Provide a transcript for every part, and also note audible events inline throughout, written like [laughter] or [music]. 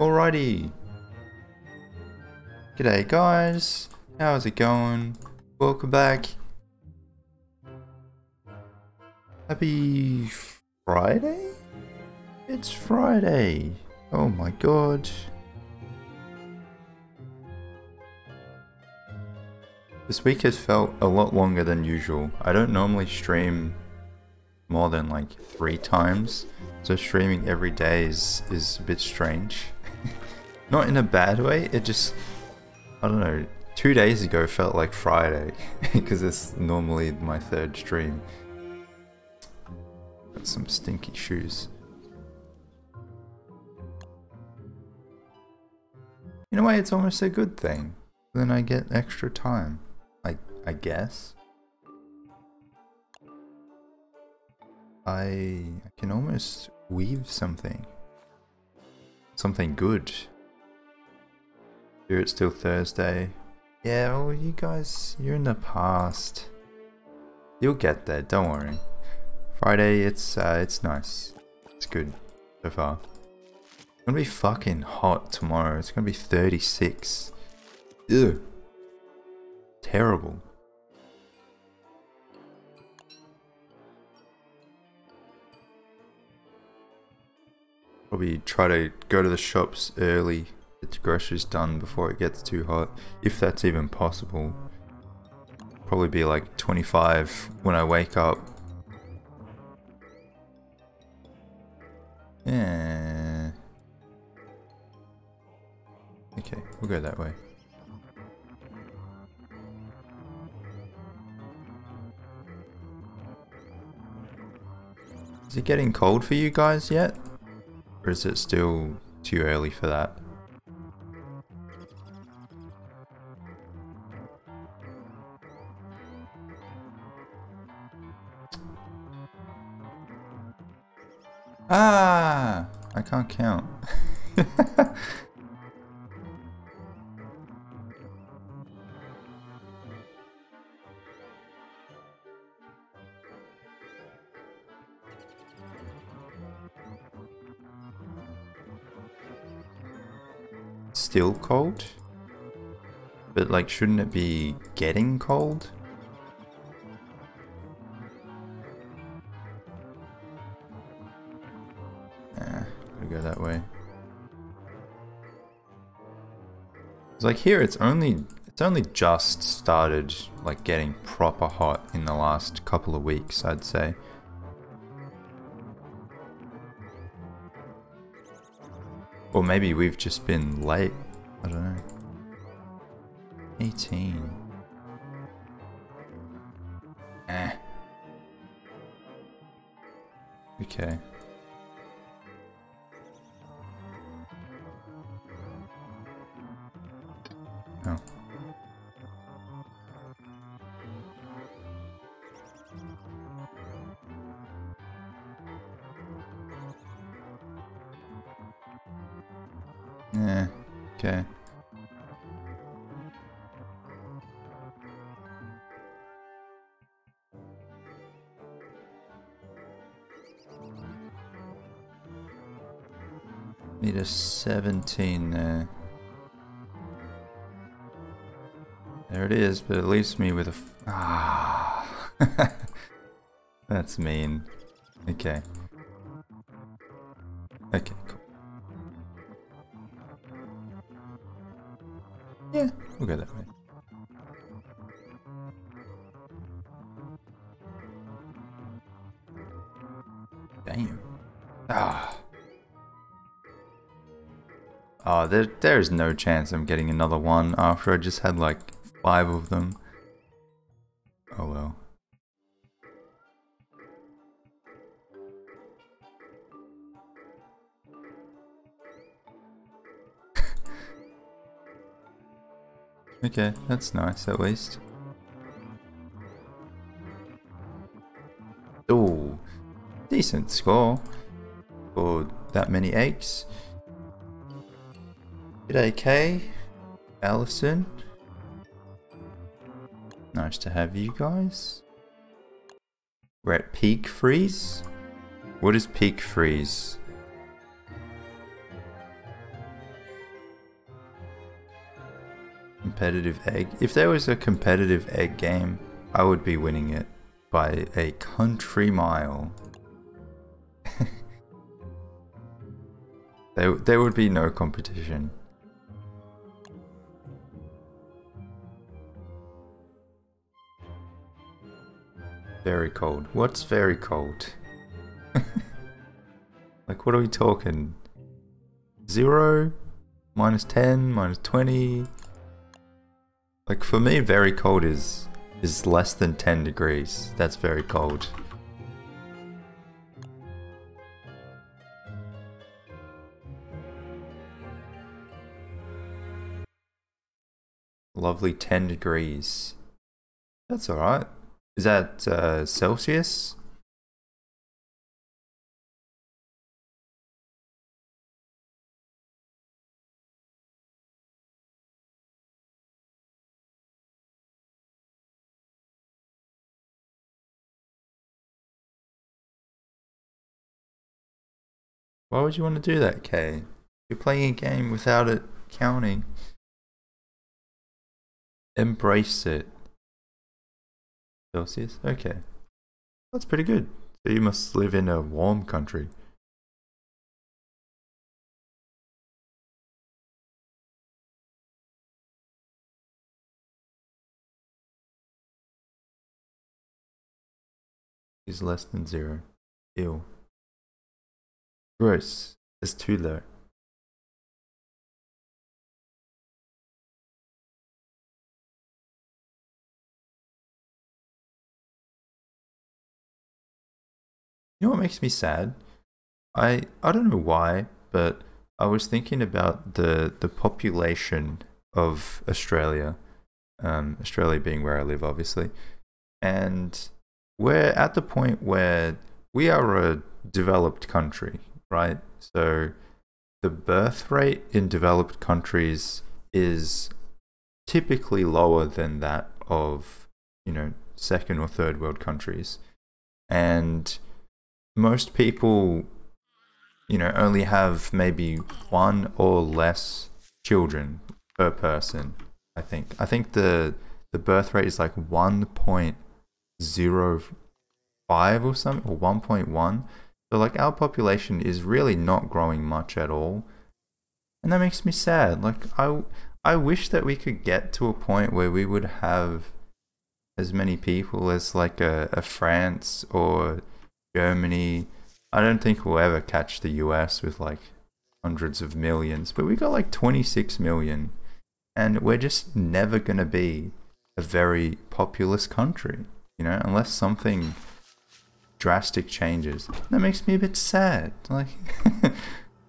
Alrighty. G'day guys. How's it going? Welcome back. Happy Friday? It's Friday. Oh my god. This week has felt a lot longer than usual. I don't normally stream more than like three times, so streaming every day is, is a bit strange. Not in a bad way, it just, I don't know, two days ago felt like Friday, [laughs] because it's normally my third stream. Got some stinky shoes. In a way, it's almost a good thing. Then I get extra time. I, I guess. I, I can almost weave something. Something good. It's still Thursday. Yeah, well, you guys, you're in the past. You'll get there, don't worry. Friday, it's uh, it's nice. It's good so far. It's gonna be fucking hot tomorrow. It's gonna be 36. Ew. Terrible. Probably try to go to the shops early, the groceries done before it gets too hot, if that's even possible. Probably be like 25 when I wake up. Yeah. Okay, we'll go that way. Is it getting cold for you guys yet? Or is it still too early for that? Ah! I can't count. [laughs] Still cold? But like, shouldn't it be getting cold? Go that way. It's like here, it's only it's only just started like getting proper hot in the last couple of weeks, I'd say. Or maybe we've just been late. I don't know. 18. Eh. Okay. Oh. Eh, yeah, okay. Need a 17 there. There it is, but it leaves me with a... ah. [laughs] That's mean. Okay. Okay, cool. Yeah, we'll go that way. Damn. Ah. Oh, there, there's no chance I'm getting another one after I just had like five of them. Oh well. [laughs] okay, that's nice at least. Oh, decent score for that many eggs. G'day Kay, Allison nice to have you guys. We're at peak freeze. What is peak freeze? Competitive egg. If there was a competitive egg game, I would be winning it by a country mile. [laughs] there, there would be no competition. Very cold. What's very cold? [laughs] like, what are we talking? Zero? Minus 10? Minus 20? Like, for me, very cold is is less than 10 degrees. That's very cold. Lovely 10 degrees. That's alright. Is that uh, Celsius? Why would you want to do that, Kay? You're playing a game without it counting. Embrace it. Celsius? Okay. That's pretty good. So you must live in a warm country. Is less than zero. Ew. Gross. It's too low. You know what makes me sad? I I don't know why, but I was thinking about the the population of Australia, um, Australia being where I live, obviously, and we're at the point where we are a developed country, right? So the birth rate in developed countries is typically lower than that of you know second or third world countries, and most people, you know, only have maybe one or less children per person. I think. I think the the birth rate is like one point zero five or something, or one point one. So like our population is really not growing much at all, and that makes me sad. Like I I wish that we could get to a point where we would have as many people as like a, a France or Germany. I don't think we'll ever catch the US with like hundreds of millions, but we got like 26 million. And we're just never going to be a very populous country, you know, unless something drastic changes. That makes me a bit sad. Like, [laughs]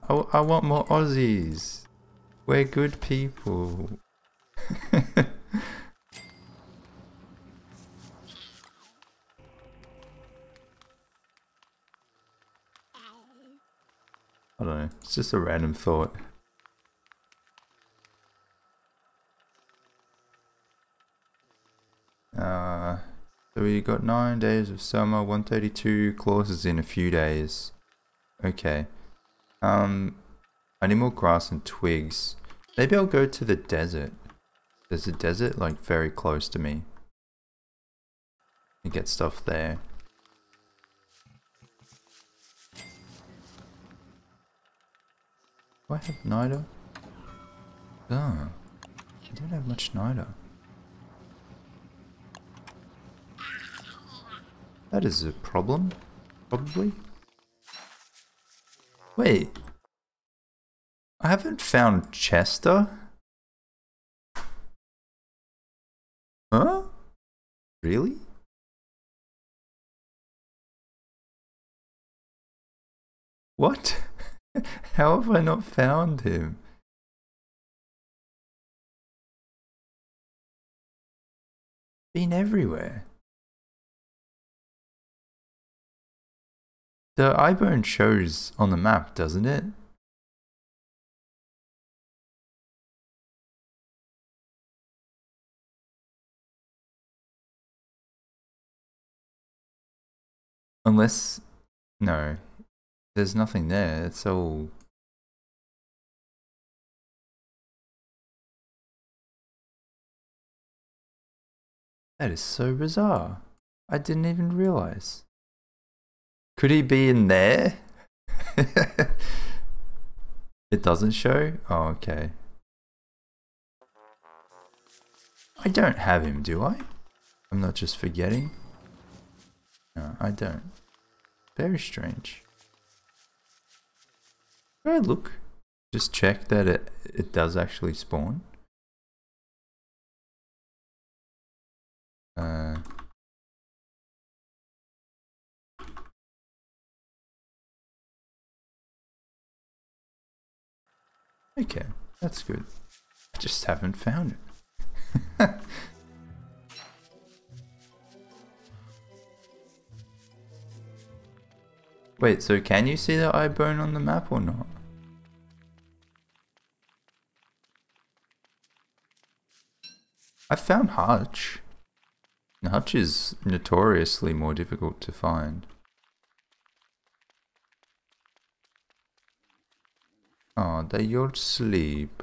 I, I want more Aussies. We're good people. [laughs] I don't know. It's just a random thought. Uh, so we got 9 days of summer, 132 clauses in a few days. Okay. Um, I need more grass and twigs. Maybe I'll go to the desert. There's a desert like very close to me. And get stuff there. Do I have nitre? Oh, I don't have much nitre. That is a problem, probably. Wait. I haven't found Chester? Huh? Really? What? [laughs] How have I not found him? Been everywhere. The Eyebone shows on the map, doesn't it? Unless... No, there's nothing there. It's all That is so bizarre. I didn't even realize. Could he be in there? [laughs] it doesn't show? Oh, okay. I don't have him, do I? I'm not just forgetting. No, I don't. Very strange. I look? Just check that it, it does actually spawn. Uh, okay, that's good. I just haven't found it. [laughs] Wait, so can you see the Eyebone on the map or not? I found Hutch. Hutch is notoriously more difficult to find. Oh, they all sleep.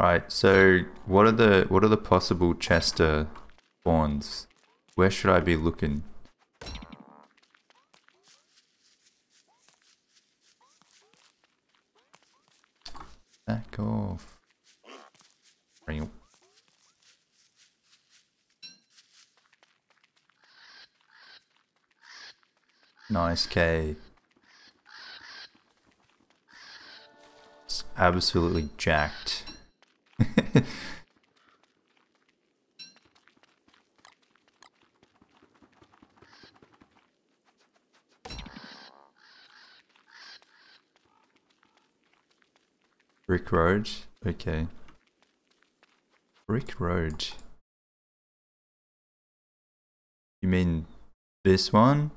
Alright, so what are the what are the possible Chester spawns? Where should I be looking? Back off. Nice K. It's absolutely jacked. [laughs] Brick Road? Okay. Brick Road. You mean this one?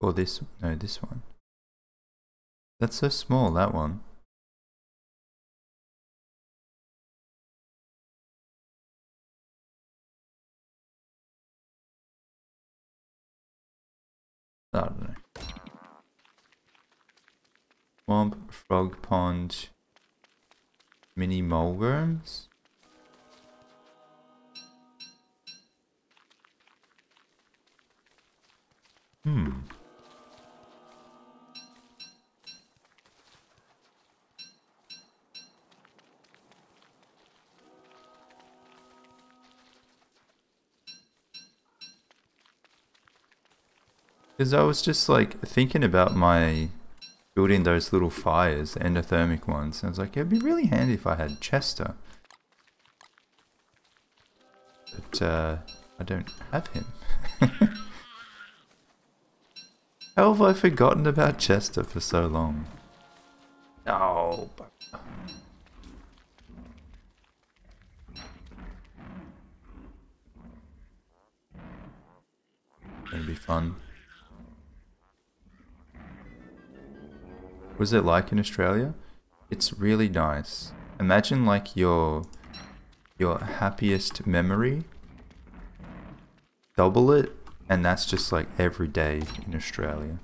Or this, no, this one. That's so small, that one. I don't know. Swamp, frog pond, mini moleworms? Hmm. Because I was just like thinking about my building those little fires, the endothermic ones. I was like, it'd be really handy if I had Chester. But uh, I don't have him. [laughs] How have I forgotten about Chester for so long? Was it like in Australia? It's really nice. Imagine like your your happiest memory. Double it and that's just like every day in Australia.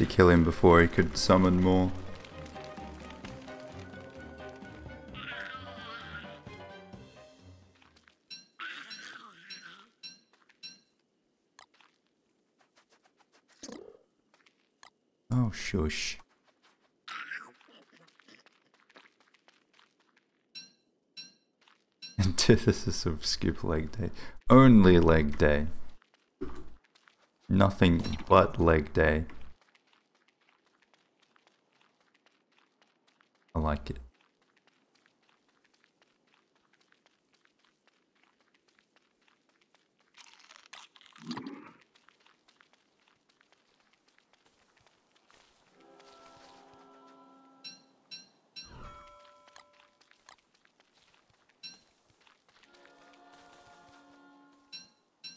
To kill him before he could summon more. Oh, shush. [laughs] Antithesis of skip leg day. Only leg day. Nothing but leg day. like it.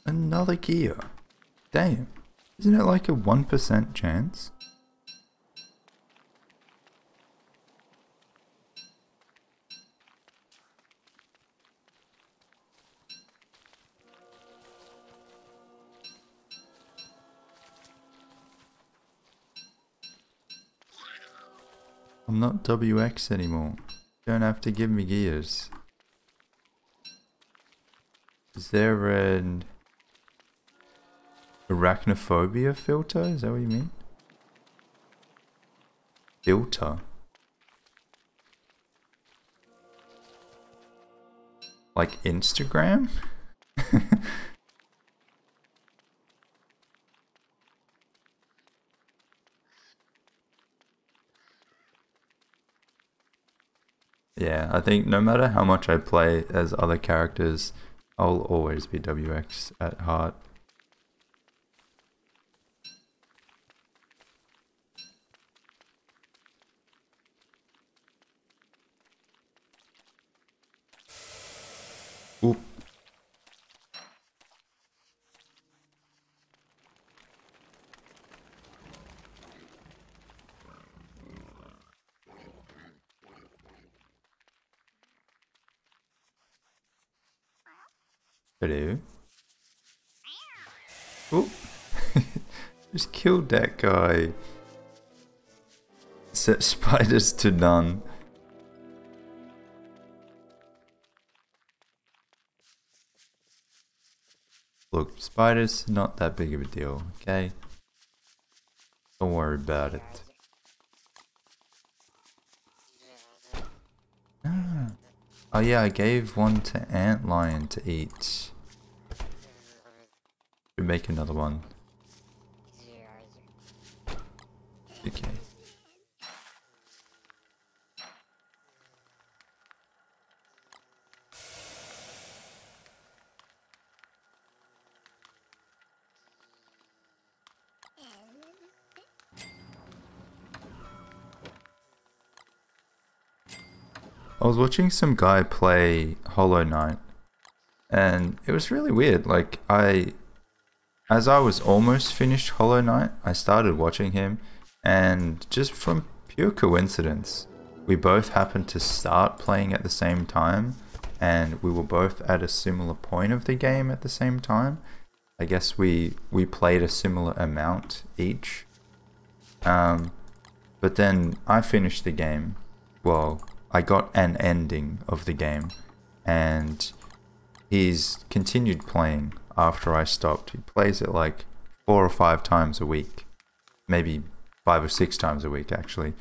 Another gear. Damn. Isn't it like a 1% chance? Not WX anymore. Don't have to give me gears. Is there an arachnophobia filter? Is that what you mean? Filter? Like Instagram? Yeah, I think no matter how much I play as other characters, I'll always be WX at heart. Oop. Hello. Oop. Just killed that guy. Set [laughs] spiders to none. Look, spiders, not that big of a deal, okay? Don't worry about it. Ah. Oh yeah, I gave one to Antlion to eat. We make another one. Okay. I was watching some guy play Hollow Knight and it was really weird. Like I as I was almost finished Hollow Knight, I started watching him, and just from pure coincidence, we both happened to start playing at the same time, and we were both at a similar point of the game at the same time. I guess we we played a similar amount each. Um, but then I finished the game. Well, I got an ending of the game, and he's continued playing after I stopped. He plays it like four or five times a week, maybe five or six times a week actually,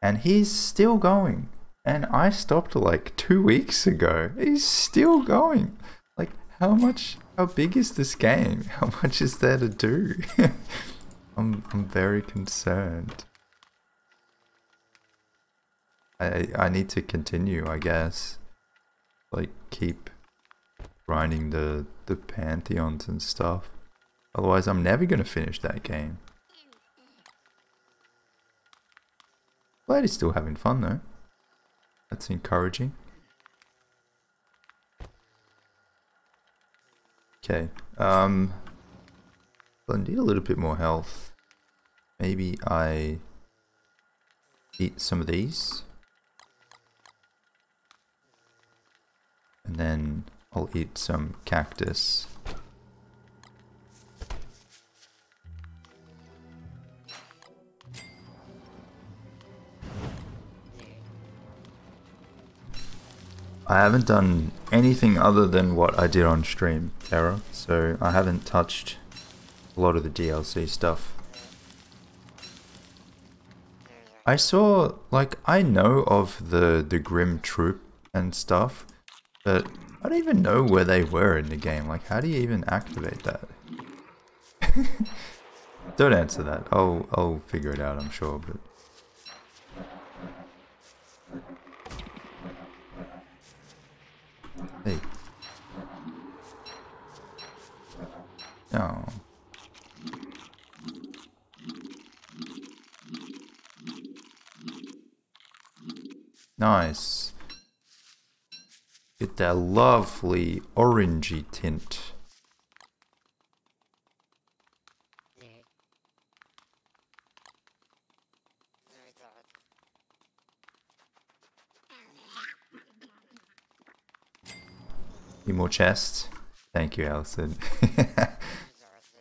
and he's still going. And I stopped like two weeks ago. He's still going. Like, how much? How big is this game? [laughs] How much is there to do? [laughs] I'm I'm very concerned. I I need to continue, I guess. Like keep grinding the, the pantheons and stuff. Otherwise, I'm never going to finish that game. Glad he's still having fun though. That's encouraging. Okay, um, I need a little bit more health. Maybe I eat some of these. And then I'll eat some cactus. I haven't done anything other than what I did on stream, Terra, so I haven't touched a lot of the DLC stuff. I saw, like, I know of the, the Grimm Troupe and stuff, but I don't even know where they were in the game. Like, how do you even activate that? [laughs] don't answer that. I'll I'll figure it out. I'm sure, but. No. Nice. Get that lovely orangey tint. Need more chests? Thank you, Allison. [laughs]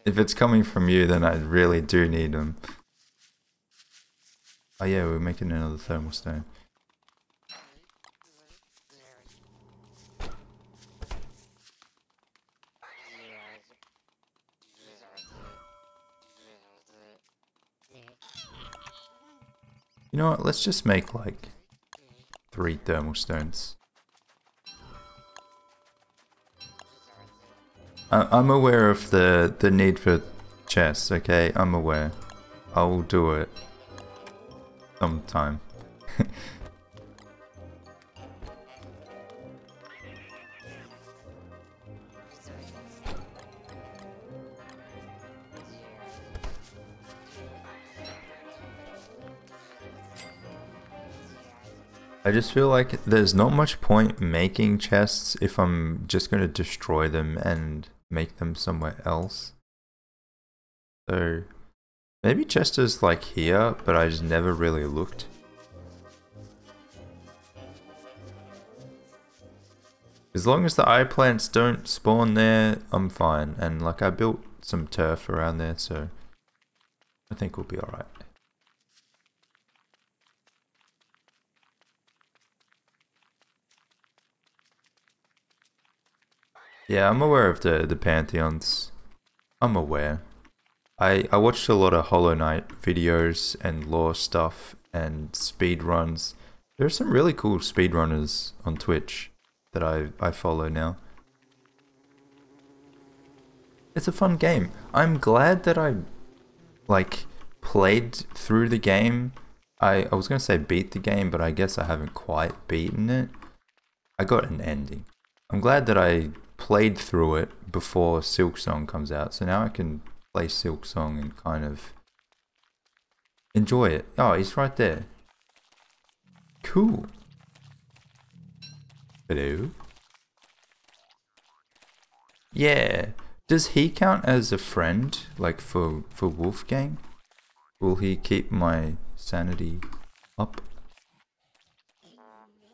if it's coming from you, then I really do need them. Oh yeah, we're making another thermal stone. You know what, let's just make like three thermal stones. I'm aware of the, the need for chests, okay? I'm aware. I'll do it. Sometime. [laughs] I just feel like there's not much point making chests if I'm just going to destroy them and make them somewhere else. So maybe Chester's like here, but I just never really looked. As long as the eye plants don't spawn there, I'm fine. And like I built some turf around there, so I think we'll be alright. Yeah, I'm aware of the, the Pantheons. I'm aware. I, I watched a lot of Hollow Knight videos and lore stuff and speed runs. There are some really cool speedrunners on Twitch that I, I follow now. It's a fun game. I'm glad that I like played through the game. I, I was gonna say beat the game, but I guess I haven't quite beaten it. I got an ending. I'm glad that I played through it before Silksong comes out, so now I can play Silksong and kind of enjoy it. Oh, he's right there. Cool. Hello? Yeah. Does he count as a friend, like for, for Wolfgang? Will he keep my sanity up?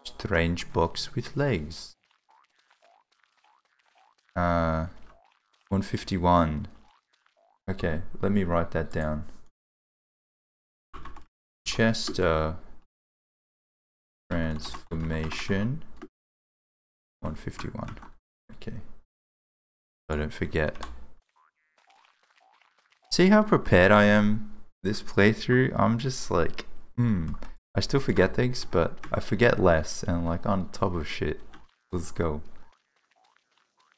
Strange box with legs. Uh, 151. Okay, let me write that down. Chester transformation 151. Okay. I don't forget. See how prepared I am this playthrough? I'm just like, hmm. I still forget things, but I forget less and like on top of shit. Let's go.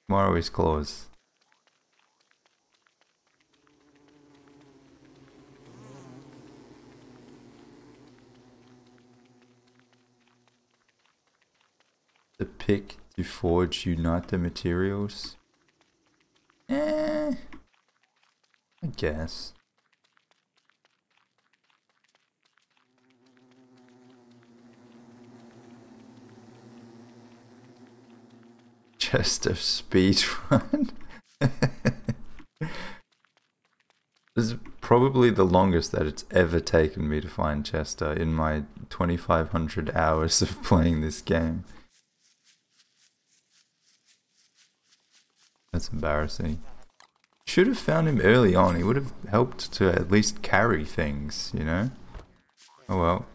Tomorrow is closed. The pick to forge unite the materials? Eh, I guess. Chester speed [laughs] run. this is probably the longest that it's ever taken me to find Chester in my 2500 hours of [laughs] playing this game. That's embarrassing. Should have found him early on. He would have helped to at least carry things, you know? Oh well.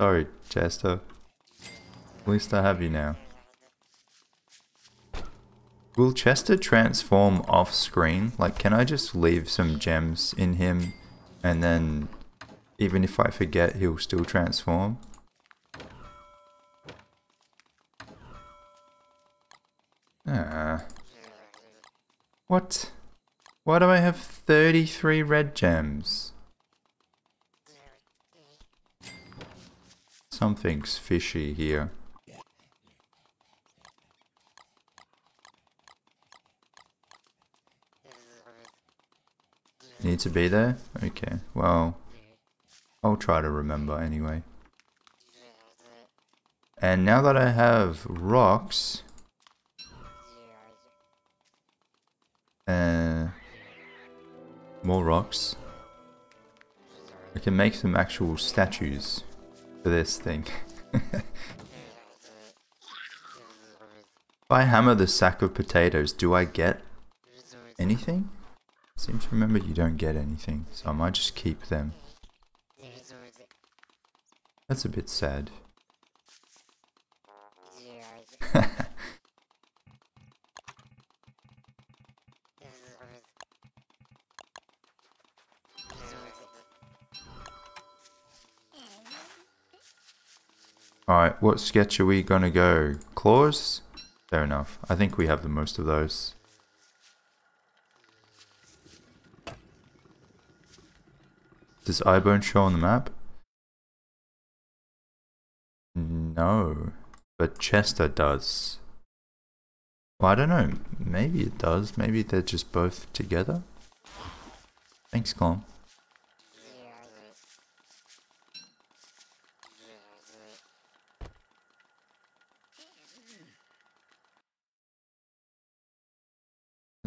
Sorry, Chester. At least I have you now. Will Chester transform off screen? Like, can I just leave some gems in him and then even if I forget, he'll still transform? Ah. What? Why do I have 33 red gems? Something's fishy here. Need to be there? Okay, well, I'll try to remember anyway. And now that I have rocks, uh, more rocks, I can make some actual statues for this thing. [laughs] If I hammer the sack of potatoes, do I get anything? Seem to remember you don't get anything, so I might just keep them. That's a bit sad. [laughs] Alright, what sketch are we gonna go? Klaus? Fair enough. I think we have the most of those. Does Eyebone show on the map? No, but Chester does. Well, I don't know. Maybe it does. Maybe they're just both together. Thanks,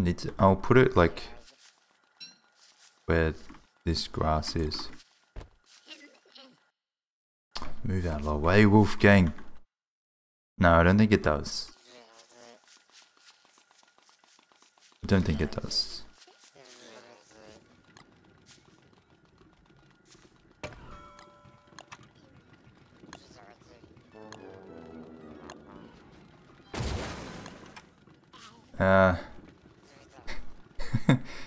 need I'll put it like where this grass is. Move out of the way, Wolfgang. No, I don't think it does. I don't think it does. Uh, [laughs] [laughs]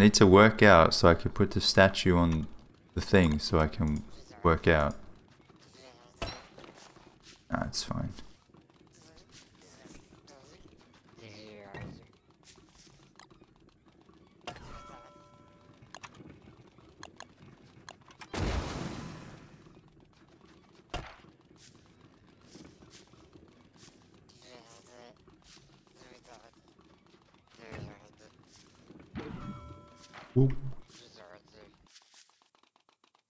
need to work out so I can put the statue on the thing so I can work out. Nah, it's fine.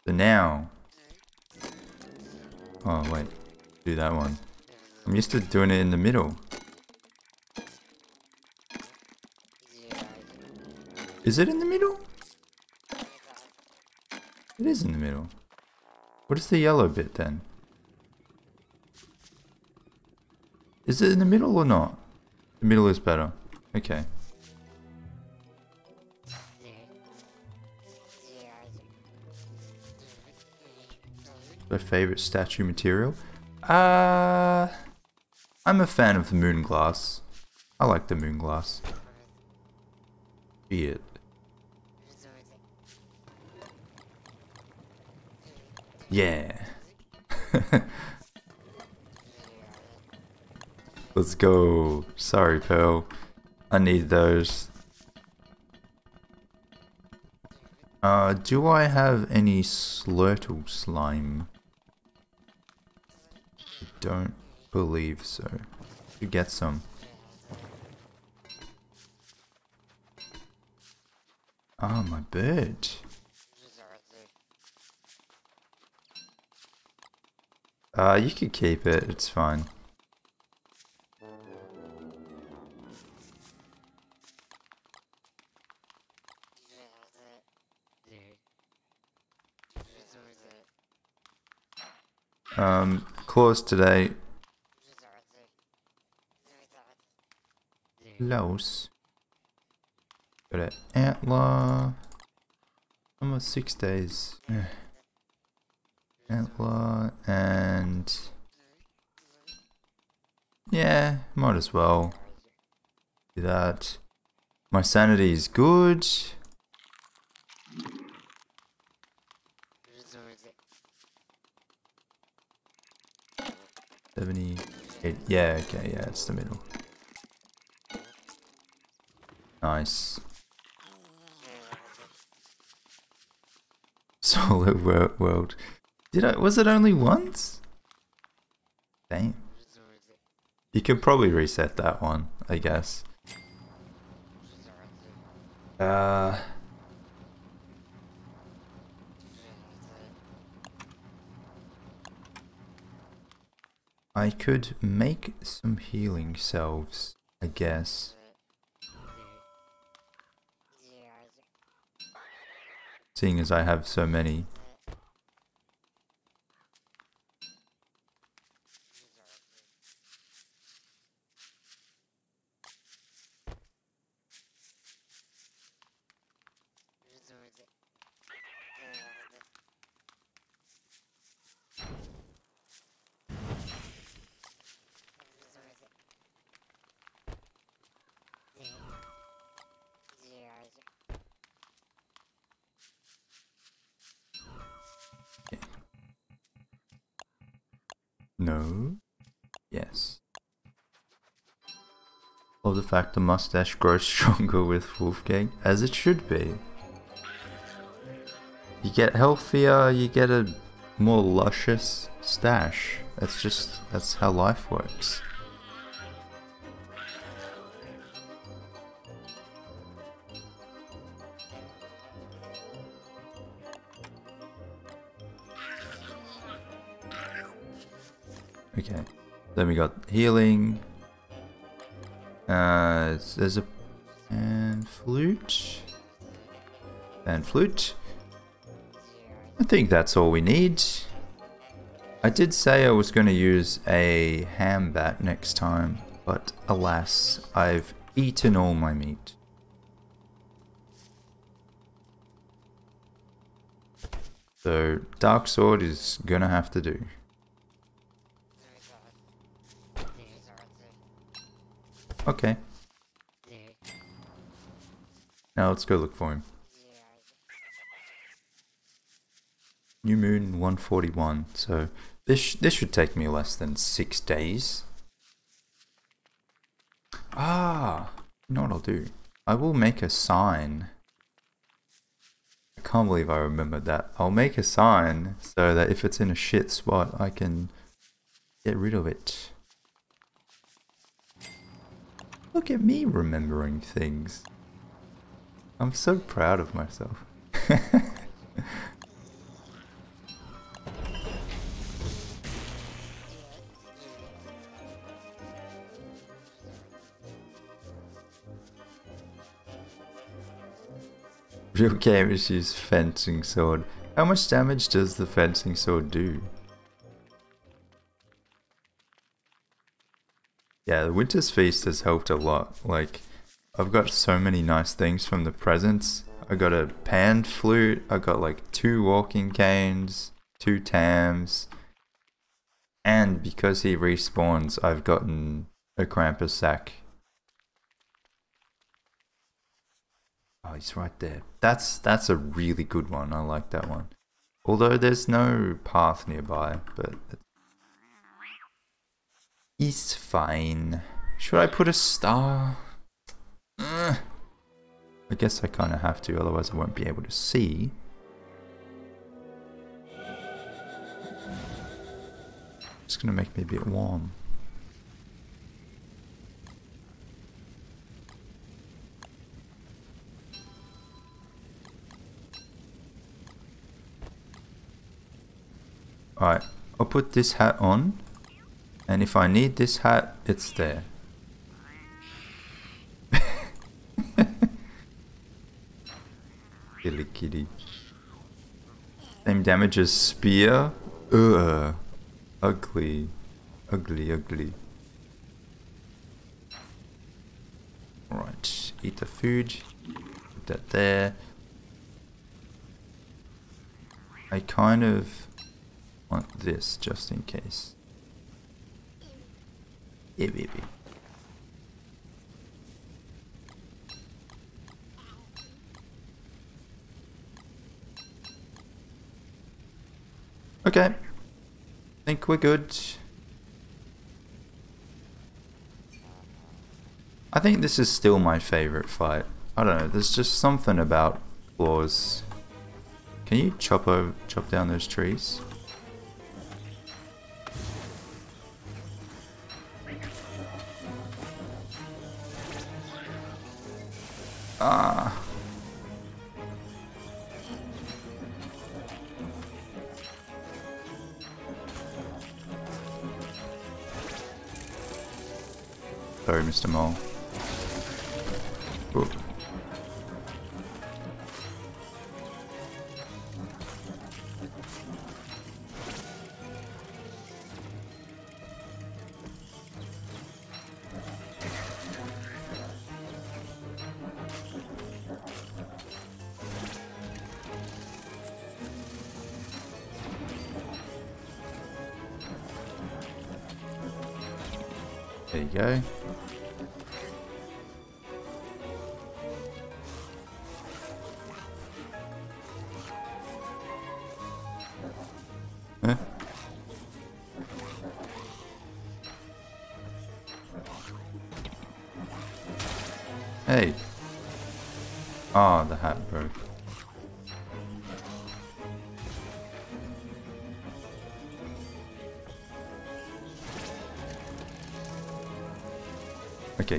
So now... Oh, wait. Do that one. I'm used to doing it in the middle. Is it in the middle? It is in the middle. What is the yellow bit then? Is it in the middle or not? The middle is better. Okay. My favorite statue material? Uh, I'm a fan of the moon glass. I like the moon glass. Be it. Yeah. [laughs] Let's go. Sorry, Pearl. I need those. Uh, do I have any Slurtle slime? Don't believe so. To get some. Ah, oh, my bird. Uh, you could keep it, it's fine. Um, Klaus today. Laos. Got an antler. Almost six days. Eh. antler and yeah, might as well do that. My sanity is good. 78. Yeah, okay, yeah, it's the middle. Nice. [laughs] Solid world. Did I? Was it only once? Damn. You could probably reset that one, I guess. Uh. I could make some healing salves, I guess. Seeing as I have so many. Fact the mustache grows [laughs] stronger with Wolfgang, as it should be. You get healthier, you get a more luscious stash. That's just, that's how life works. Okay. Then we got healing. Uh, there's a and flute. And flute. I think that's all we need. I did say I was going to use a ham bat next time, but alas, I've eaten all my meat. So, Dark Sword is gonna have to do. Okay. Now let's go look for him. New Moon 141. So this this should take me less than six days. Ah, you know what I'll do? I will make a sign. I can't believe I remembered that. I'll make a sign so that if it's in a shit spot, I can get rid of it. Look at me remembering things. I'm so proud of myself. Real gamers use fencing sword. How much damage does the fencing sword do? Yeah, the Winter's Feast has helped a lot. Like, I've got so many nice things from the presents. I got a pan flute, I got like two walking canes, two tams, and because he respawns, I've gotten a Krampus sack. Oh, he's right there. That's that's a really good one. I like that one. Although there's no path nearby, but it's fine. Should I put a star? Uh, I guess I kind of have to, otherwise I won't be able to see. It's gonna make me a bit warm. Alright, I'll put this hat on and if I need this hat, it's there. Killy kitty. Same damage as spear? Ugh. Ugly. Ugly, ugly. Right, eat the food. Put that there. I kind of want this just in case. Yeah, baby. Okay. I think we're good. I think this is still my favorite fight. I don't know, there's just something about Klaus. Can you chop over, chop down those trees? Ah. Sorry, Mr. Mole. Ooh.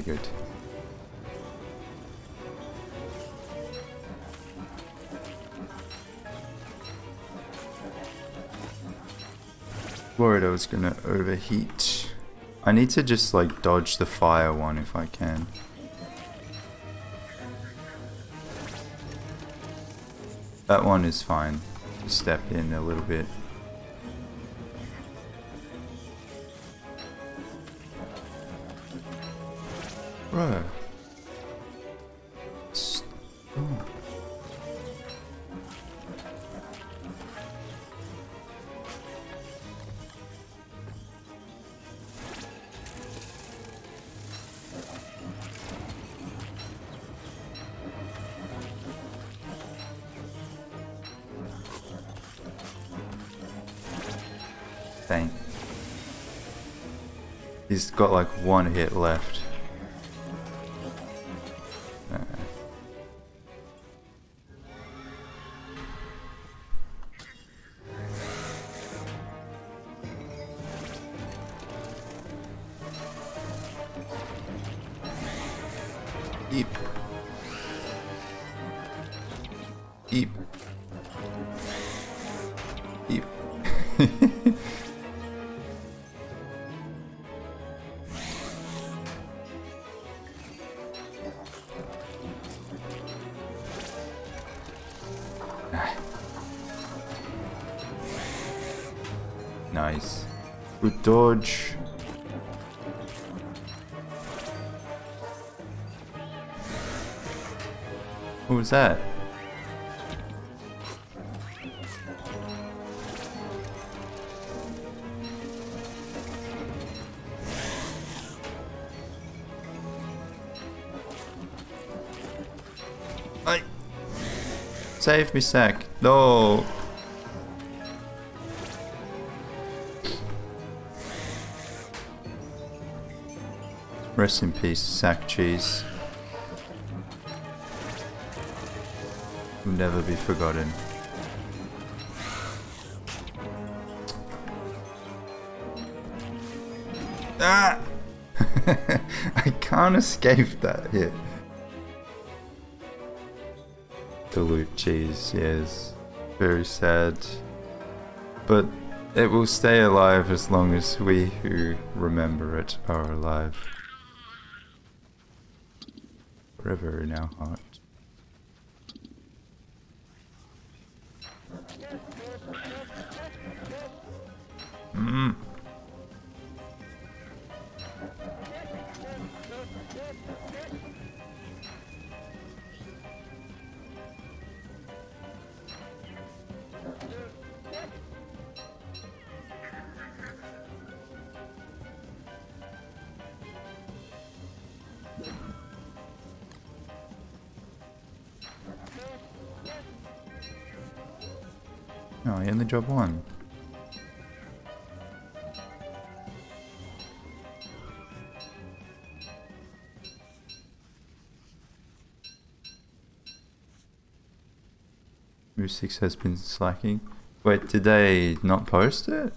Good. Was gonna overheat. I need to just like dodge the fire one if I can. That one is fine. Just step in a little bit. Dang. He's got like one hit left. What was that? Save me, Sack. No. Rest in peace, Sack Cheese. Will never be forgotten. Ah! [laughs] I can't escape that hit. Dilute cheese, yes. Very sad. But it will stay alive as long as we who remember it are alive. Forever now, our 6 has been slacking. Wait, did they not post it?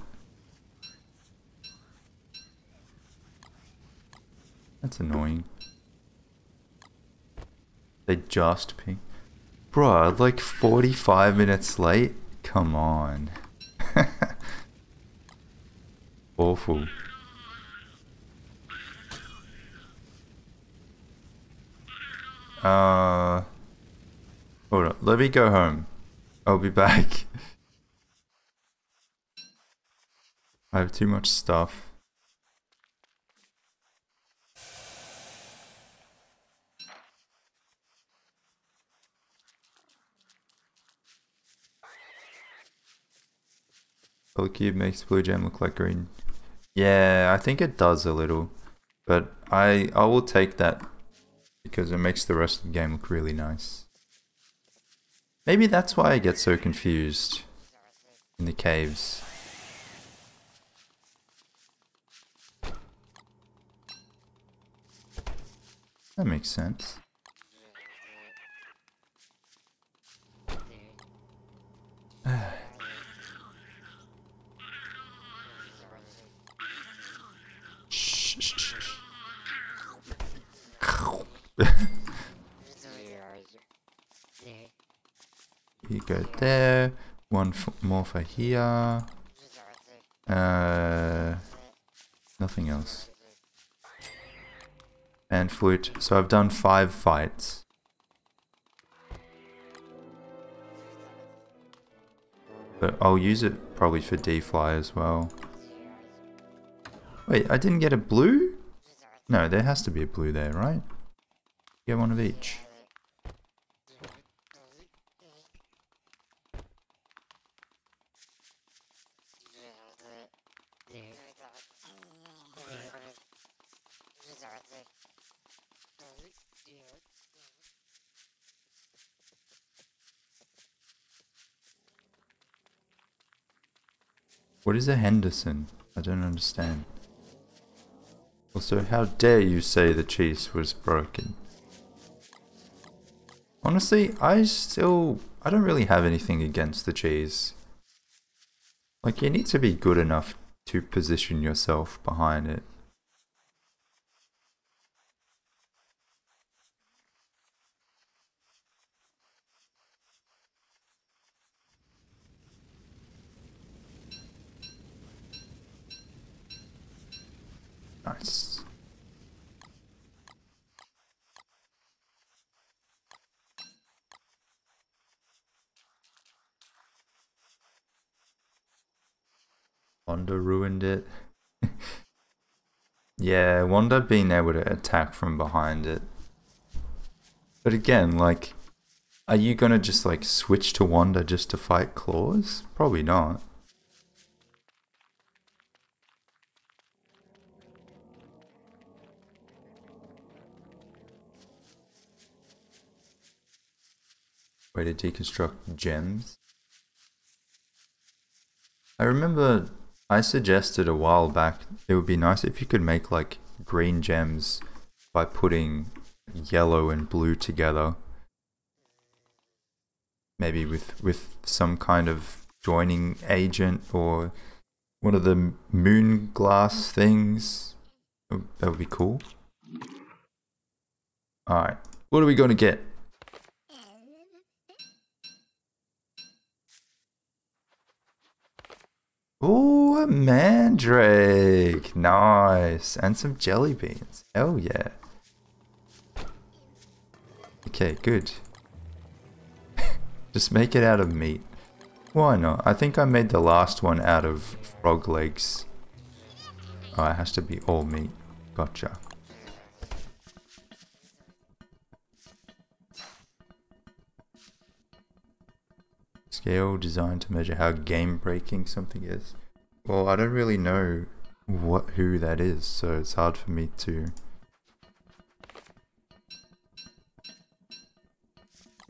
That's annoying. They just ping. Bro, like 45 minutes late? Come on. [laughs] Awful. Uh, hold on. Let me go home. I'll be back. I have too much stuff. Color cube makes blue gem look like green. Yeah, I think it does a little. But I I will take that because it makes the rest of the game look really nice. Maybe that's why I get so confused in the caves. That makes sense. you go there. One for here. Uh, nothing else. And flute. So I've done five fights. But I'll use it probably for D-Fly as well. Wait, I didn't get a blue? No, there has to be a blue there, right? Get one of each. What is a Henderson? I don't understand. Also, how dare you say the cheese was broken? Honestly, I still... I don't really have anything against the cheese. Like, you need to be good enough to position yourself behind it. Nice. Wanda ruined it. Wanda being able to attack from behind it. But again, like, are you gonna just like switch to Wanda just to fight Klaus? Probably not. way to deconstruct gems. I remember I suggested a while back it would be nice if you could make like green gems by putting yellow and blue together. Maybe with, with some kind of joining agent or one of the moon glass things. That would be cool. Alright, what are we going to get? Ooh, a mandrake. Nice. And some jelly beans. Hell yeah. Okay, good. [laughs] Just make it out of meat. Why not? I think I made the last one out of frog legs. Oh, it has to be all meat. Gotcha. Scale designed to measure how game breaking something is. Well, I don't really know what who that is, so it's hard for me to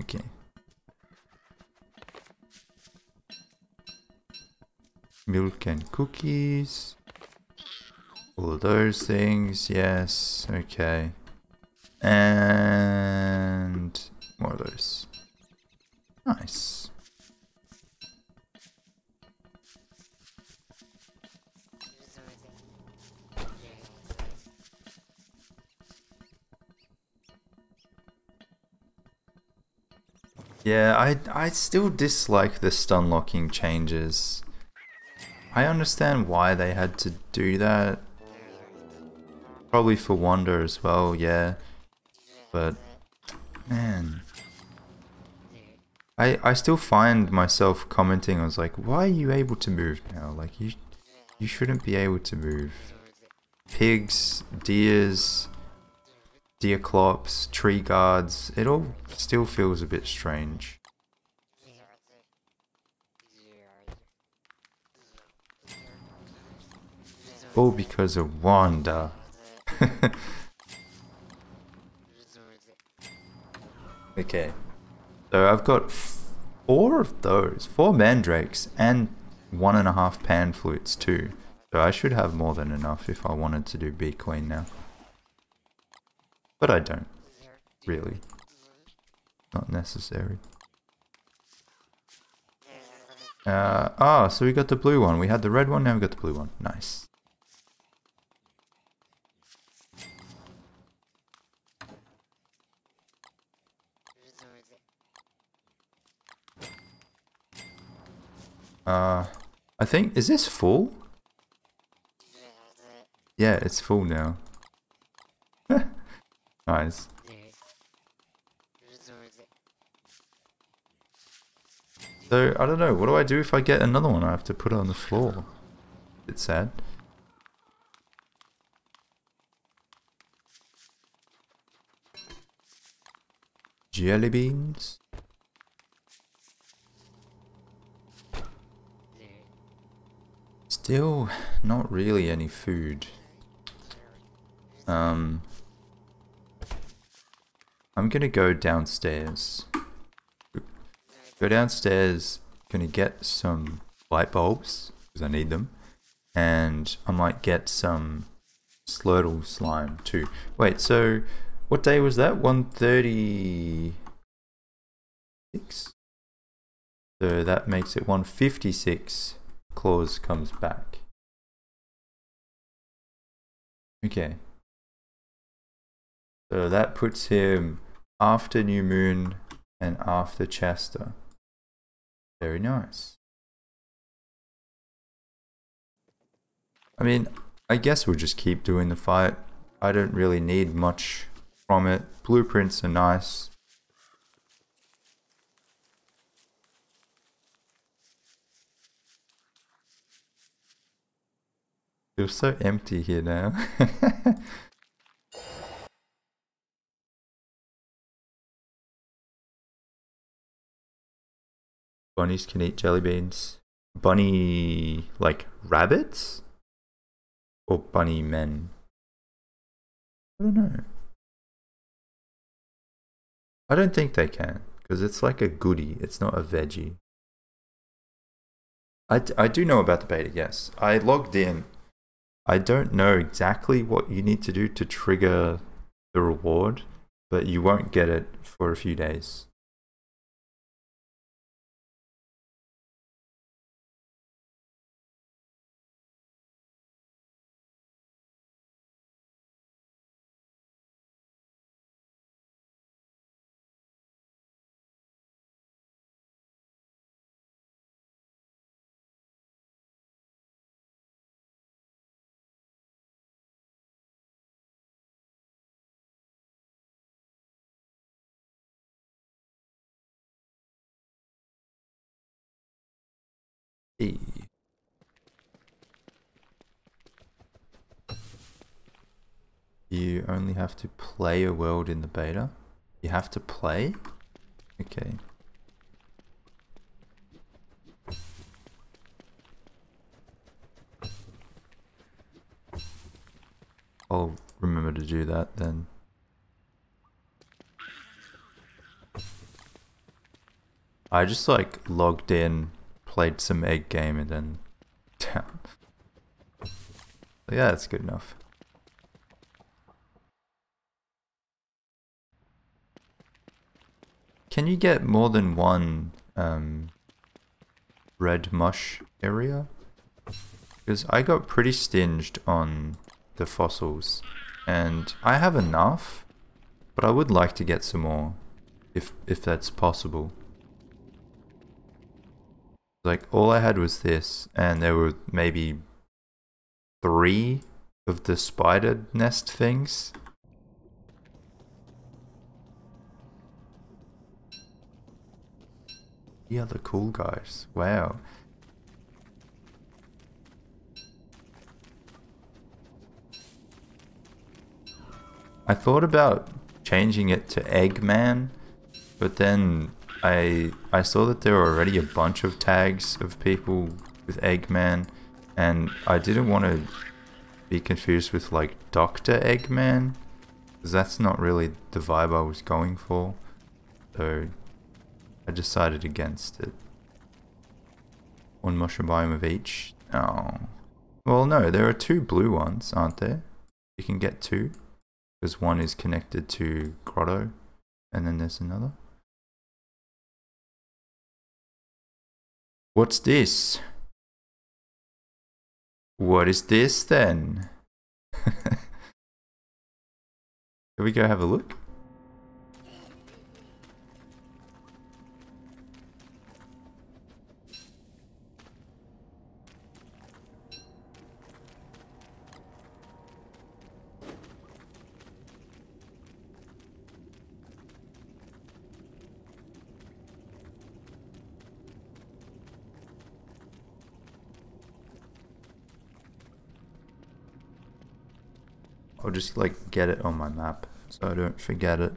Okay. Milk and cookies. All those things, yes, okay. And more of those. Nice. Yeah, I, I still dislike the stun locking changes. I understand why they had to do that. Probably for Wanda as well, yeah. But, man. I, I still find myself commenting, I was like, why are you able to move now? Like, you, you shouldn't be able to move. Pigs, deers, Deerclops, tree guards, it all still feels a bit strange. All because of Wanda. [laughs] okay. So I've got four of those. Four mandrakes and one and a half pan flutes too. So I should have more than enough if I wanted to do Bee Queen now. But I don't. Really. Not necessary. Uh, ah, so we got the blue one. We had the red one, now we got the blue one. Nice. Uh, I think, is this full? Yeah, it's full now. [laughs] nice. So, I don't know, what do I do if I get another one? I have to put it on the floor. It's sad. Jelly beans? Still not really any food. Um, I'm gonna go downstairs. Go downstairs, gonna get some light bulbs, because I need them. And I might get some Slurtle slime too. Wait, so what day was that? 136? So that makes it 156 Klaus comes back. Okay. So that puts him after New Moon and after Chester. Very nice. I mean, I guess we'll just keep doing the fight. I don't really need much from it. Blueprints are nice. Feels so empty here now. [laughs] Bunnies can eat jelly beans. Bunny, like rabbits? Or bunny men? I don't know. I don't think they can, because it's like a goodie, it's not a veggie. I, I do know about the beta, yes. I logged in. I don't know exactly what you need to do to trigger the reward, but you won't get it for a few days. Only have to play a world in the beta? You have to play? Okay. I'll remember to do that then. I just like logged in played some egg game and then [laughs] down. yeah, that's good enough. Can you get more than one um, red mush area? Because I got pretty stinged on the fossils and I have enough, but I would like to get some more if if that's possible. Like all I had was this, and there were maybe three of the spider nest things. Yeah, the cool guys. Wow. I thought about changing it to Eggman, but then I I saw that there were already a bunch of tags of people with Eggman, and I didn't want to be confused with like Dr. Eggman, because that's not really the vibe I was going for. So I decided against it. One mushroom biome of each. Oh. Well, no, there are two blue ones, aren't there? You can get two. Because one is connected to Grotto, and then there's another. What's this? What is this then? [laughs] Can we go have a look? Just like get it on my map so I don't forget it.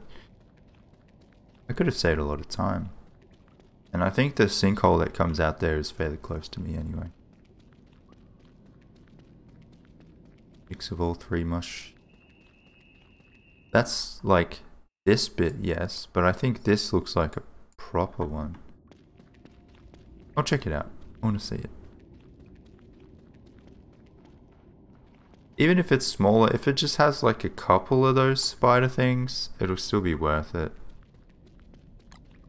I could have saved a lot of time. And I think the sinkhole that comes out there is fairly close to me anyway. Mix of all three mush. That's like this bit, yes, but I think this looks like a proper one. I'll check it out. I want to see it. Even if it's smaller, if it just has like a couple of those spider things, it'll still be worth it.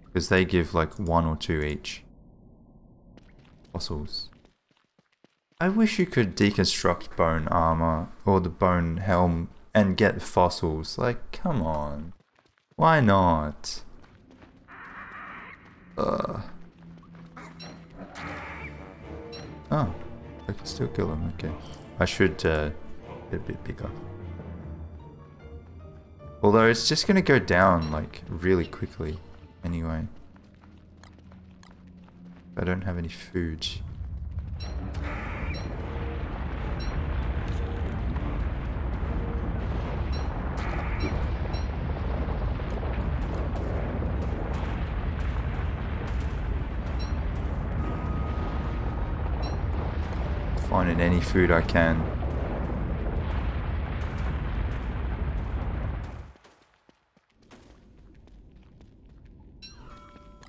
Because they give like one or two each. Fossils. I wish you could deconstruct bone armor or the bone helm and get fossils. Like, come on. Why not? Uh. Oh, I can still kill him, okay. I should uh, a bit bigger. Although it's just gonna go down like really quickly anyway. I don't have any food. Finding any food I can.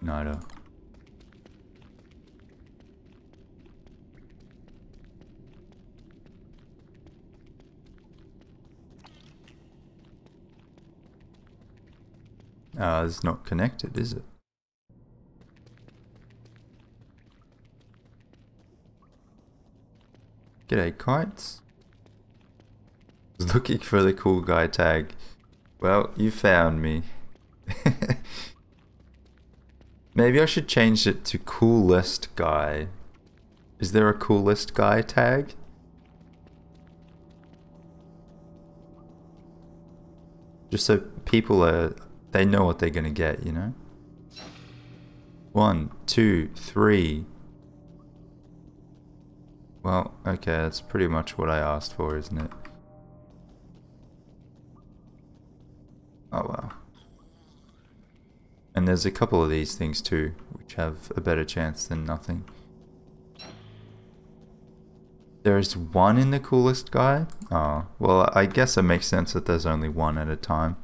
Nada. Uh, it's not connected, is it? G'day, kites. [laughs] Looking for the cool guy tag. Well, you found me. [laughs] Maybe I should change it to coolest guy. Is there a coolest guy tag? Just so people are, they know what they're gonna get, you know? One, two, three. Well, okay, that's pretty much what I asked for, isn't it? Oh well. And there's a couple of these things too, which have a better chance than nothing. There's one in the coolest guy? Oh, well I guess it makes sense that there's only one at a time.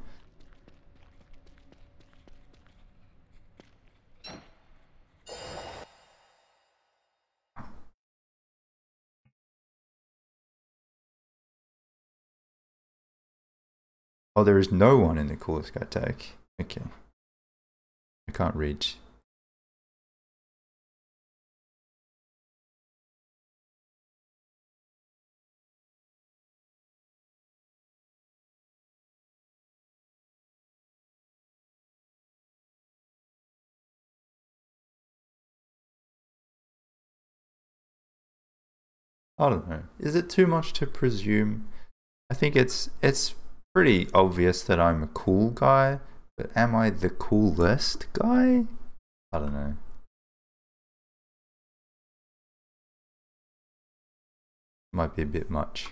Oh, there is no one in the coolest guy tag. Okay. I can't reach. I don't know. Is it too much to presume? I think it's it's pretty obvious that I'm a cool guy, but am I the coolest guy? I don't know. Might be a bit much.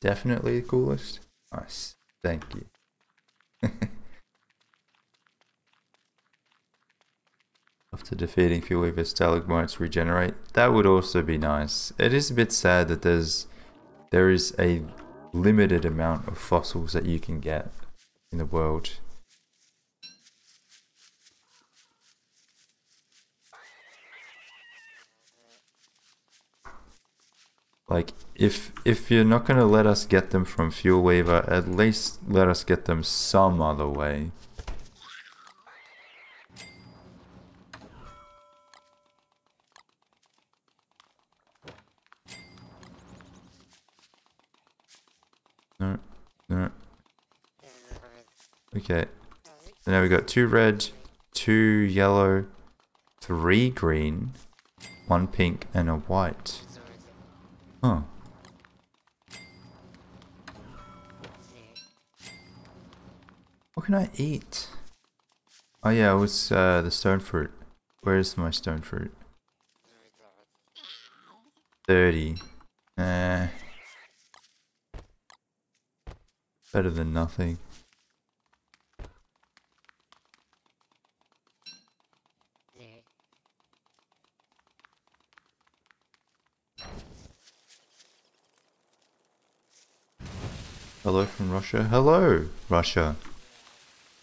Definitely the coolest. Nice. Thank you. [laughs] After defeating Fuel Weaver, stalagmites regenerate. That would also be nice. It is a bit sad that there's there is a limited amount of fossils that you can get in the world. Like, if if you're not gonna let us get them from Fuel Weaver, at least let us get them some other way. No. Okay. So now we've got two red, two yellow, three green, one pink, and a white. Huh. What can I eat? Oh yeah, it was uh, the stone fruit. Where is my stone fruit? 30. Eh. Better than nothing. Hello from Russia. Hello, Russia.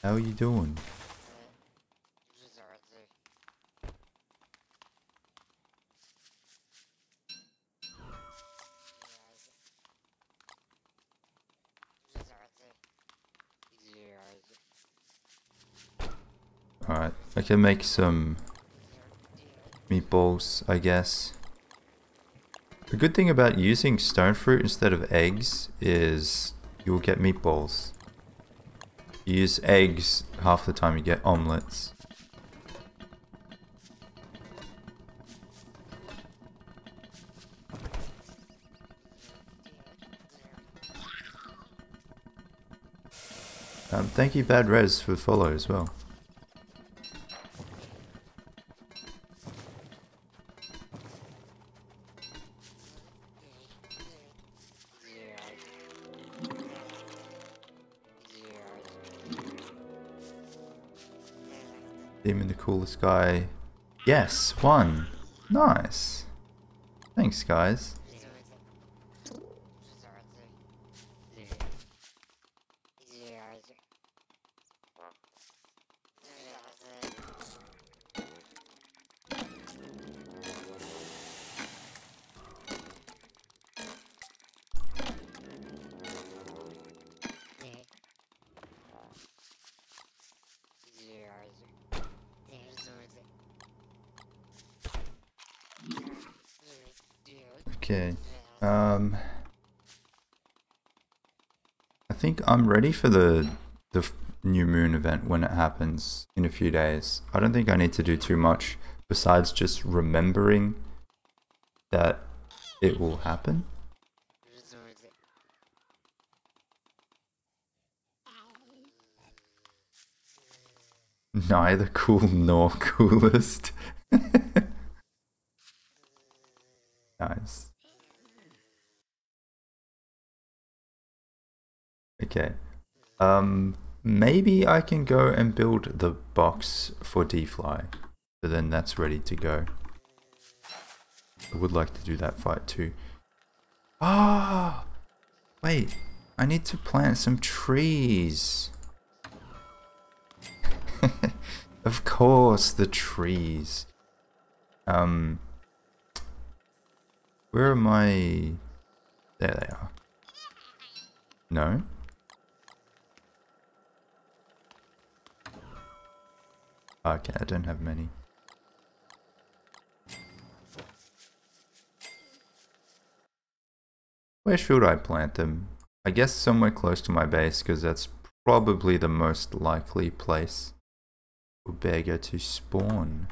How are you doing? Alright, I can make some meatballs, I guess. The good thing about using stone fruit instead of eggs is you will get meatballs. You use eggs, half the time you get omelets. Um, thank you Bad Res for follow as well. Coolest guy. Yes, one. Nice. Thanks, guys. Ready for the the new moon event when it happens in a few days. I don't think I need to do too much besides just remembering that it will happen. Neither cool nor [laughs] coolest. nice. Okay. Um, maybe I can go and build the box for D-Fly. So then that's ready to go. I would like to do that fight too. Ah! Oh, wait, I need to plant some trees. [laughs] of course, the trees. Um, where are my... There they are. No? Okay, I don't have many. Where should I plant them? I guess somewhere close to my base because that's probably the most likely place for Bearger to spawn.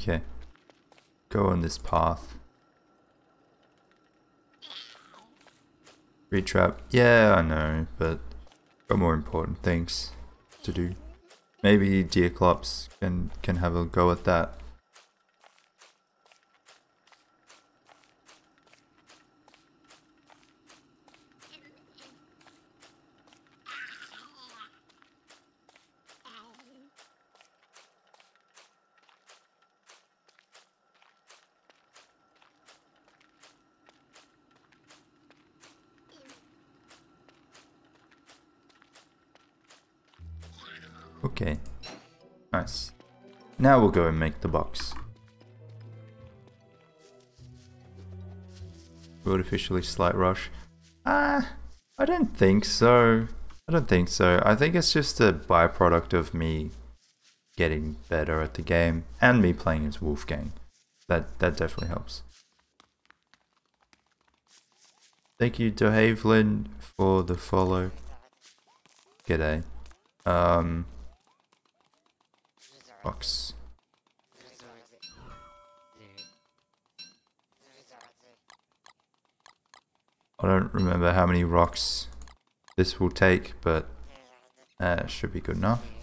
Okay. Go on this path. Retrap. Yeah, I know, but got more important things to do. Maybe Deerclops can can have a go at that. Okay. Nice. Now we'll go and make the box. Artificially slight rush. Ah, I don't think so. I don't think so. I think it's just a byproduct of me getting better at the game, and me playing as Wolfgang. That that definitely helps. Thank you to Havelin for the follow. G'day. Um, box. I don't remember how many rocks this will take, but uh, should be good enough.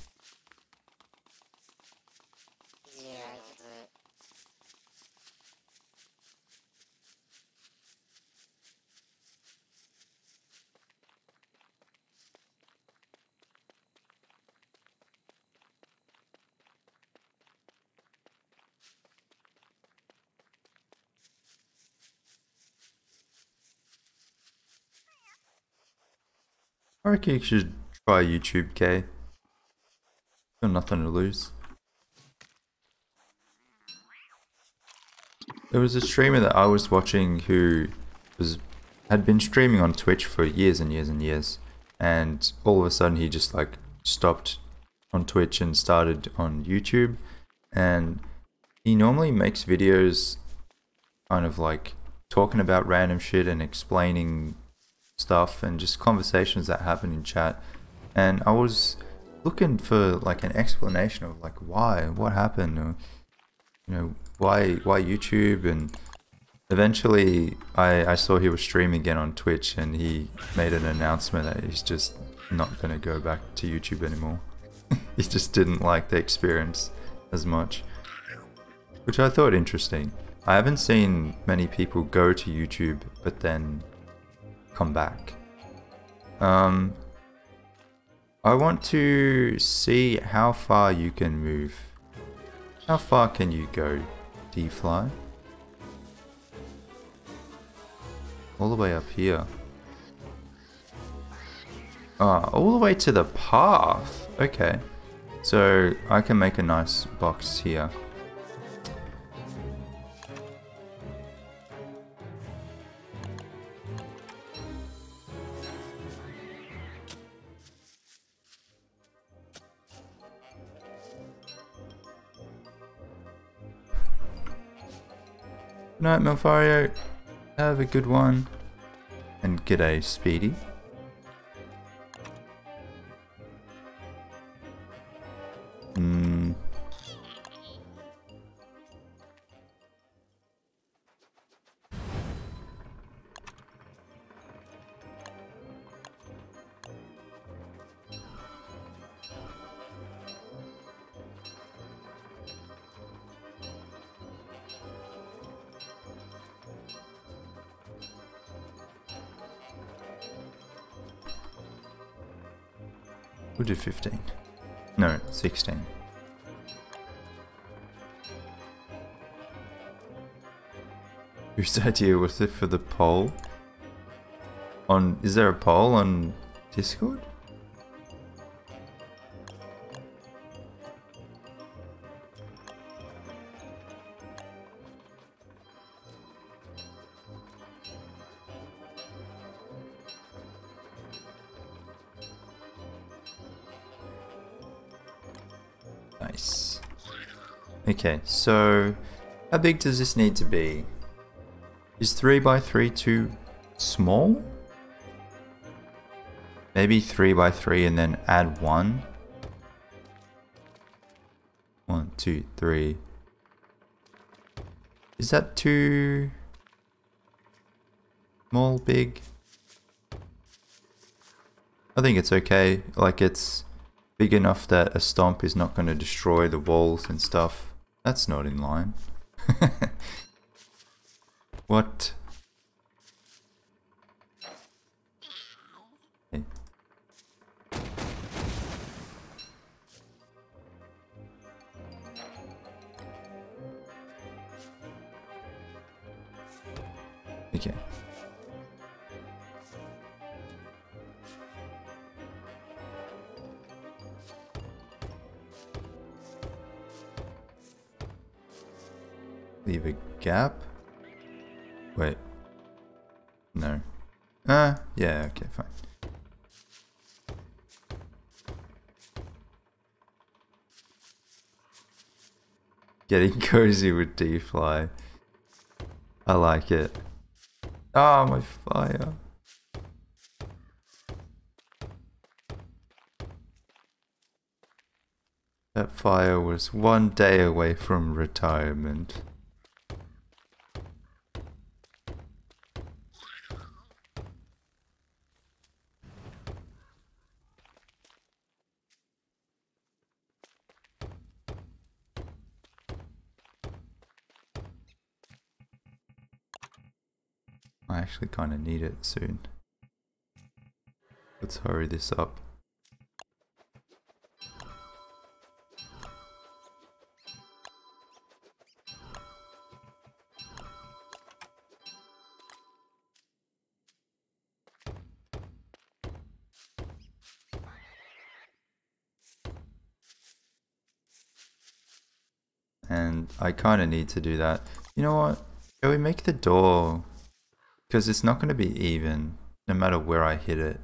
I reckon you should try YouTube, K. Got nothing to lose. There was a streamer that I was watching who was had been streaming on Twitch for years and years and years, and all of a sudden he just like stopped on Twitch and started on YouTube, and he normally makes videos kind of like talking about random shit and explaining stuff and just conversations that happen in chat. And I was looking for like an explanation of like why, what happened, or you know, why why YouTube and eventually I, I saw he was streaming again on Twitch and he made an announcement that he's just not gonna go back to YouTube anymore. [laughs] he just didn't like the experience as much. Which I thought interesting. I haven't seen many people go to YouTube but then come back. Um, I want to see how far you can move. How far can you go, D-Fly? All the way up here. Ah, all the way to the path. Okay. So I can make a nice box here. Night, Malfario. Have a good one. And g'day, Speedy. Hmm. We'll do 15. No, 16. Whose idea was it for the poll? On is there a poll on Discord? Okay, so how big does this need to be? Is 3 by 3 too small? Maybe 3 by 3 and then add 1? 1, 2, 3. Is that too small, big? I think it's okay. Like it's big enough that a stomp is not going to destroy the walls and stuff. That's not in line. [laughs] what? Leave a gap. Wait. No. Ah, yeah, okay, fine. Getting [laughs] cozy with D-Fly. I like it. Ah, oh, my fire. That fire was one day away from retirement. I actually kind of need it soon. Let's hurry this up. And I kind of need to do that. You know what? Can we make the door because it's not going to be even no matter where I hit it.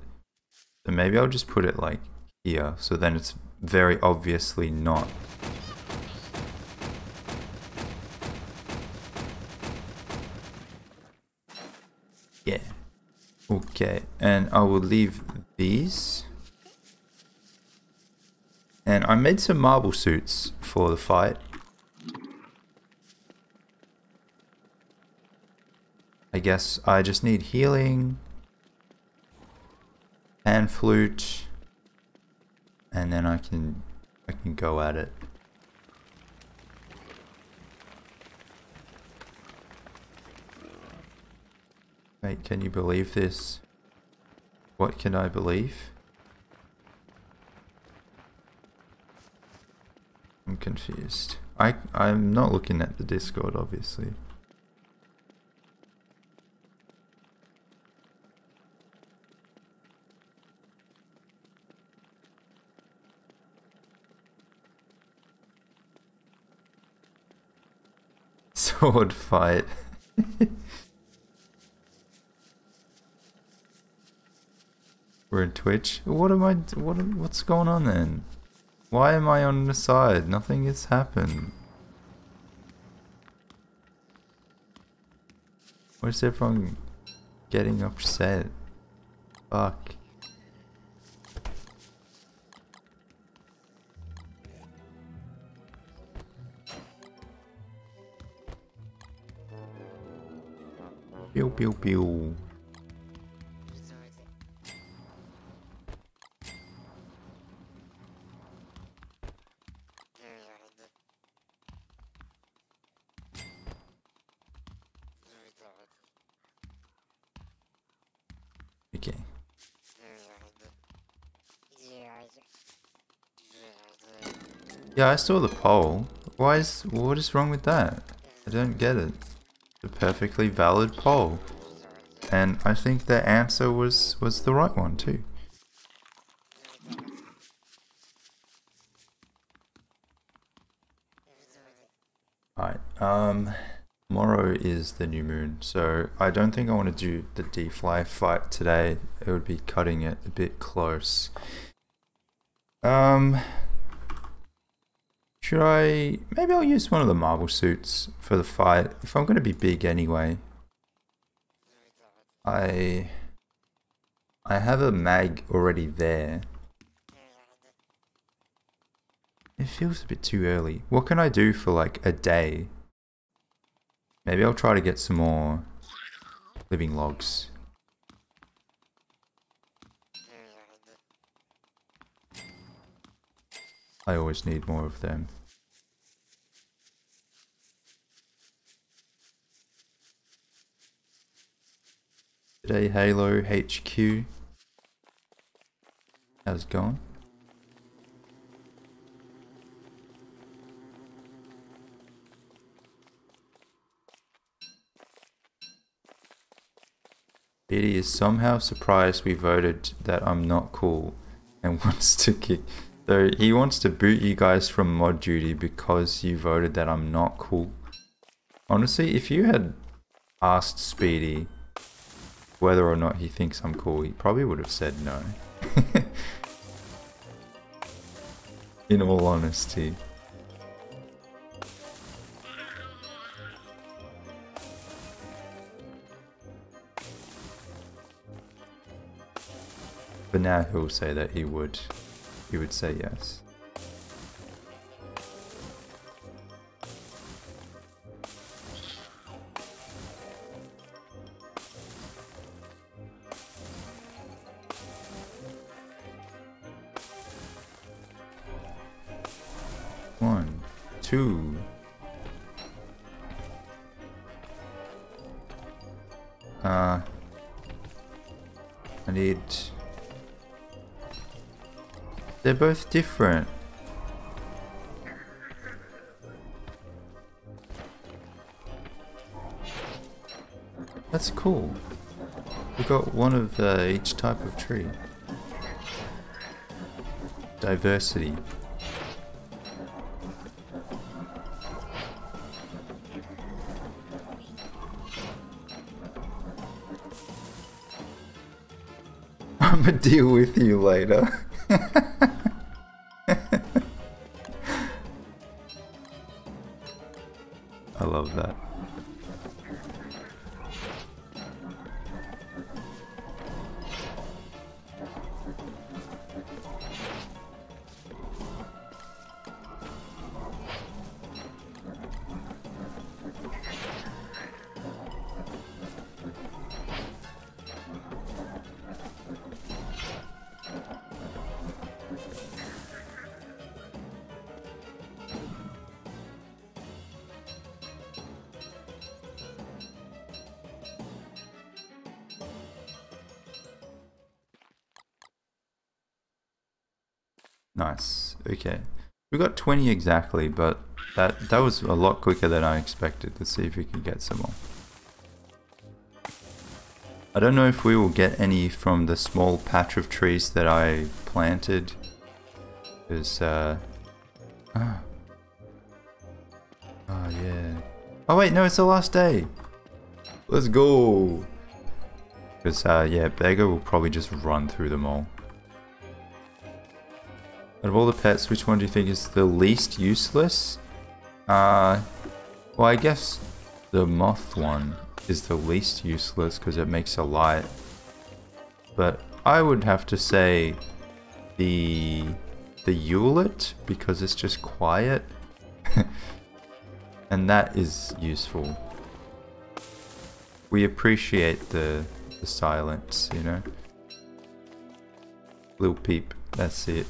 So maybe I'll just put it like here. So then it's very obviously not. Yeah. Okay. And I will leave these. And I made some marble suits for the fight. I guess I just need healing and flute and then I can I can go at it. Wait, can you believe this? What can I believe? I'm confused. I I'm not looking at the Discord obviously. Sword fight. [laughs] We're in Twitch. What am I? What? What's going on then? Why am I on the side? Nothing has happened. Why is everyone getting upset? Fuck. Pew pew pew. Okay. Yeah, I saw the poll. Why is what is wrong with that? I don't get it perfectly valid poll. And I think the answer was, was the right one too. Alright, um, tomorrow is the new moon, so I don't think I want to do the D-Fly fight today. It would be cutting it a bit close. Um, should I... Maybe I'll use one of the marble suits for the fight. If I'm going to be big anyway. I... I have a mag already there. It feels a bit too early. What can I do for like a day? Maybe I'll try to get some more living logs. I always need more of them. Today Halo HQ. How's it going? Diddy is somehow surprised we voted that I'm not cool and [laughs] wants to kick so he wants to boot you guys from mod duty because you voted that I'm not cool. Honestly, if you had asked Speedy whether or not he thinks I'm cool, he probably would have said no. [laughs] In all honesty. But now he'll say that he would, he would say yes. Two. Uh, I need. They're both different. That's cool. We got one of uh, each type of tree. Diversity. I'ma [laughs] deal with you later. Got 20 exactly, but that that was a lot quicker than I expected. Let's see if we can get some more. I don't know if we will get any from the small patch of trees that I planted. Because, uh... Ah. Oh, yeah. Oh, wait, no, it's the last day. Let's go. Because, uh, yeah, Bearger will probably just run through them all. Of all the pets, which one do you think is the least useless? Uh, well, I guess the moth one is the least useless because it makes a light. But I would have to say the the Ewelet because it's just quiet. [laughs] and that is useful. We appreciate the the silence, you know. Little peep, that's it.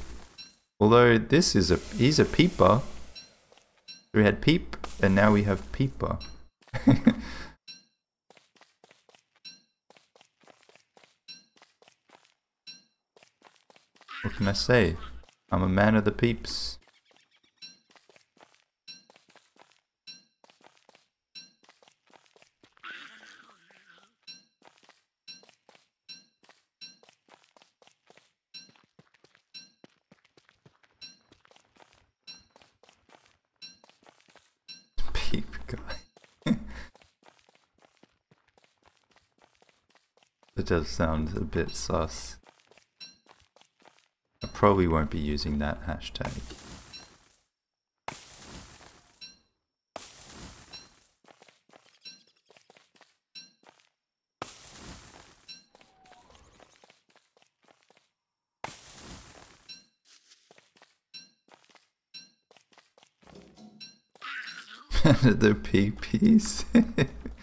Although this is a he's a peeper. We had peep and now we have peeper. [laughs] what can I say? I'm a man of the peeps. Does sound a bit sus. I probably won't be using that hashtag. [laughs] the peepees. [laughs]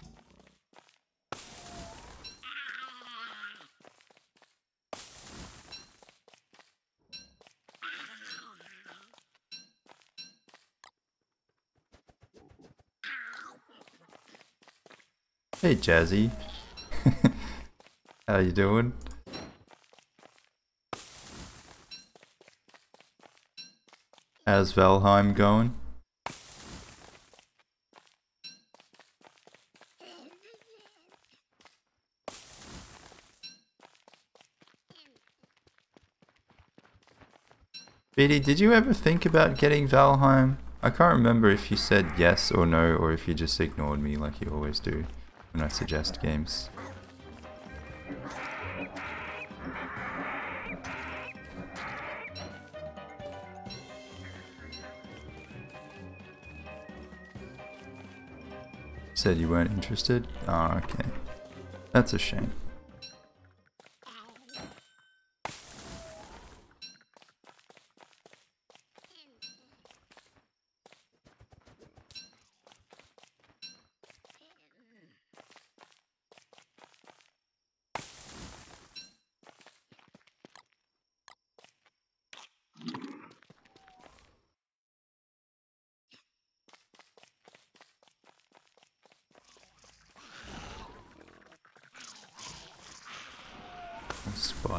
Jazzy. [laughs] How you doing? How's Valheim going? Beatty, did you ever think about getting Valheim? I can't remember if you said yes or no, or if you just ignored me like you always do when I suggest games. Said you weren't interested? Ah, okay. That's a shame.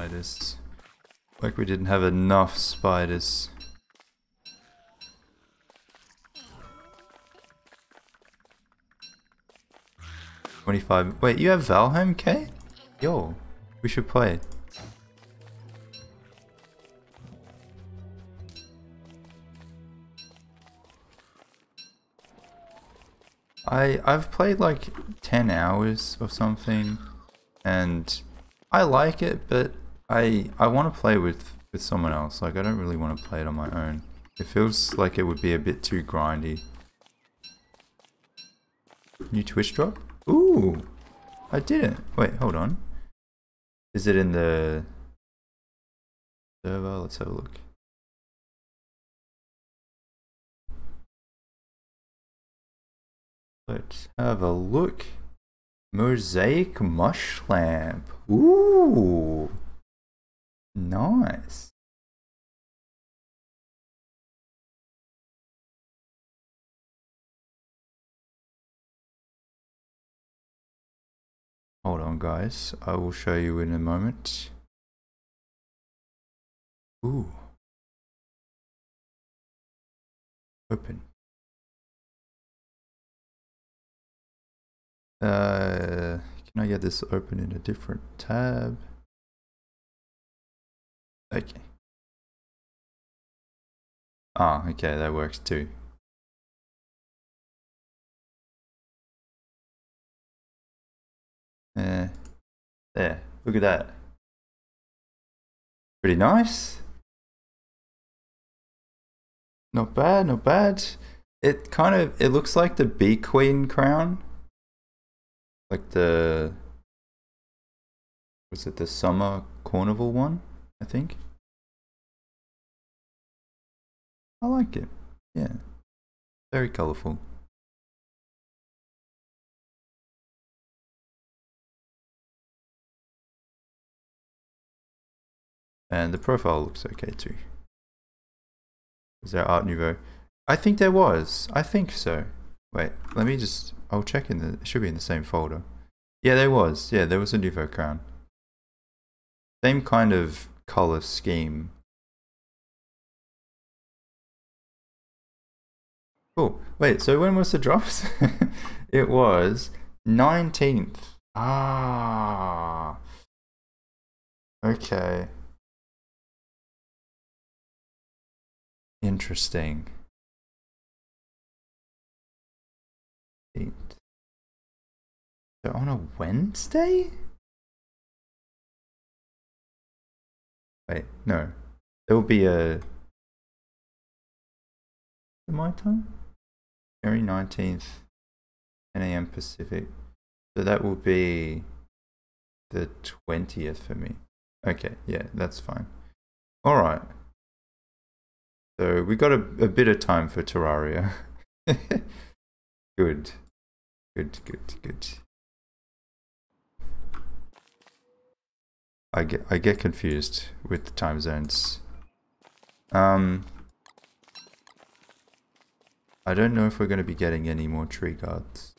spiders. Like we didn't have enough spiders. Twenty-five. Wait, you have Valheim, K? Yo, we should play. I I've played like 10 hours or something and I like it but I I want to play with with someone else. Like I don't really want to play it on my own. It feels like it would be a bit too grindy. New twitch drop? Ooh! I didn't wait hold on. Is it in the server? Let's have a look. Let's have a look. Mosaic mush lamp. Ooh. Nice. Hold on guys, I will show you in a moment. Ooh. Open. Uh, can I get this open in a different tab? Okay. Ah, okay, that works too. Eh, there, look at that. Pretty nice. Not bad, not bad. It kind of, it looks like the Bee Queen crown like the was it the summer carnival one i think. I like it. Yeah. Very colorful and the profile looks okay too. Is there art nouveau? I think there was. I think so. Wait let me just I'll check in the, it should be in the same folder. Yeah, there was. Yeah, there was a Nouveau crown. Same kind of color scheme. Cool. Wait, so when was the drops? [laughs] it was 19th. Ah. Okay. Interesting. So on a Wednesday? Wait, no. There will be a... My time? January 19th, 10 a.m. Pacific. So that will be the 20th for me. Okay, yeah, that's fine. Alright. So we got a, a bit of time for Terraria. [laughs] Good. Good, good, good. I get I get confused with the time zones. Um I don't know if we're going to be getting any more tree guards.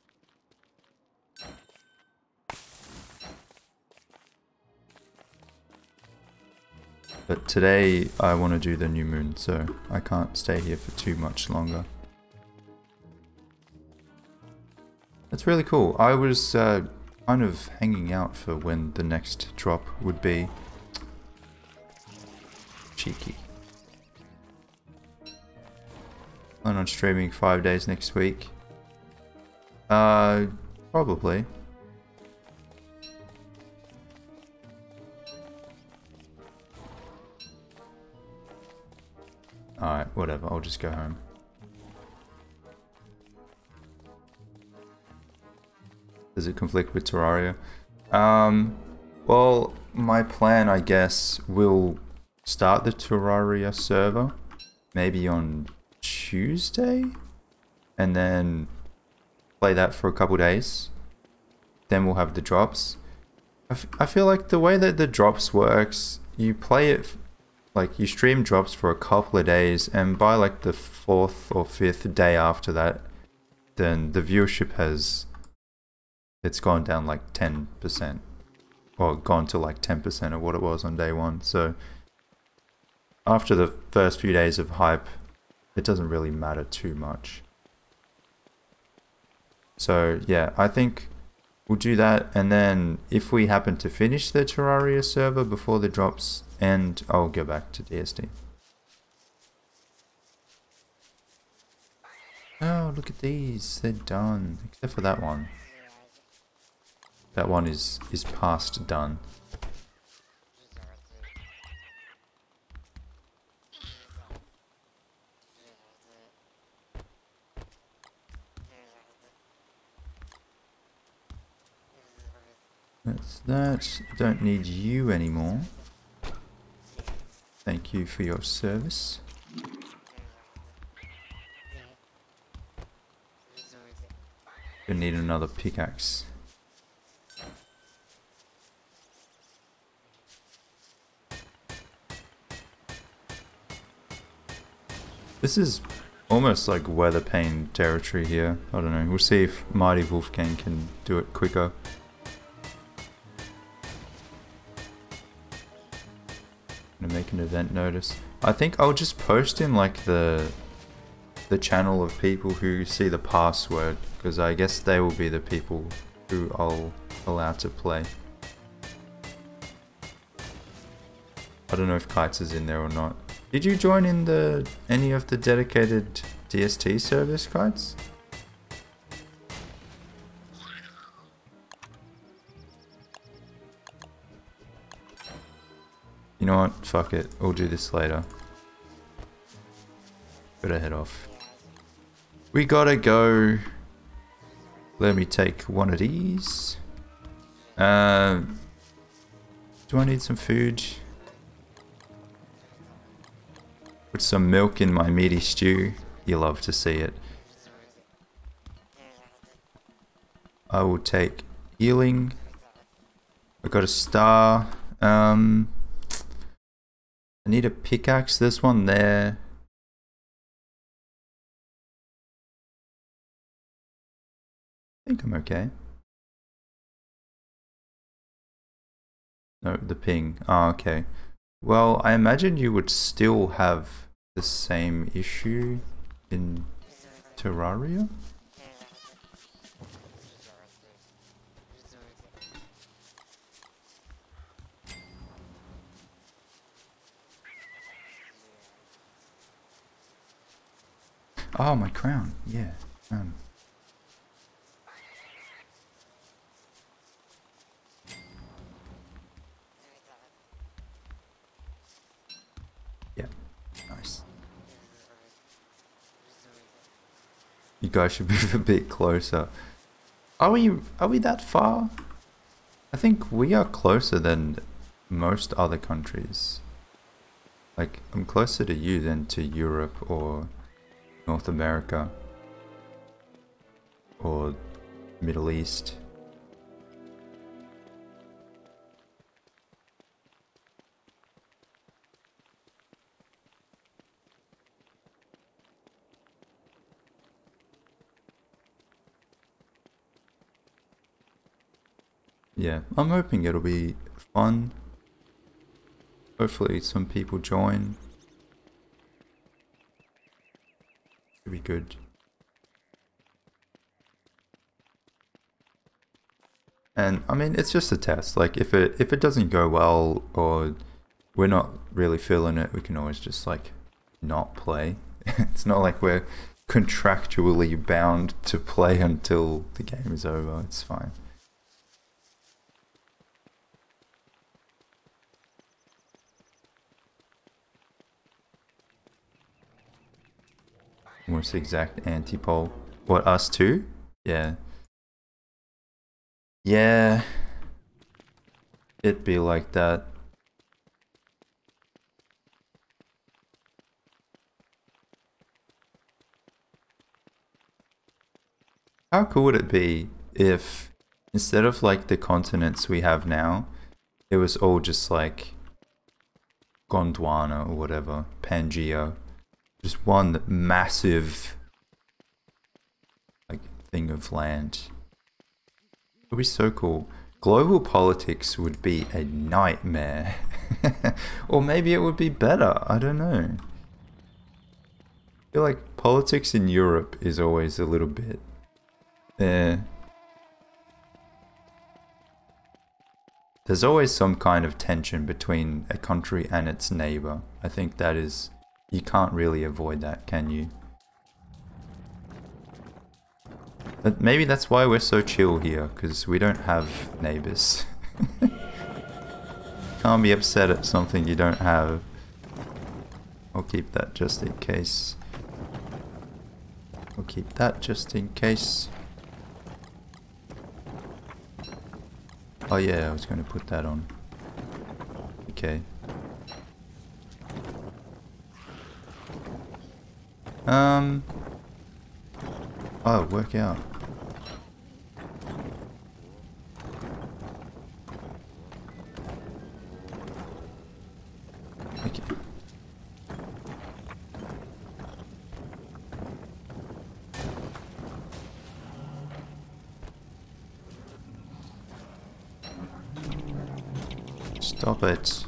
But today I want to do the new moon, so I can't stay here for too much longer. That's really cool. I was uh, kind of hanging out for when the next drop would be. Cheeky. Plan on streaming five days next week. Uh, probably. Alright, whatever, I'll just go home. Does it conflict with Terraria? Um, well, my plan, I guess, will start the Terraria server maybe on Tuesday and then play that for a couple days. Then we'll have the drops. I, I feel like the way that the drops works, you play it like you stream drops for a couple of days and by like the fourth or fifth day after that then the viewership has it's gone down like 10%. or gone to like 10% of what it was on day one. So after the first few days of hype, it doesn't really matter too much. So yeah, I think we'll do that. And then if we happen to finish the Terraria server before the drops end, I'll go back to DST. Oh, look at these. They're done. Except for that one. That one is, is past done. That's that. Don't need you anymore. Thank you for your service. Gonna need another pickaxe. This is almost like weather pain territory here. I don't know. We'll see if Mighty Wolfgang can do it quicker. gonna make an event notice. I think I'll just post in like the the channel of people who see the password because I guess they will be the people who I'll allow to play. I don't know if Kites is in there or not. Did you join in the any of the dedicated DST service, Kites? You know what? Fuck it. We'll do this later. Better head off. We gotta go. Let me take one of these. Uh, do I need some food? Put some milk in my meaty stew. You love to see it. I will take healing. I got a star. Um, I need a pickaxe, this one there. I think I'm okay. No, the ping. Ah, okay. Well, I imagine you would still have the same issue in Terraria? Oh, my crown. Yeah. Um. Yeah. Nice. You guys should [laughs] move a bit closer. Are we are we that far? I think we are closer than most other countries. Like, I'm closer to you than to Europe or North America or Middle East. Yeah, I'm hoping it'll be fun. Hopefully some people join. It'll be good. And I mean, it's just a test. Like if it if it doesn't go well or we're not really feeling it, we can always just like not play. [laughs] it's not like we're contractually bound to play until the game is over. It's fine. Almost exact antipole. What, us two? Yeah. Yeah. It'd be like that. How cool would it be if instead of like the continents we have now, it was all just like Gondwana or whatever, Pangea just one massive like thing of land. It would be so cool. global politics would be a nightmare. [laughs] or maybe it would be better. I don't know. I feel like politics in Europe is always a little bit. Eh. There's always some kind of tension between a country and its neighbor. I think that is. You can't really avoid that, can you? But maybe that's why we're so chill here, because we don't have neighbors. [laughs] Can't be upset at something you don't have. I'll keep that just in case. I'll keep that just in case. Oh yeah, I was going to put that on. Okay. Um. Oh, work out. Stop it.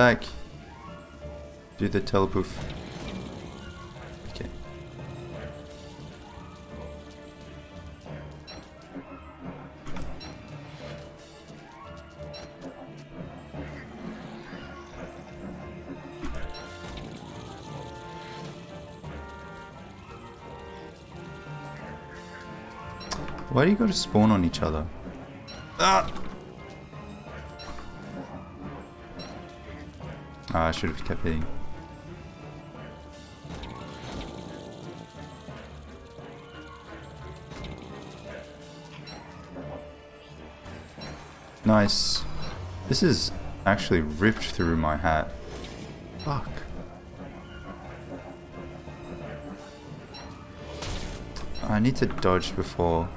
Back. Do the telepoof. Okay. Why do you gotta spawn on each other? Ah! Ah, I should have kept hitting. Nice. This is actually ripped through my hat. Fuck. I need to dodge before.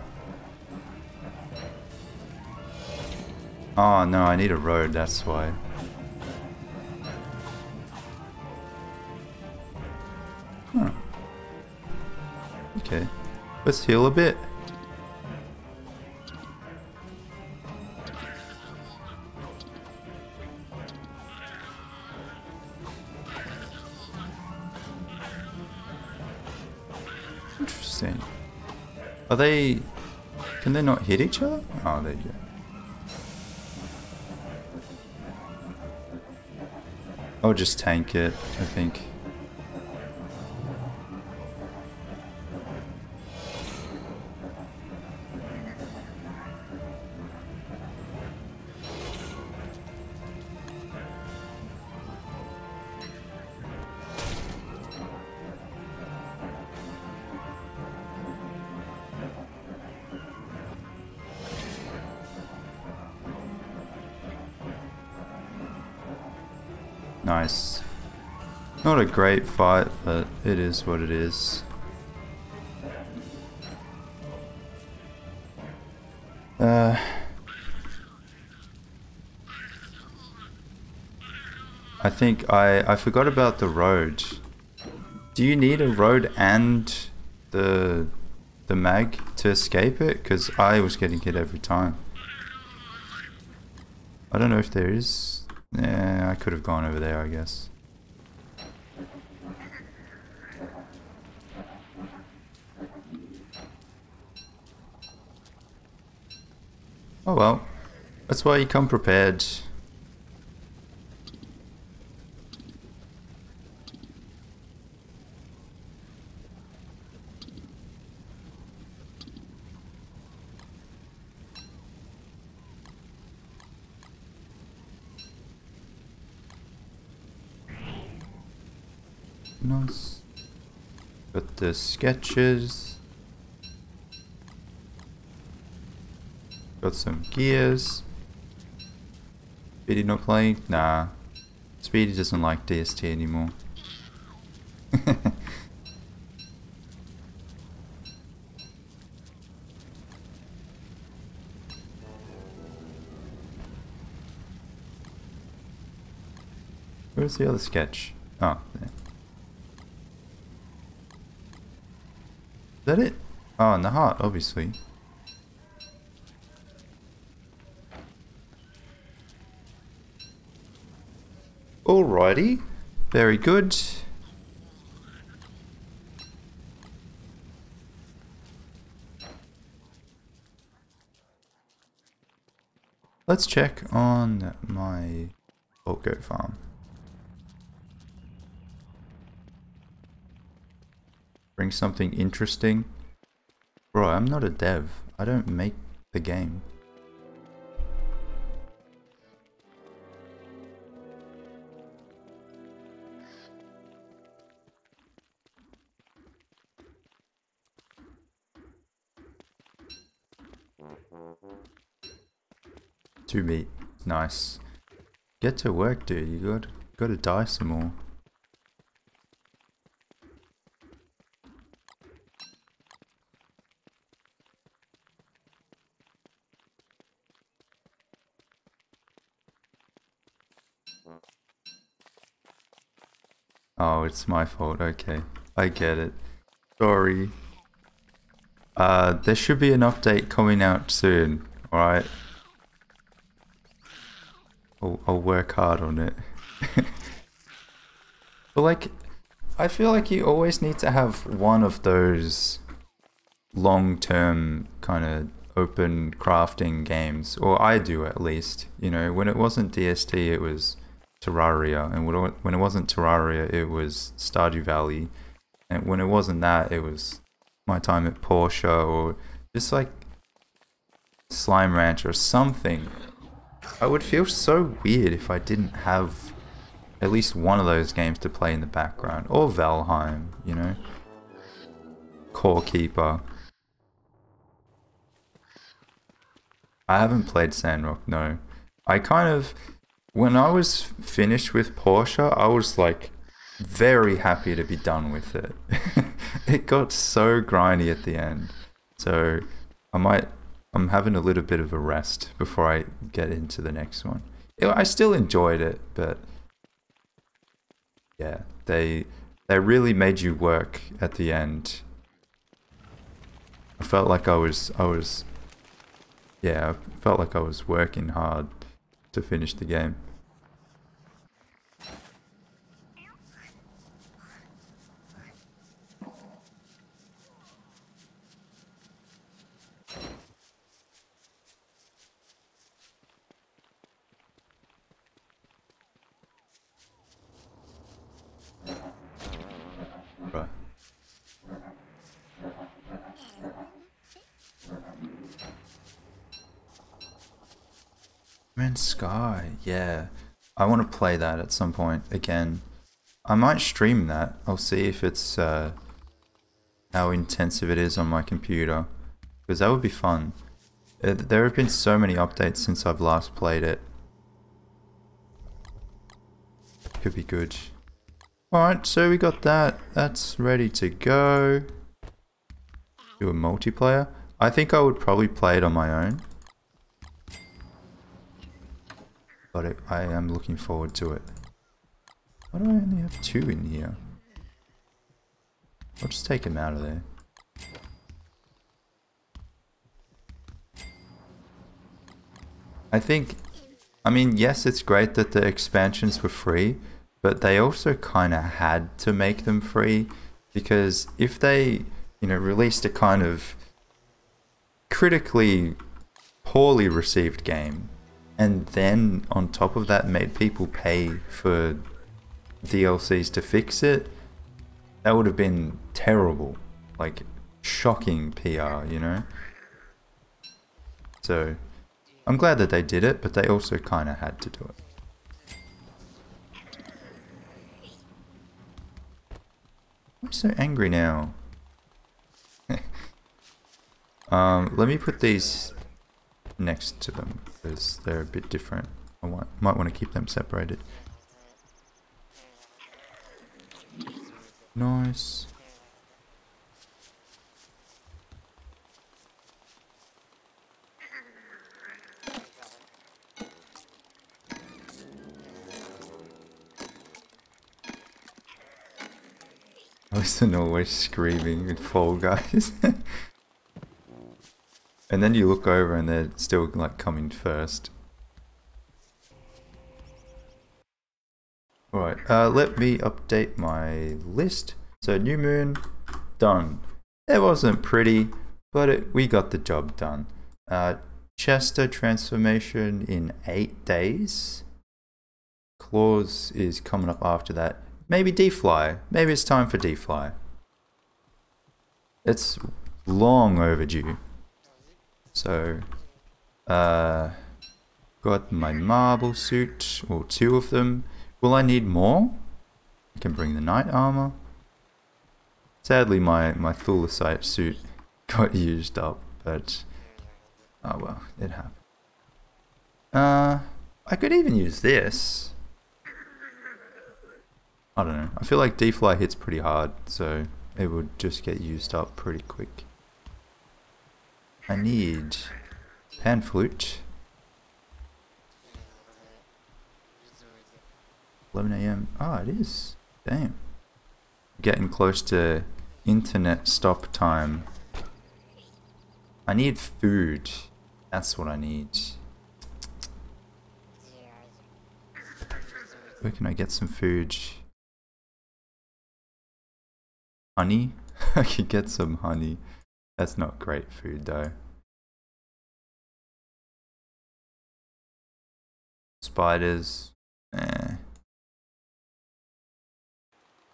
Oh no, I need a road, that's why. Let's heal a bit. Interesting. Are they... Can they not hit each other? Oh, there you go. I'll just tank it, I think. Great fight, but it is what it is. Uh, I think I, I forgot about the road. Do you need a road and the the mag to escape it? Because I was getting hit every time. I don't know if there is. Yeah, I could have gone over there, I guess. Oh well. That's why you come prepared. Nice. Got the sketches. Got some gears. Speedy not playing? Nah. Speedy doesn't like DST anymore. [laughs] Where's the other sketch? Oh, there. Is that it? Oh, in the heart, obviously. Alrighty. Very good. Let's check on my Volko farm. Bring something interesting. Bro, I'm not a dev. I don't make the game. Two meat. Nice. Get to work, dude. You got, got to die some more. Oh, it's my fault. Okay. I get it. Sorry. Uh, there should be an update coming out soon. Alright. I'll, work hard on it. [laughs] but like, I feel like you always need to have one of those long-term kind of open crafting games, or I do at least. You know, when it wasn't DST, it was Terraria, and when it wasn't Terraria, it was Stardew Valley, and when it wasn't that, it was my time at Portia or just like Slime Ranch or something. I would feel so weird if I didn't have at least one of those games to play in the background, or Valheim, you know, Core Keeper. I haven't played Sandrock, no. I kind of when I was finished with Portia, I was like very happy to be done with it. [laughs] it got so grindy at the end. So I might I'm having a little bit of a rest before I get into the next one. I still enjoyed it, but yeah, they they really made you work at the end. I felt like I was I was yeah, I felt like I was working hard to finish the game. Man's Sky, yeah. I want to play that at some point again. I might stream that. I'll see if it's uh, how intensive it is on my computer. Because that would be fun. Uh, there have been so many updates since I've last played it. Could be good. Alright, so we got that. That's ready to go. Do a multiplayer. I think I would probably play it on my own. But it, I am looking forward to it. Why do I only have two in here? I'll just take him out of there. I think, I mean, yes, it's great that the expansions were free, but they also kind of had to make them free because if they, you know, released a kind of critically poorly received game and then on top of that made people pay for DLCs to fix it, that would have been terrible. Like, shocking PR, you know? So, I'm glad that they did it, but they also kind of had to do it. I'm so angry now? [laughs] um, let me put these next to them because they're a bit different. I want, might want to keep them separated. Nice. I Austin always screaming in Fall Guys. [laughs] and then you look over and they're still like coming first. Alright, uh, let me update my list. So new moon, done. It wasn't pretty, but it, we got the job done. Uh, Chester transformation in 8 days. Klaus is coming up after that. Maybe D-Fly. Maybe it's time for D-Fly. It's long overdue. So, uh, got my marble suit, or two of them. Will I need more? I can bring the knight armor. Sadly, my, my thulecite suit [laughs] got used up, but... Oh well, it happened. Uh, I could even use this. I don't know. I feel like D-Fly hits pretty hard, so it would just get used up pretty quick. I need pan flute. 11 a.m. Ah, oh, it is. Damn. Getting close to internet stop time. I need food. That's what I need. Where can I get some food? Honey? [laughs] I could get some honey. That's not great food though. Spiders. Eh.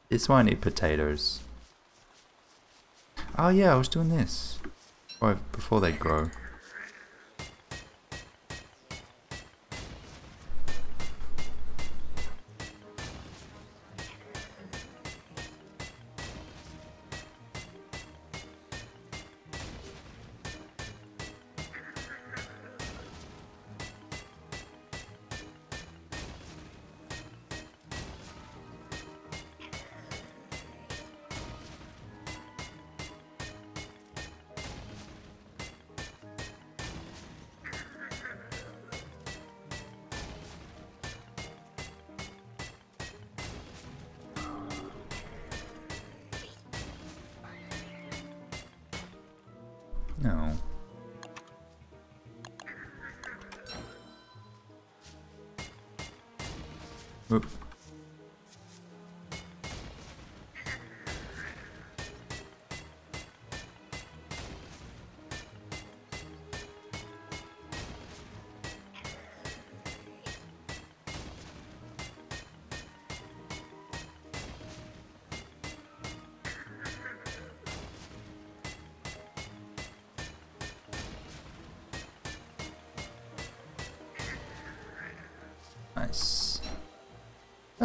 This one eat potatoes. Oh yeah, I was doing this. Or before they grow.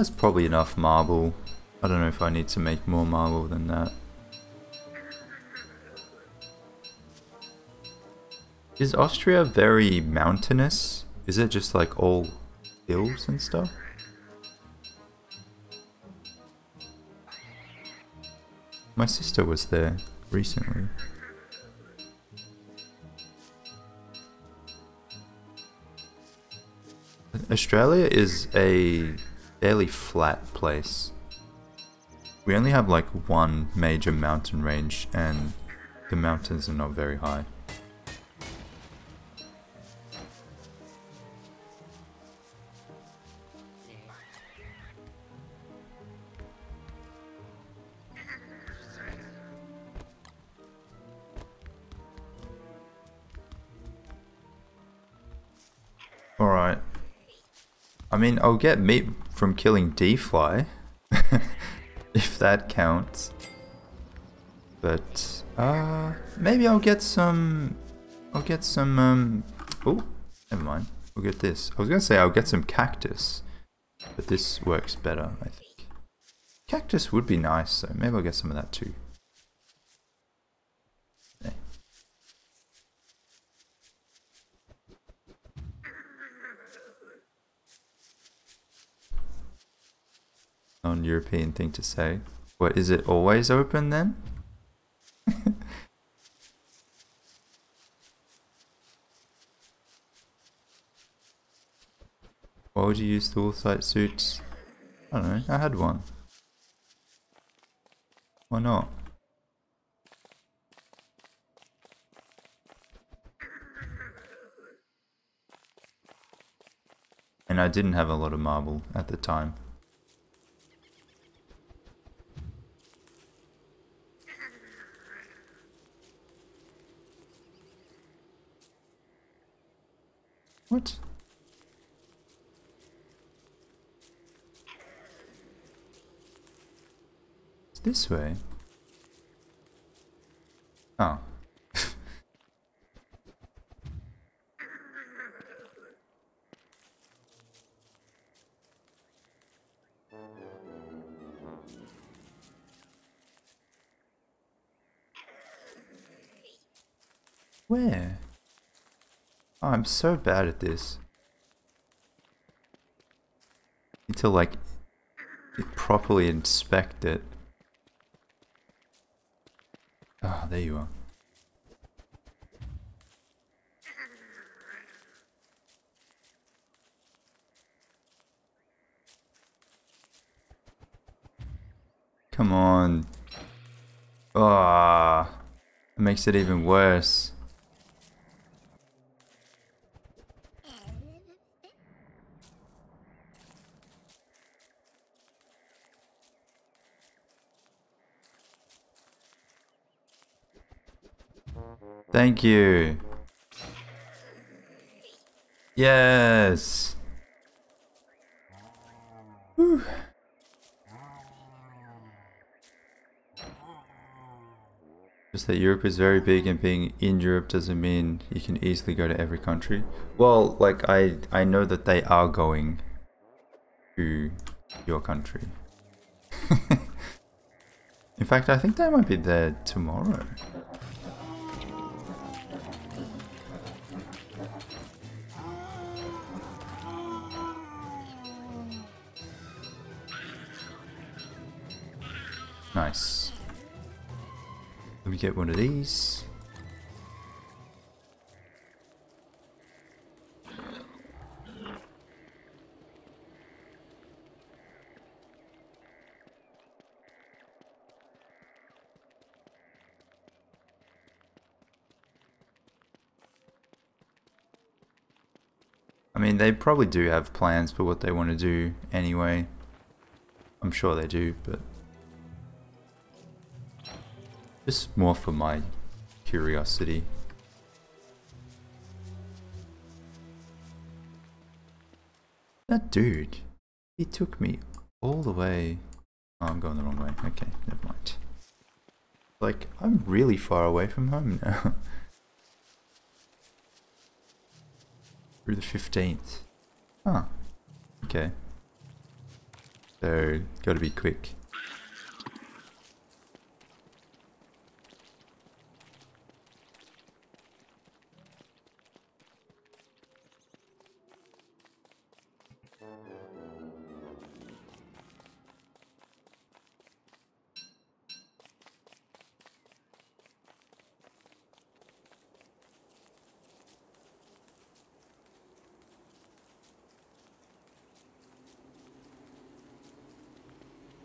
That's probably enough marble. I don't know if I need to make more marble than that. Is Austria very mountainous? Is it just like all hills and stuff? My sister was there recently. Australia is a fairly flat place. We only have like one major mountain range and the mountains are not very high. Alright, I mean, I'll get meat from killing D-Fly. [laughs] if that counts. But, uh, maybe I'll get some... I'll get some, um... Oh, never mind. We'll get this. I was gonna say I'll get some cactus. But this works better, I think. Cactus would be nice, so maybe I'll get some of that too. non-European thing to say. What, is it always open then? [laughs] Why would you use thulecite suits? I don't know, I had one. Why not? And I didn't have a lot of marble at the time. What? It's this way. Oh. [laughs] Where? Oh, I'm so bad at this. Need to like properly inspect it. Ah, oh, there you are. Come on. Ah, oh, it makes it even worse. Thank you. Yes. Whew. Just that Europe is very big and being in Europe doesn't mean you can easily go to every country. Well, like I I know that they are going to your country. [laughs] in fact, I think they might be there tomorrow. Nice. Let me get one of these. I mean, they probably do have plans for what they want to do anyway. I'm sure they do, but... Just more for my curiosity. That dude, he took me all the way. Oh, I'm going the wrong way. Okay, never mind. Like, I'm really far away from home now. [laughs] Through the 15th. Huh. Ah, okay. So, gotta be quick.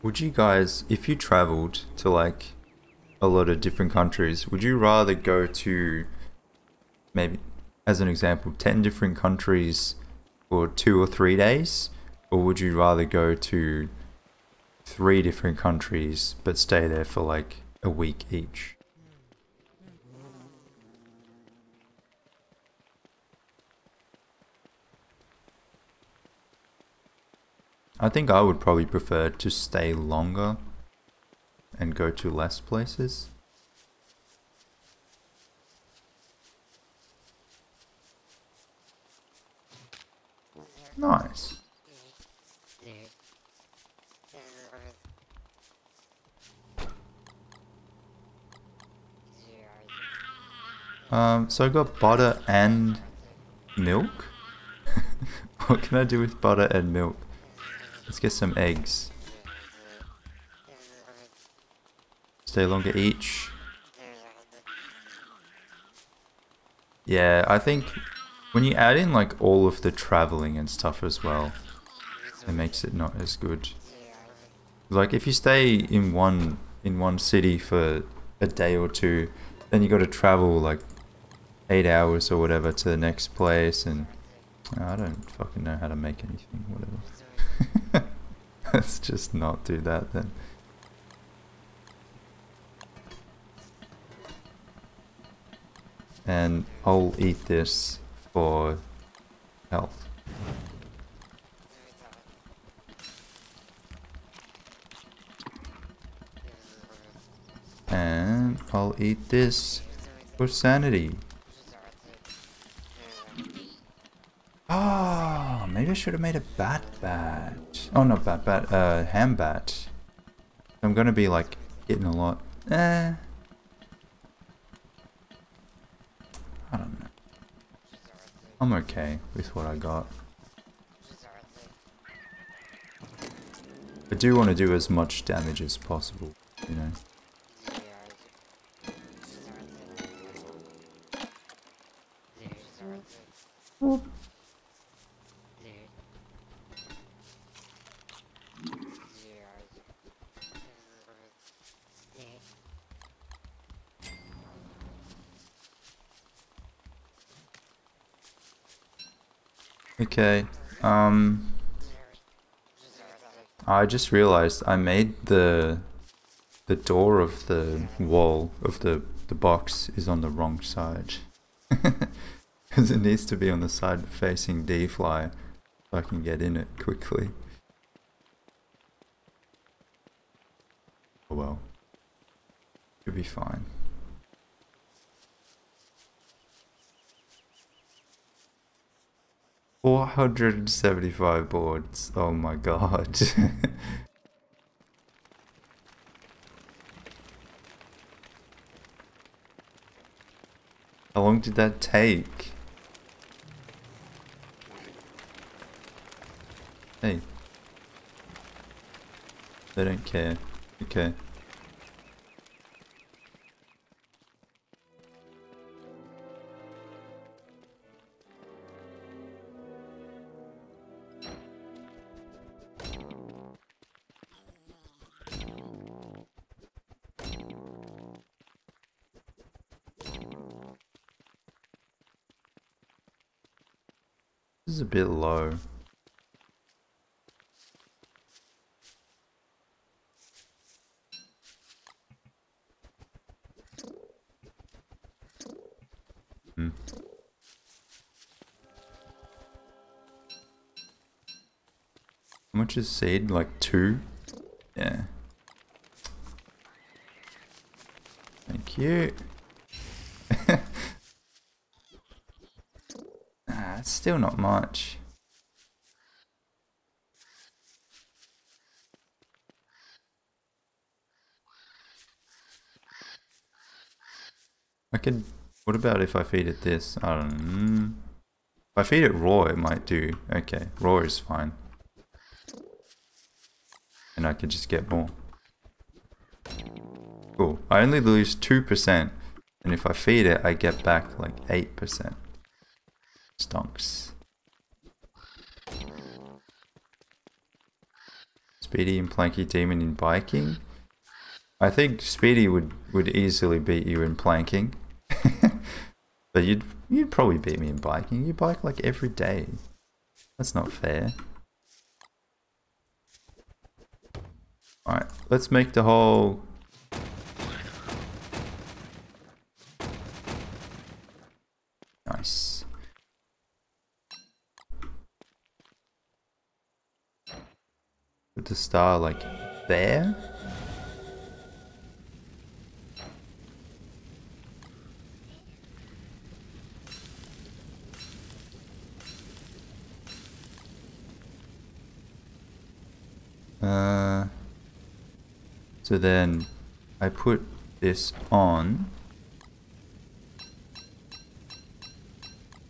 Would you guys, if you traveled to like a lot of different countries, would you rather go to maybe, as an example, 10 different countries for two or three days? Or would you rather go to three different countries but stay there for like a week each? I think I would probably prefer to stay longer and go to less places. Nice. Um, so I got butter and milk? [laughs] what can I do with butter and milk? Get some eggs. Stay longer each. Yeah, I think when you add in like all of the traveling and stuff as well, it makes it not as good. Like if you stay in one in one city for a day or two, then you got to travel like eight hours or whatever to the next place, and I don't fucking know how to make anything. Whatever. [laughs] Let's just not do that then. And I'll eat this for health. And I'll eat this for sanity. Ah, oh, maybe I should have made a bat bat. Oh, not bat bat, uh, ham bat. I'm gonna be like hitting a lot. Eh. I don't know. I'm okay with what I got. I do want to do as much damage as possible, you know. Okay, um... I just realized I made the the door of the wall of the, the box is on the wrong side. [laughs] Because it needs to be on the side facing D-Fly so I can get in it quickly. Oh well. Should be fine. 475 boards. Oh my god. [laughs] How long did that take? Hey. They don't care. Okay. Is a bit low. Hmm. How much is seed? Like two? Yeah. Thank you. It's still not much. I could... What about if I feed it this? I don't know. If I feed it raw, it might do. Okay, raw is fine. And I could just get more. Cool. I only lose 2%. And if I feed it, I get back like 8%. Stonks. Speedy and Planky Demon in biking. I think Speedy would, would easily beat you in planking. [laughs] but you'd you'd probably beat me in biking. You bike like every day. That's not fair. Alright, let's make the whole Nice. Put the star like there? Uh, so then I put this on.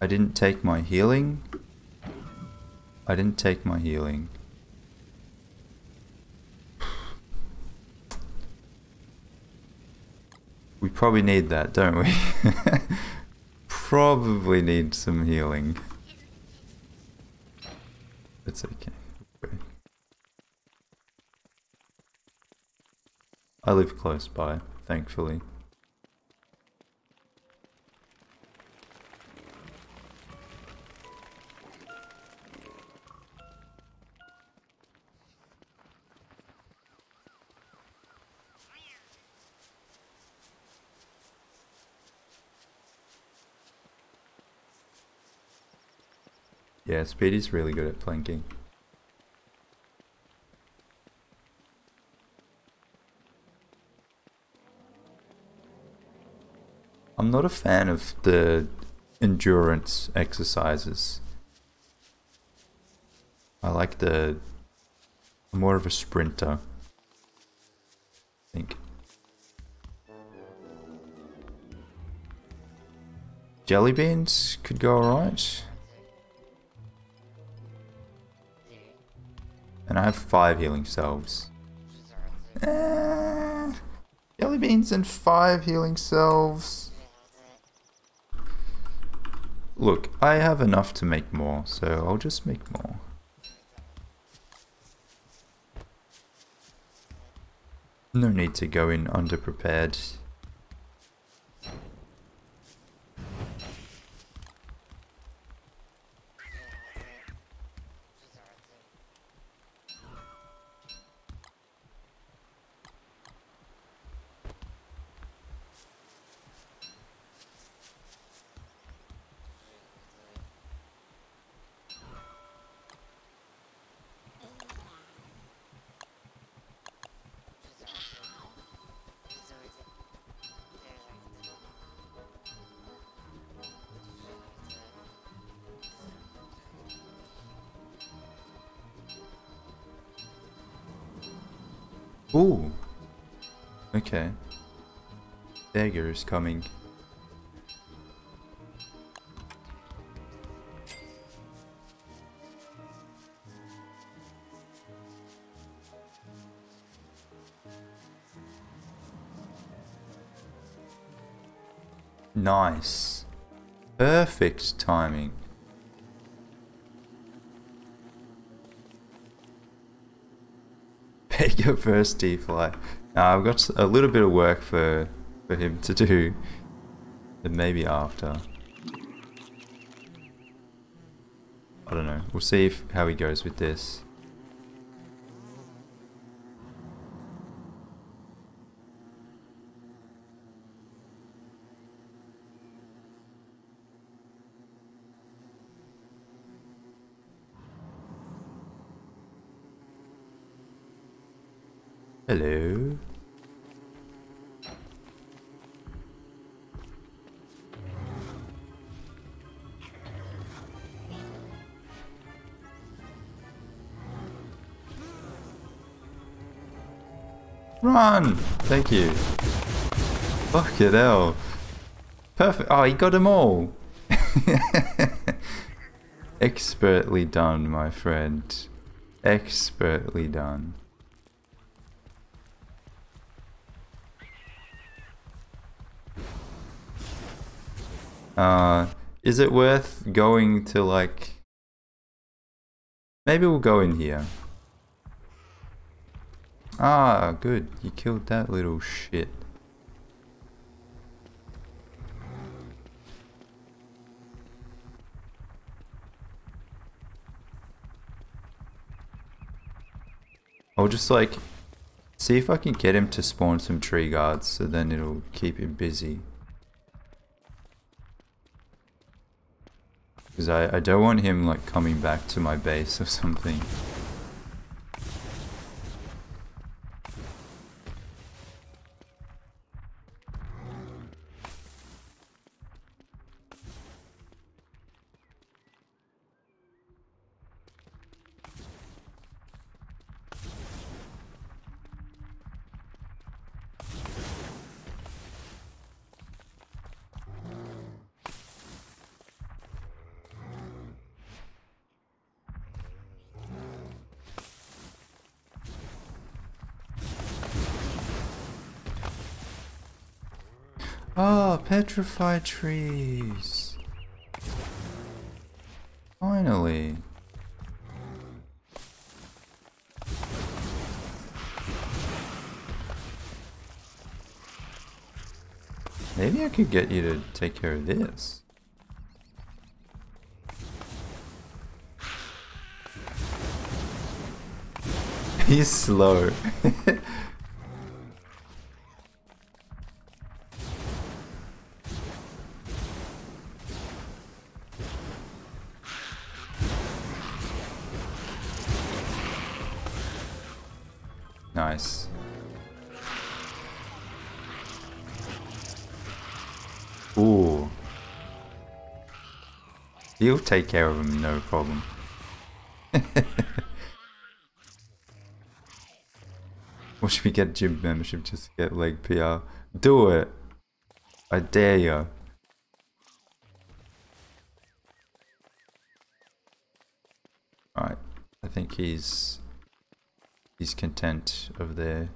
I didn't take my healing. I didn't take my healing. We probably need that, don't we? [laughs] probably need some healing. It's okay. I live close by, thankfully. Yeah, Speedy's really good at planking. I'm not a fan of the endurance exercises. I like the... I'm more of a sprinter. I think. Jelly beans could go alright. And I have five healing salves. Eh, jelly beans and five healing salves. Look, I have enough to make more, so I'll just make more. No need to go in underprepared. Is coming. Nice. Perfect timing. [laughs] Take your first D-fly. Now I've got a little bit of work for, for him to do. But maybe after. I don't know. We'll see if, how he goes with this. Hello. Run! Thank you. Fuck it hell. Perfect. Oh, he got them all. [laughs] Expertly done, my friend. Expertly done. Uh, is it worth going to like... Maybe we'll go in here. Ah, good. You killed that little shit. I'll just like see if I can get him to spawn some tree guards so then it'll keep him busy. Because I, I don't want him like coming back to my base or something. Petrified trees. Finally. Maybe I could get you to take care of this. [laughs] He's slow. [laughs] take care of him, no problem. or should we get gym membership just to get leg PR? Do it! I dare you. Alright, I think he's he's content over there.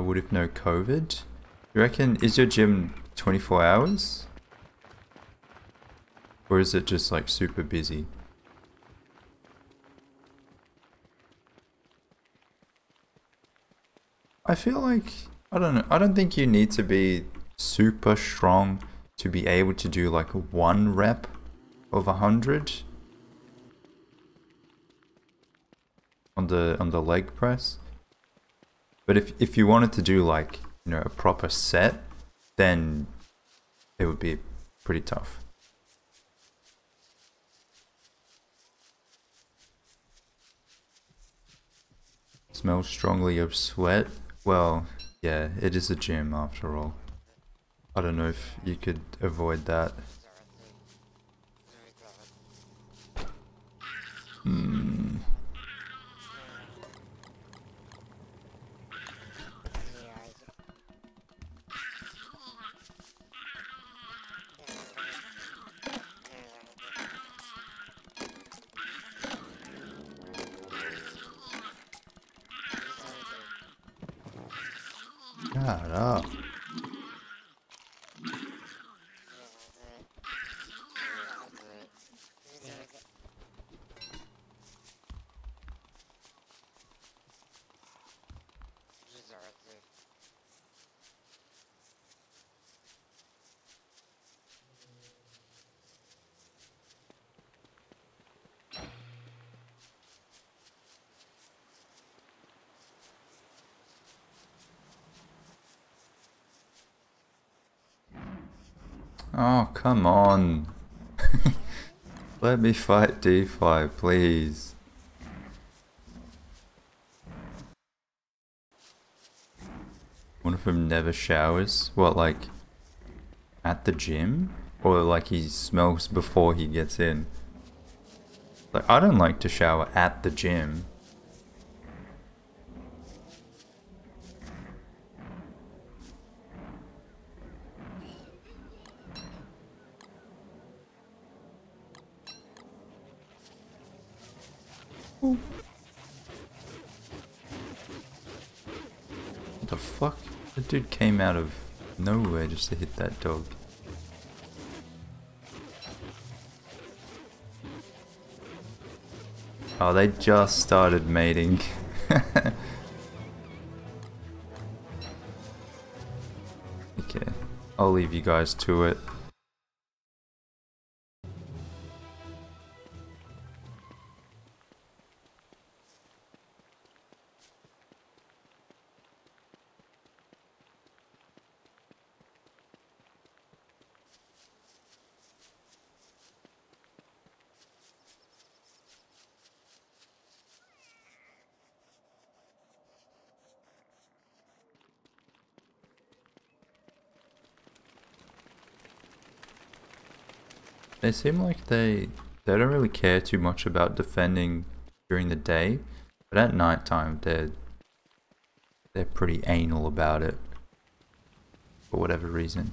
I would have no COVID. You reckon, is your gym 24 hours? Or is it just like super busy? I feel like, I don't know, I don't think you need to be super strong to be able to do like one rep of a hundred on the on the leg press. But if if you wanted to do like you know a proper set, then it would be pretty tough. Smells strongly of sweat. Well, yeah, it is a gym after all. I don't know if you could avoid that. Hmm. Up. Come on. [laughs] Let me fight D5, please. One of them never showers? What, like, at the gym? Or like he smells before he gets in? Like, I don't like to shower at the gym. What the fuck? That dude came out of nowhere just to hit that dog. Oh, they just started mating. [laughs] okay, I'll leave you guys to it. They seem like they they don't really care too much about defending during the day. But at night time, they're they're pretty anal about it for whatever reason.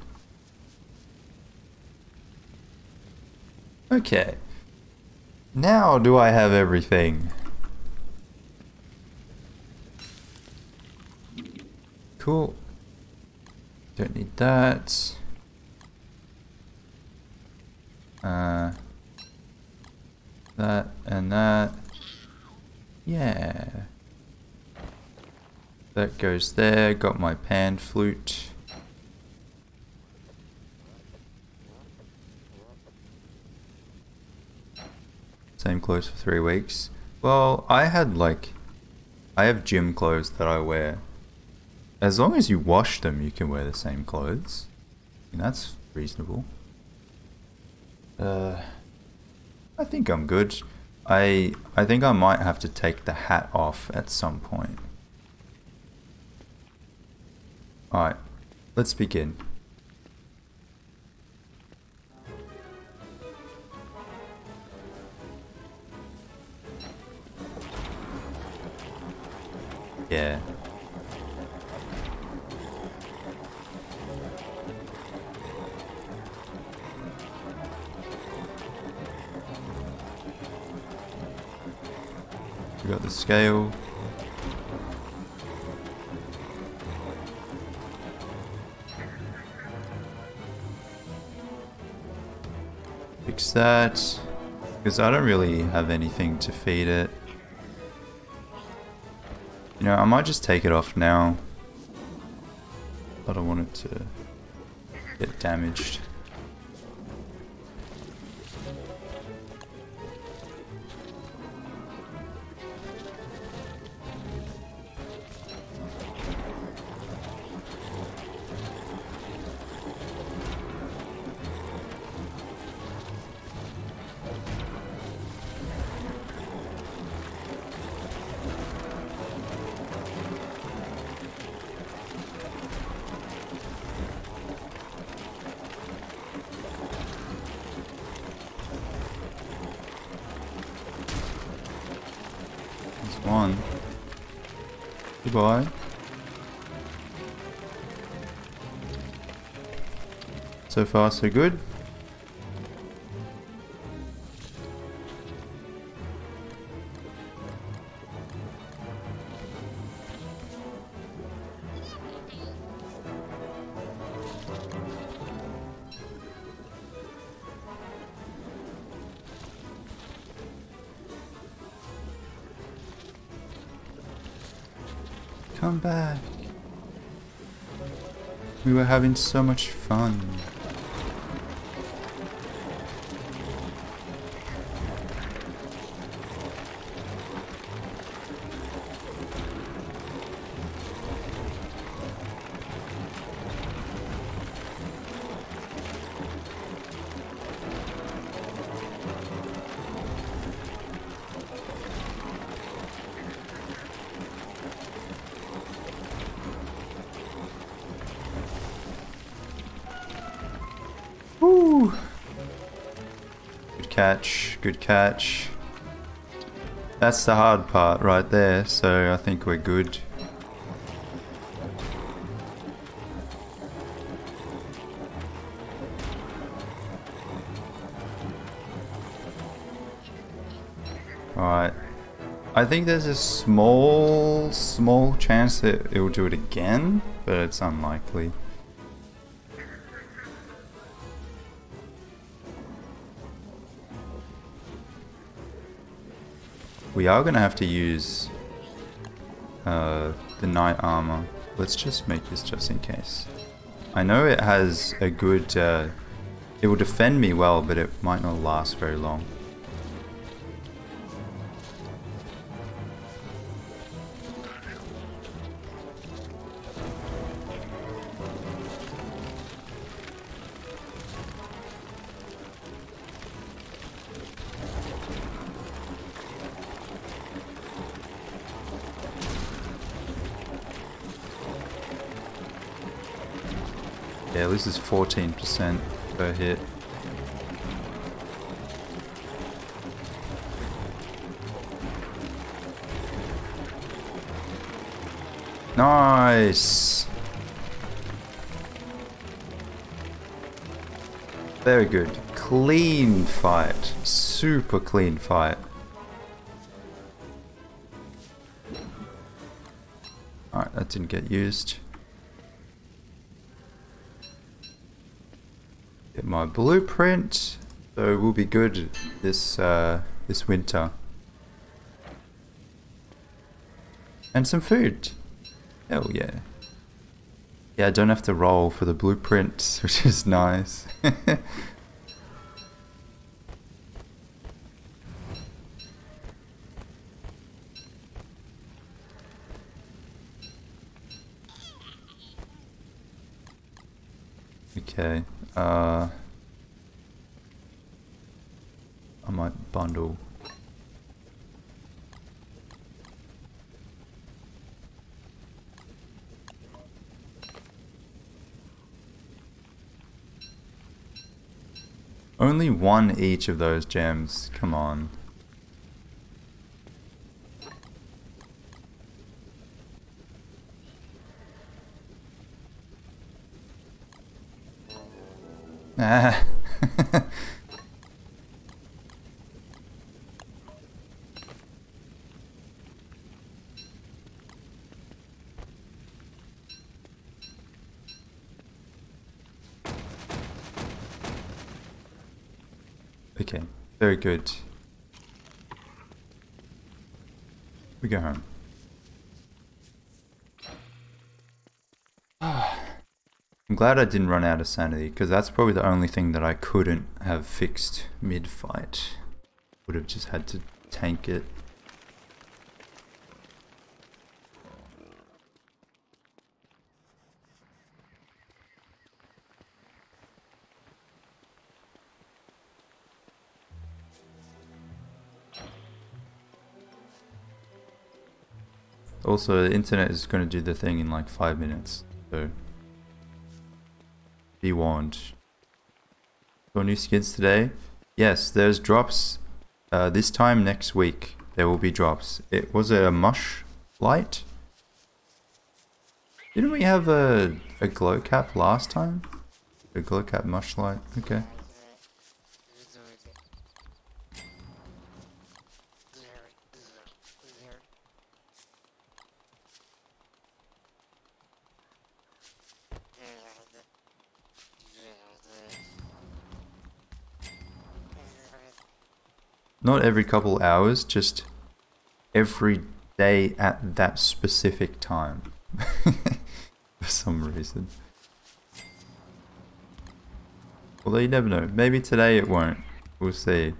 Okay. Now do I have everything? Cool. Don't need that. Uh, that and that. Yeah. That goes there. Got my pan flute. Same clothes for three weeks. Well, I had like... I have gym clothes that I wear. As long as you wash them, you can wear the same clothes. And that's reasonable. Uh, I think I'm good. I I think I might have to take the hat off at some point. Alright, let's begin. Yeah. Scale. Fix that. Because I don't really have anything to feed it. You know, I might just take it off now. I don't want it to get damaged. Goodbye. So far, so good. Having so much fun. Catch, good catch. That's the hard part right there, so I think we're good. Alright. I think there's a small, small chance that it will do it again, but it's unlikely. We are going to have to use uh, the knight armor. Let's just make this just in case. I know it has a good... Uh, it will defend me well, but it might not last very long. This is 14% per hit. Nice. Very good. Clean fight. Super clean fight. Alright, that didn't get used. My blueprint. So we'll be good this uh, this winter. And some food. Hell yeah. Yeah, I don't have to roll for the blueprints, [laughs] which is nice. [laughs] okay, uh... I might bundle Only one each of those gems. Come on. Good. We go home. [sighs] I'm glad I didn't run out of sanity, because that's probably the only thing that I couldn't have fixed mid-fight. Would have just had to tank it. Also, the internet is going to do the thing in like five minutes, so be warned. For new skins today? Yes, there's drops. Uh, this time next week, there will be drops. It was a mush light? Didn't we have a a glow cap last time? A glow cap mush light. Okay. Not every couple hours, just every day at that specific time. [laughs] For some reason. Although you never know. Maybe today it won't. We'll see.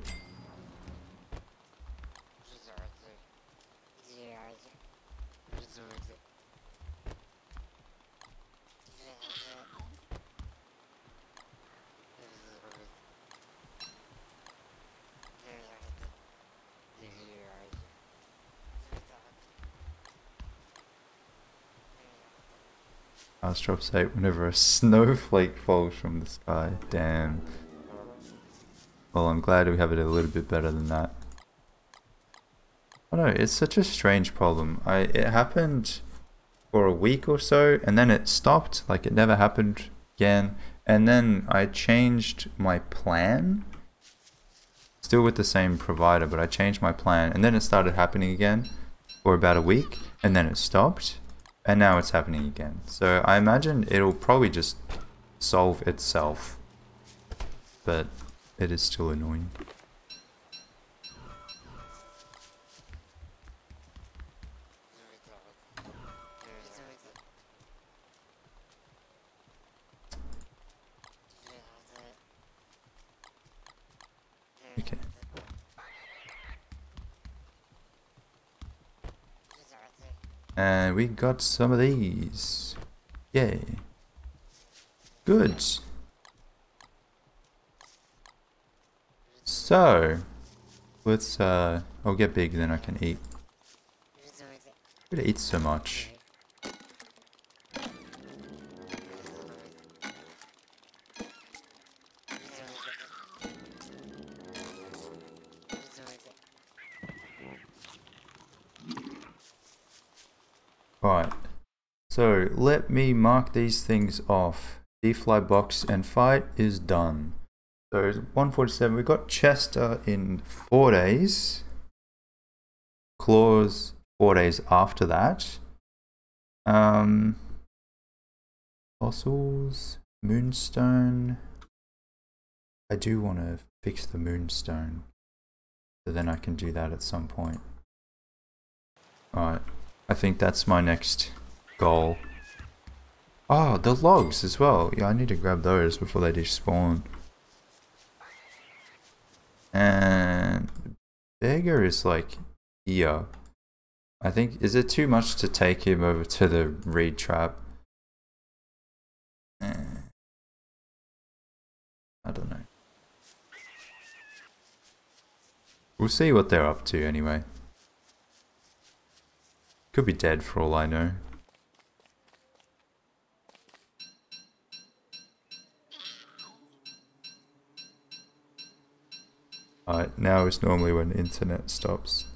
Whenever a [laughs] snowflake falls from the sky. Damn. Well, I'm glad we have it a little bit better than that. I don't know, it's such a strange problem. I It happened for a week or so, and then it stopped, like it never happened again. And then I changed my plan. Still with the same provider, but I changed my plan, and then it started happening again for about a week, and then it stopped and now it's happening again. So I imagine it'll probably just solve itself. But it is still annoying. And we got some of these. Yay. Good. So, let's, uh, I'll get big then I can eat. I'm gonna eat so much. So let me mark these things off. D-fly box and fight is done. So 147, we got Chester in four days. Klaus four days after that. Um, fossils, moonstone. I do want to fix the moonstone. So then I can do that at some point. Alright, I think that's my next goal. Oh, the logs as well. Yeah, I need to grab those before they despawn. And Bearger is like here. I think, is it too much to take him over to the reed trap? Eh. I don't know. We'll see what they're up to anyway. Could be dead for all I know. Alright, now is normally when internet stops.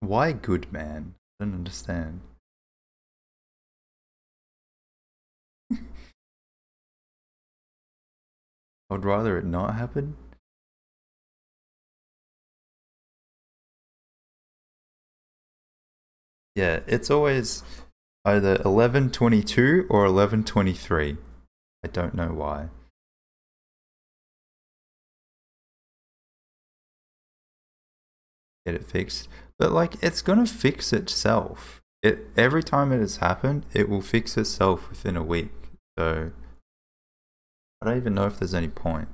Why good man? I don't understand. [laughs] I'd rather it not happen. Yeah, it's always either 1122 or 1123. I don't know why. Get it fixed. But like it's gonna fix itself. It every time it has happened, it will fix itself within a week. So I don't even know if there's any point.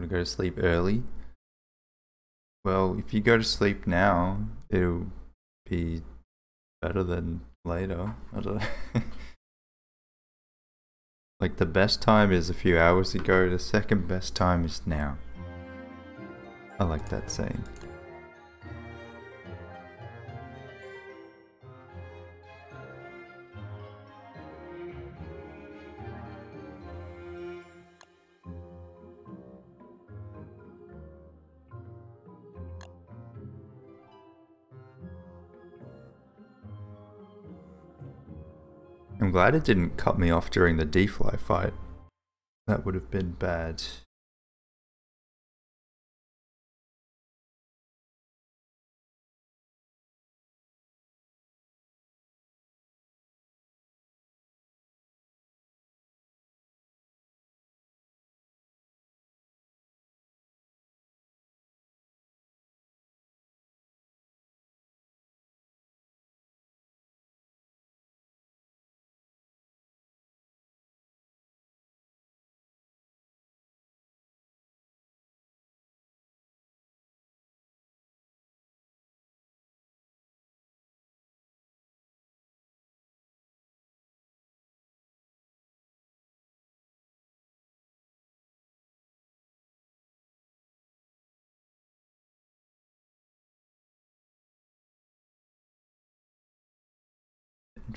To go to sleep early. Well, if you go to sleep now, it'll be better than later. I don't know. [laughs] like the best time is a few hours ago, the second best time is now. I like that saying. I'm glad it didn't cut me off during the D-fly fight. That would have been bad.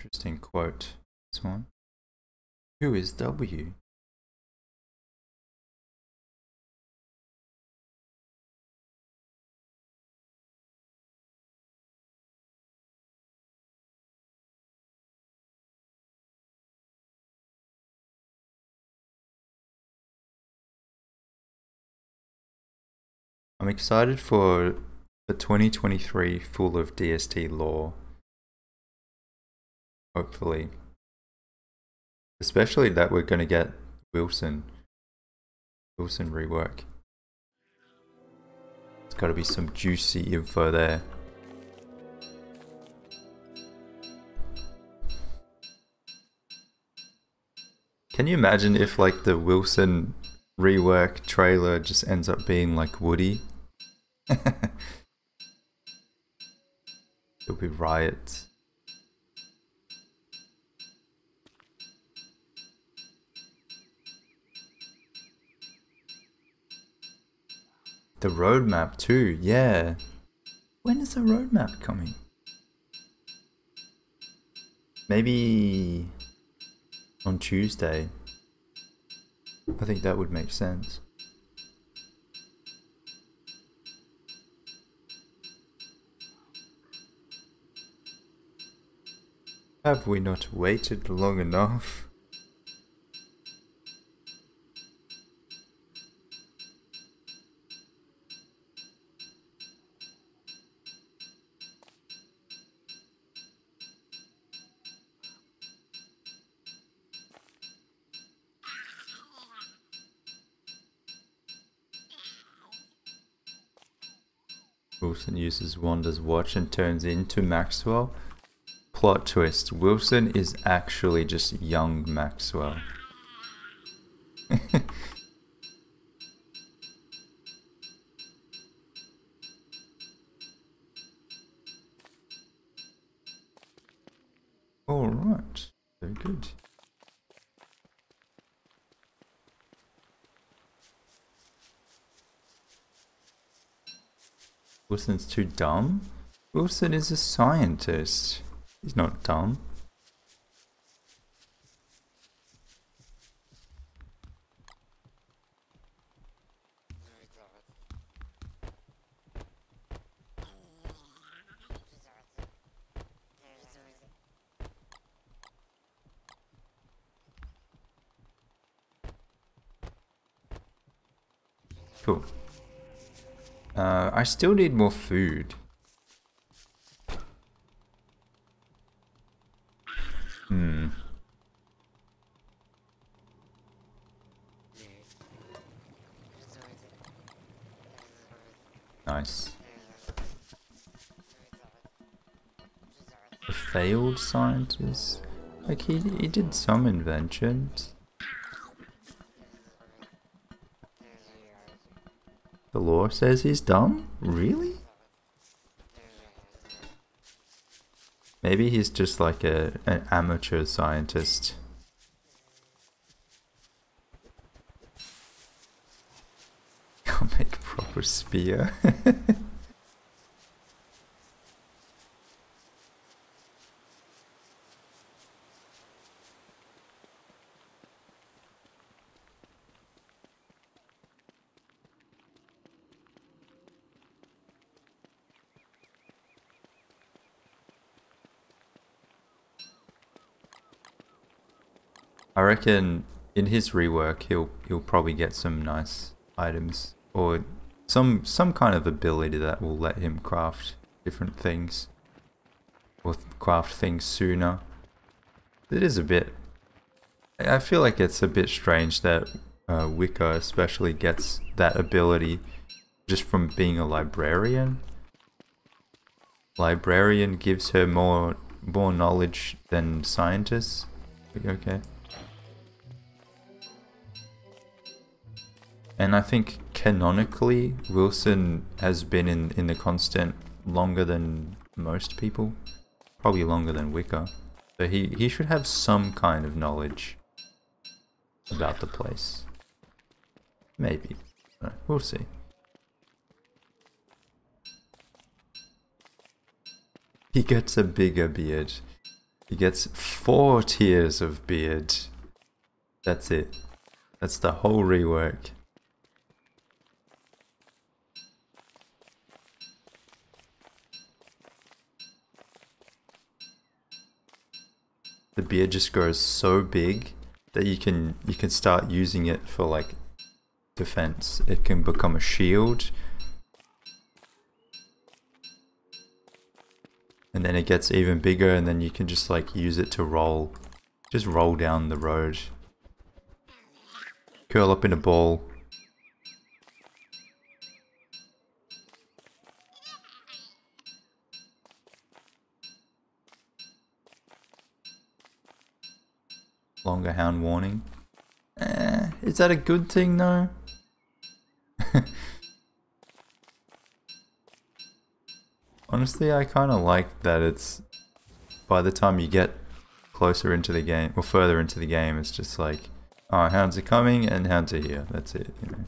Interesting quote. This one. Who is W? I'm excited for the 2023 full of DST lore. Hopefully. Especially that we're going to get Wilson. Wilson rework. There's got to be some juicy info there. Can you imagine if like the Wilson rework trailer just ends up being like Woody? [laughs] It'll be riots. The roadmap too, yeah. When is the roadmap coming? Maybe on Tuesday. I think that would make sense. Have we not waited long enough? Wilson uses Wanda's watch and turns into Maxwell. Plot twist, Wilson is actually just young Maxwell. Alright, very good. Wilson's too dumb? Wilson is a scientist. He's not dumb. Cool. Uh, I still need more food. Hmm. Nice. Failed scientist? Like he, he did some inventions. The lore says he's dumb? Really? Maybe he's just like a an amateur scientist. [laughs] I'll make proper spear. [laughs] reckon in his rework he'll he'll probably get some nice items or some some kind of ability that will let him craft different things or craft things sooner. It is a bit I feel like it's a bit strange that uh, Wicker especially gets that ability just from being a librarian. Librarian gives her more more knowledge than scientists. Okay. And I think canonically, Wilson has been in, in the constant longer than most people. Probably longer than Wicker. So he, he should have some kind of knowledge about the place. Maybe. We'll see. He gets a bigger beard. He gets four tiers of beard. That's it. That's the whole rework. the beard just grows so big that you can you can start using it for like defense. It can become a shield. And then it gets even bigger and then you can just like use it to roll. Just roll down the road. Curl up in a ball. Longer hound warning eh, is that a good thing though [laughs] Honestly, I kind of like that it's by the time you get closer into the game or further into the game, it's just like, oh, hounds are coming and hounds are here. That's it, you know.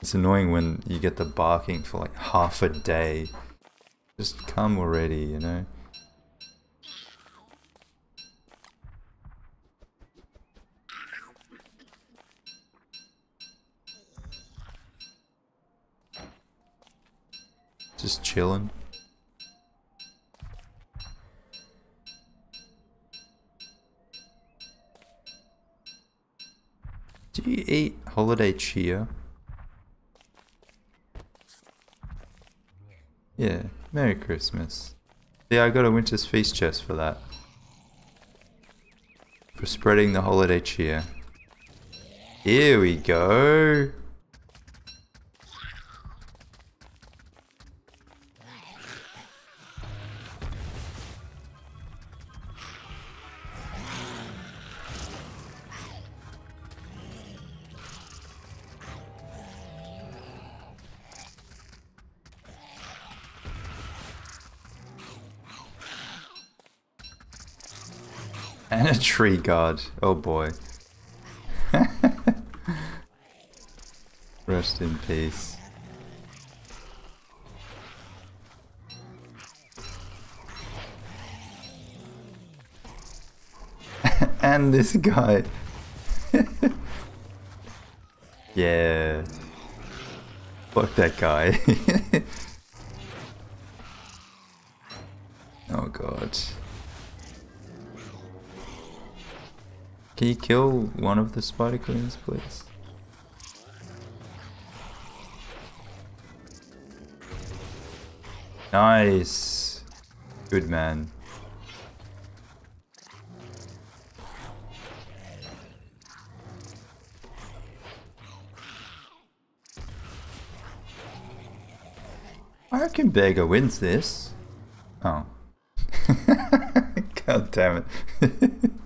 It's annoying when you get the barking for like half a day. Just come already, you know. Just chilling. Do you eat holiday cheer? Yeah, Merry Christmas. Yeah, I got a Winter's Feast chest for that. For spreading the holiday cheer. Here we go. Tree guard. Oh boy. [laughs] Rest in peace. [laughs] and this guy. [laughs] yeah. Fuck that guy. One of the spider queens, please? Nice. Good man. I reckon Bearger wins this. Oh. [laughs] God damn it. [laughs]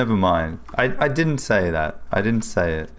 Never mind. I, I didn't say that. I didn't say it.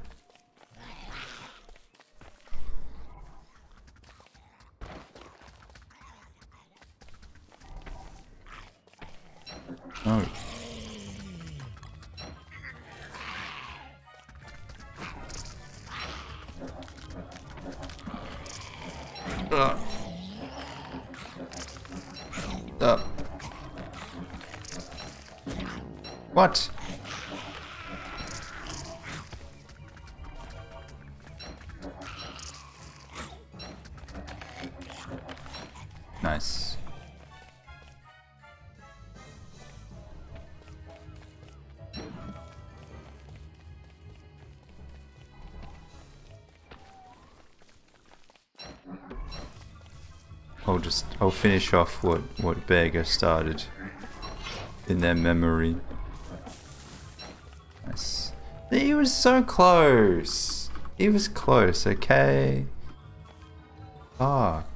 Finish off what what Bearger started in their memory. Nice. He was so close. He was close, okay? Fuck.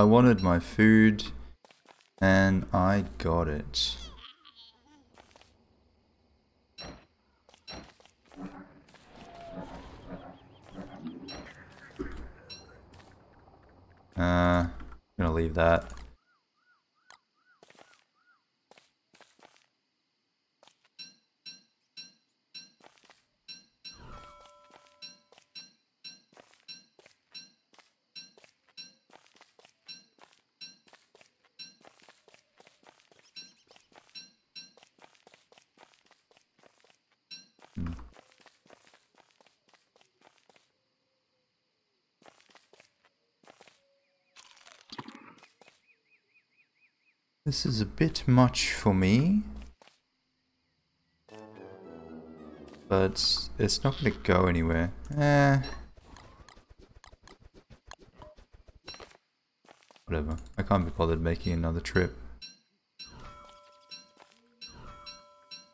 I wanted my food and I got it. Uh, I'm gonna leave that. This is a bit much for me. But it's not going to go anywhere. Eh. Whatever. I can't be bothered making another trip.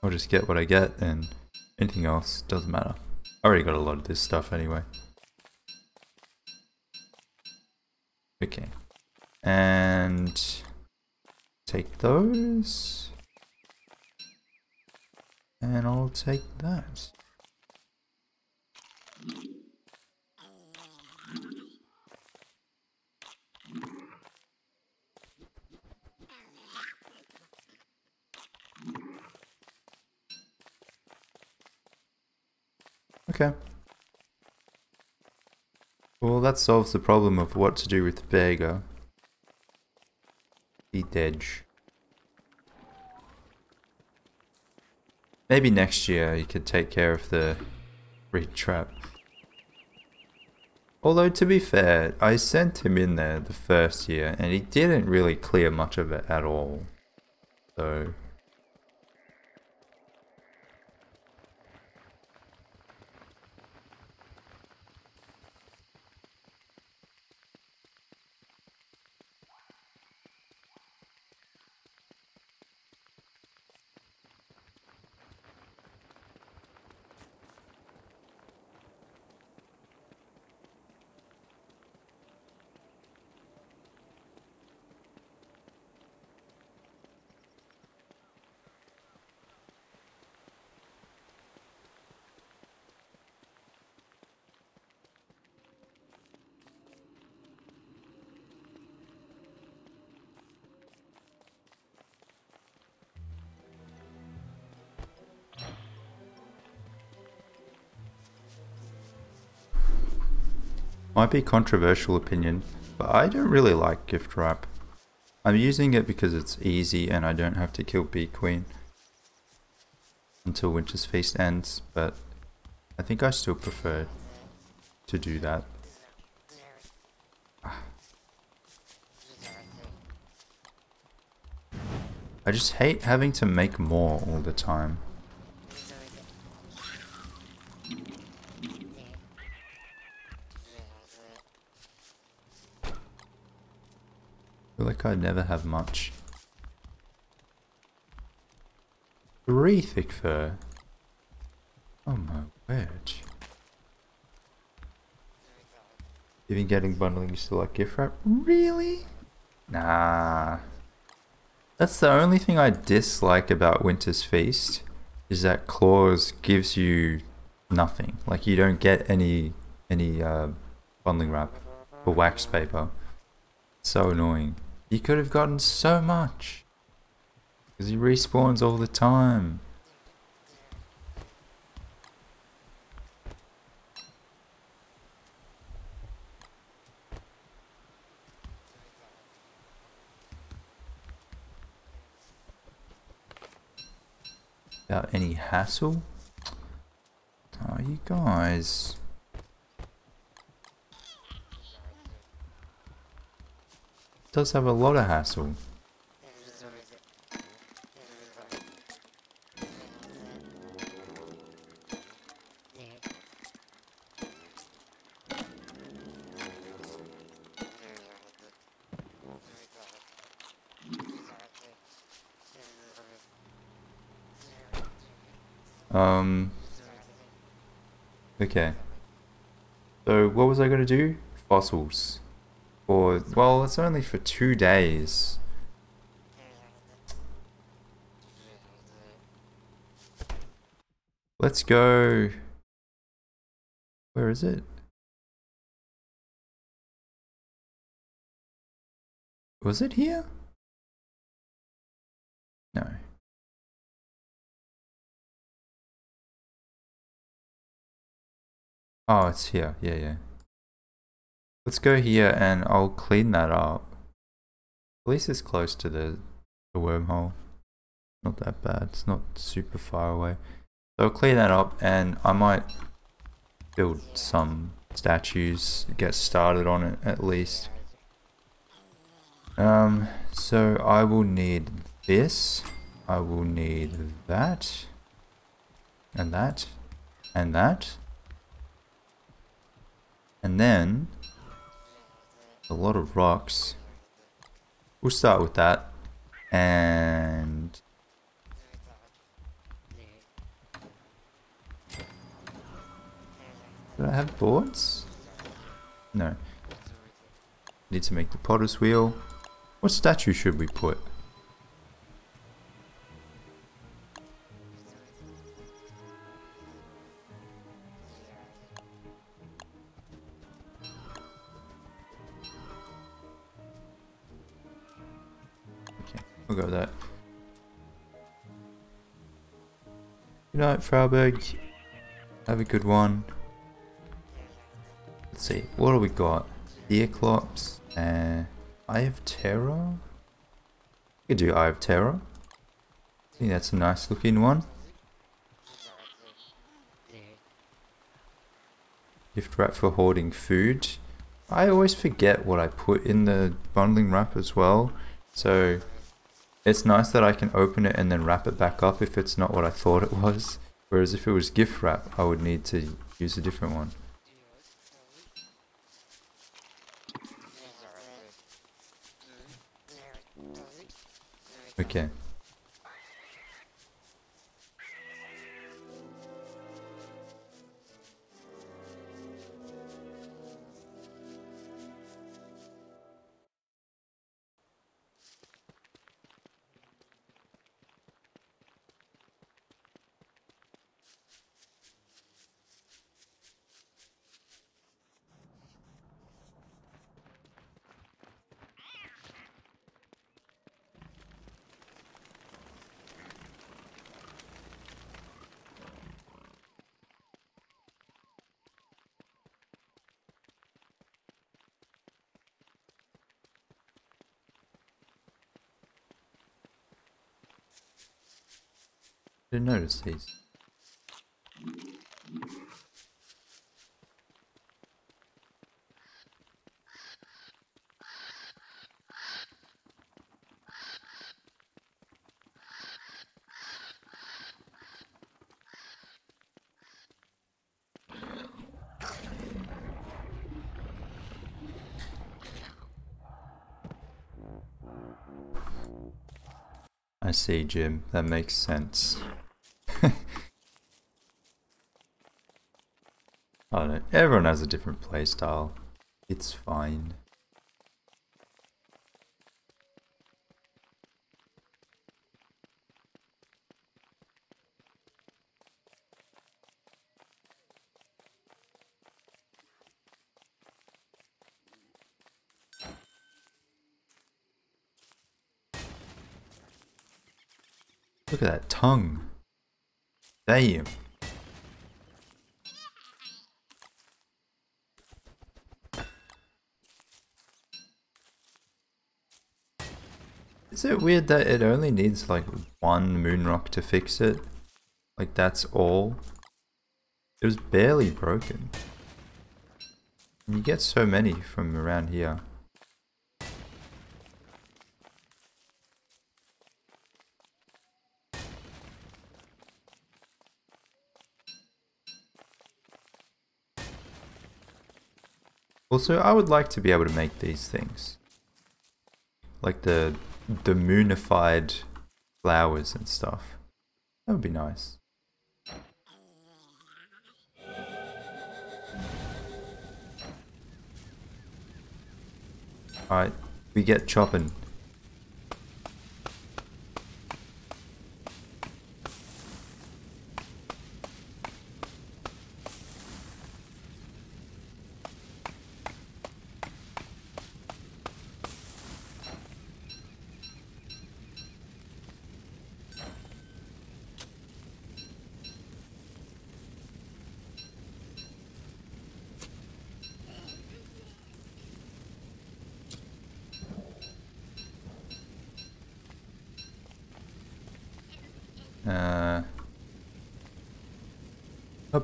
I'll just get what I get and anything else doesn't matter. I already got a lot of this stuff anyway. Okay. And take those. And I'll take that. Okay. Well, that solves the problem of what to do with Vega. the Bearger. He dead. Maybe next year he could take care of the reed trap. Although to be fair, I sent him in there the first year and he didn't really clear much of it at all. So Might be controversial opinion, but I don't really like gift wrap. I'm using it because it's easy and I don't have to kill Bee Queen until Winter's Feast ends, but I think I still prefer to do that. [sighs] I just hate having to make more all the time. I never have much. Three thick fur. Oh my word. Even getting bundling you still like gift wrap? Really? Nah. That's the only thing I dislike about Winter's Feast is that Klaus gives you nothing. Like you don't get any any uh, bundling wrap or wax paper. So annoying. You could have gotten so much. Because he respawns all the time. Without any hassle? Oh, you guys. Does have a lot of hassle. Um. Okay. So what was I going to do? Fossils. Well, it's only for two days. Let's go... Where is it? Was it here? No. Oh, it's here. Yeah, yeah. Let's go here and I'll clean that up. At least it's close to the, the wormhole. Not that bad. It's not super far away. So I'll clean that up and I might build some statues, get started on it at least. Um, so I will need this. I will need that. And that. And that. And then a lot of rocks. We'll start with that. And Do I have boards? No. Need to make the potter's wheel. What statue should we put? We'll go with that. Good night, Frauberg. Have a good one. Let's see, what do we got? Deerclops, uh, Eye of Terror? We could do Eye of Terror. I think that's a nice looking one. Gift wrap for hoarding food. I always forget what I put in the bundling wrap as well. So it's nice that I can open it and then wrap it back up if it's not what I thought it was. Whereas if it was gift wrap, I would need to use a different one. Okay. Notice these. I see, Jim. That makes sense. I don't know. Everyone has a different playstyle. It's fine. Look at that tongue. Damn. Is it weird that it only needs like one moon rock to fix it? Like that's all? It was barely broken. You get so many from around here. Also, I would like to be able to make these things. Like the, the moonified flowers and stuff. That would be nice. Alright, we get chopping.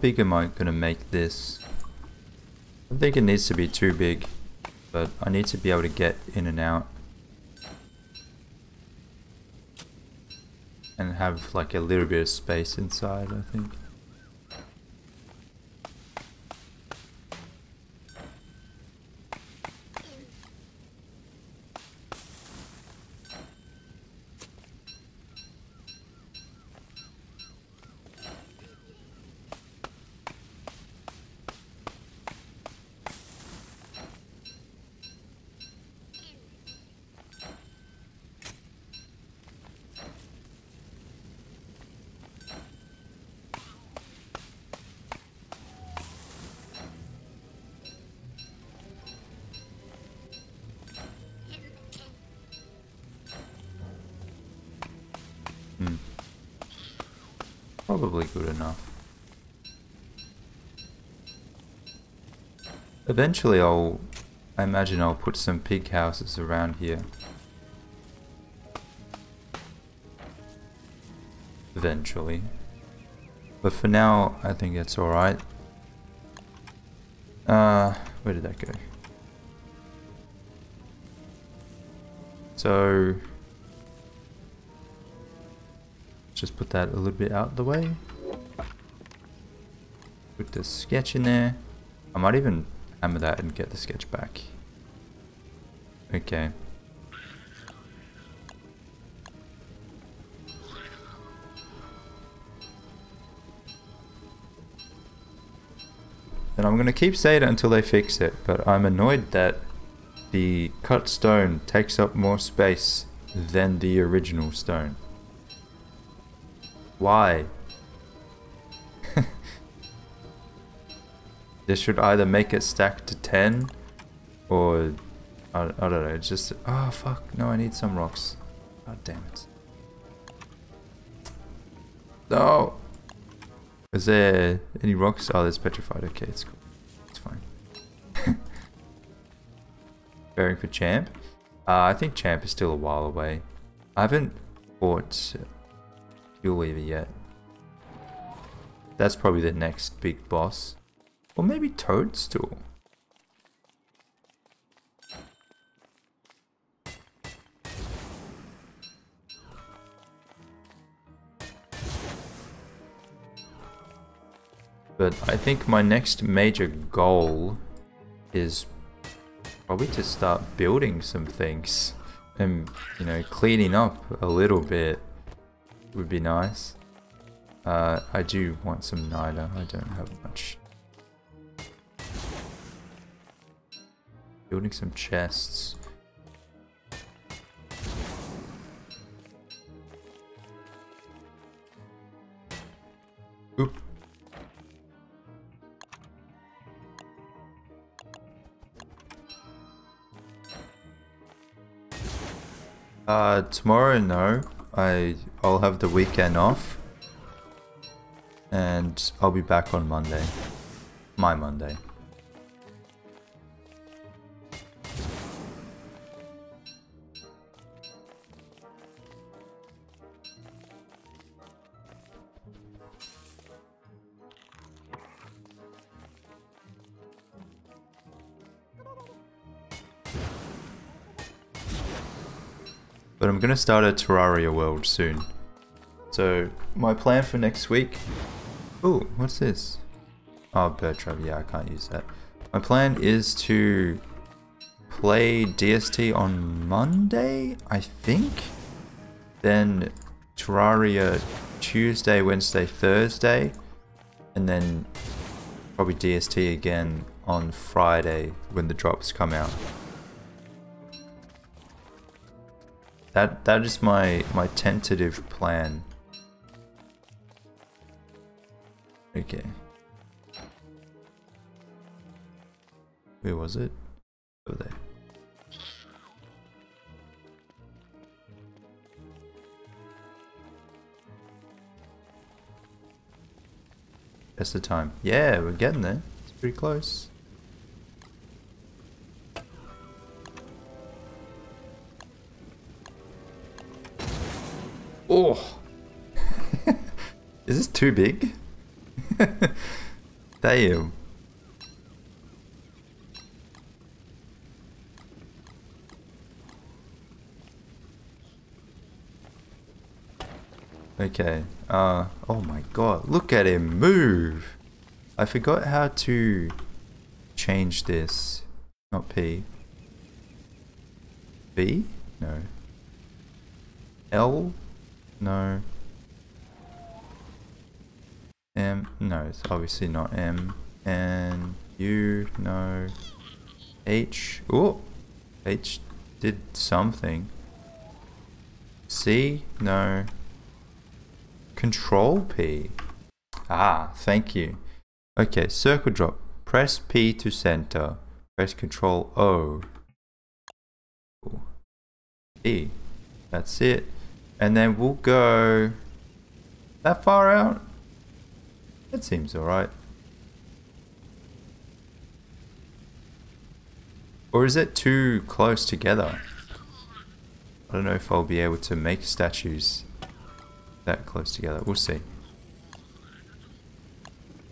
big am I gonna make this? I think it needs to be too big, but I need to be able to get in and out. And have like a little bit of space inside, I think. Eventually I'll, I imagine I'll put some pig houses around here. Eventually. But for now, I think it's alright. Uh, where did that go? So, just put that a little bit out the way. Put the sketch in there. I might even hammer that and get the sketch back. Okay. And I'm going to keep saying it until they fix it, but I'm annoyed that the cut stone takes up more space than the original stone. Why? This should either make it stack to 10 or I, I don't know, just oh fuck, no I need some rocks. God damn it. No! Is there any rocks? Oh, there's petrified. Okay, it's cool. It's fine. [laughs] Bearing for champ? Uh, I think champ is still a while away. I haven't fought Fuel Weaver yet. That's probably the next big boss. Or maybe Toadstool. But I think my next major goal is probably to start building some things and, you know, cleaning up a little bit would be nice. Uh, I do want some nitre, I don't have much. Building some chests. Oop. Uh, tomorrow, no. I I'll have the weekend off, and I'll be back on Monday, my Monday. I'm gonna start a Terraria world soon. So my plan for next week. Oh, what's this? Oh, bird trap. Yeah, I can't use that. My plan is to play DST on Monday, I think. Then Terraria Tuesday, Wednesday, Thursday, and then probably DST again on Friday when the drops come out. That that is my my tentative plan. Okay. Where was it? Over there. That's the time. Yeah, we're getting there. It's pretty close. Oh! [laughs] Is this too big? [laughs] Damn. Okay. Uh, oh my god. Look at him move. I forgot how to change this. Not P. B? No. L? No. M? No, it's obviously not M. And U? No. H? Oh! H did something. C? No. Control P. Ah, thank you. Okay, circle drop. Press P to center. Press Control O. E. That's it. And then we'll go that far out. That seems alright. Or is it too close together? I don't know if I'll be able to make statues that close together. We'll see.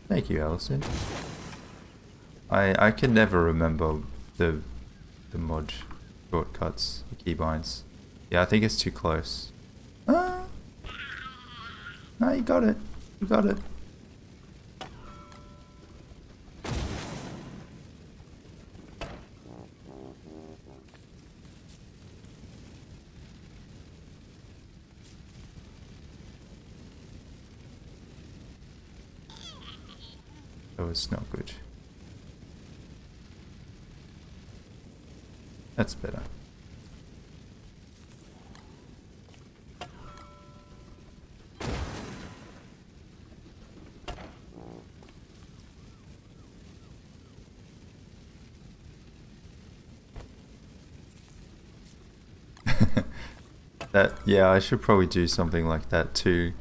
Thank you, Allison. I I can never remember the the mod shortcuts, the keybinds. Yeah, I think it's too close. Ah. You got it. You got it. That was not good. That's better. That yeah, I should probably do something like that too.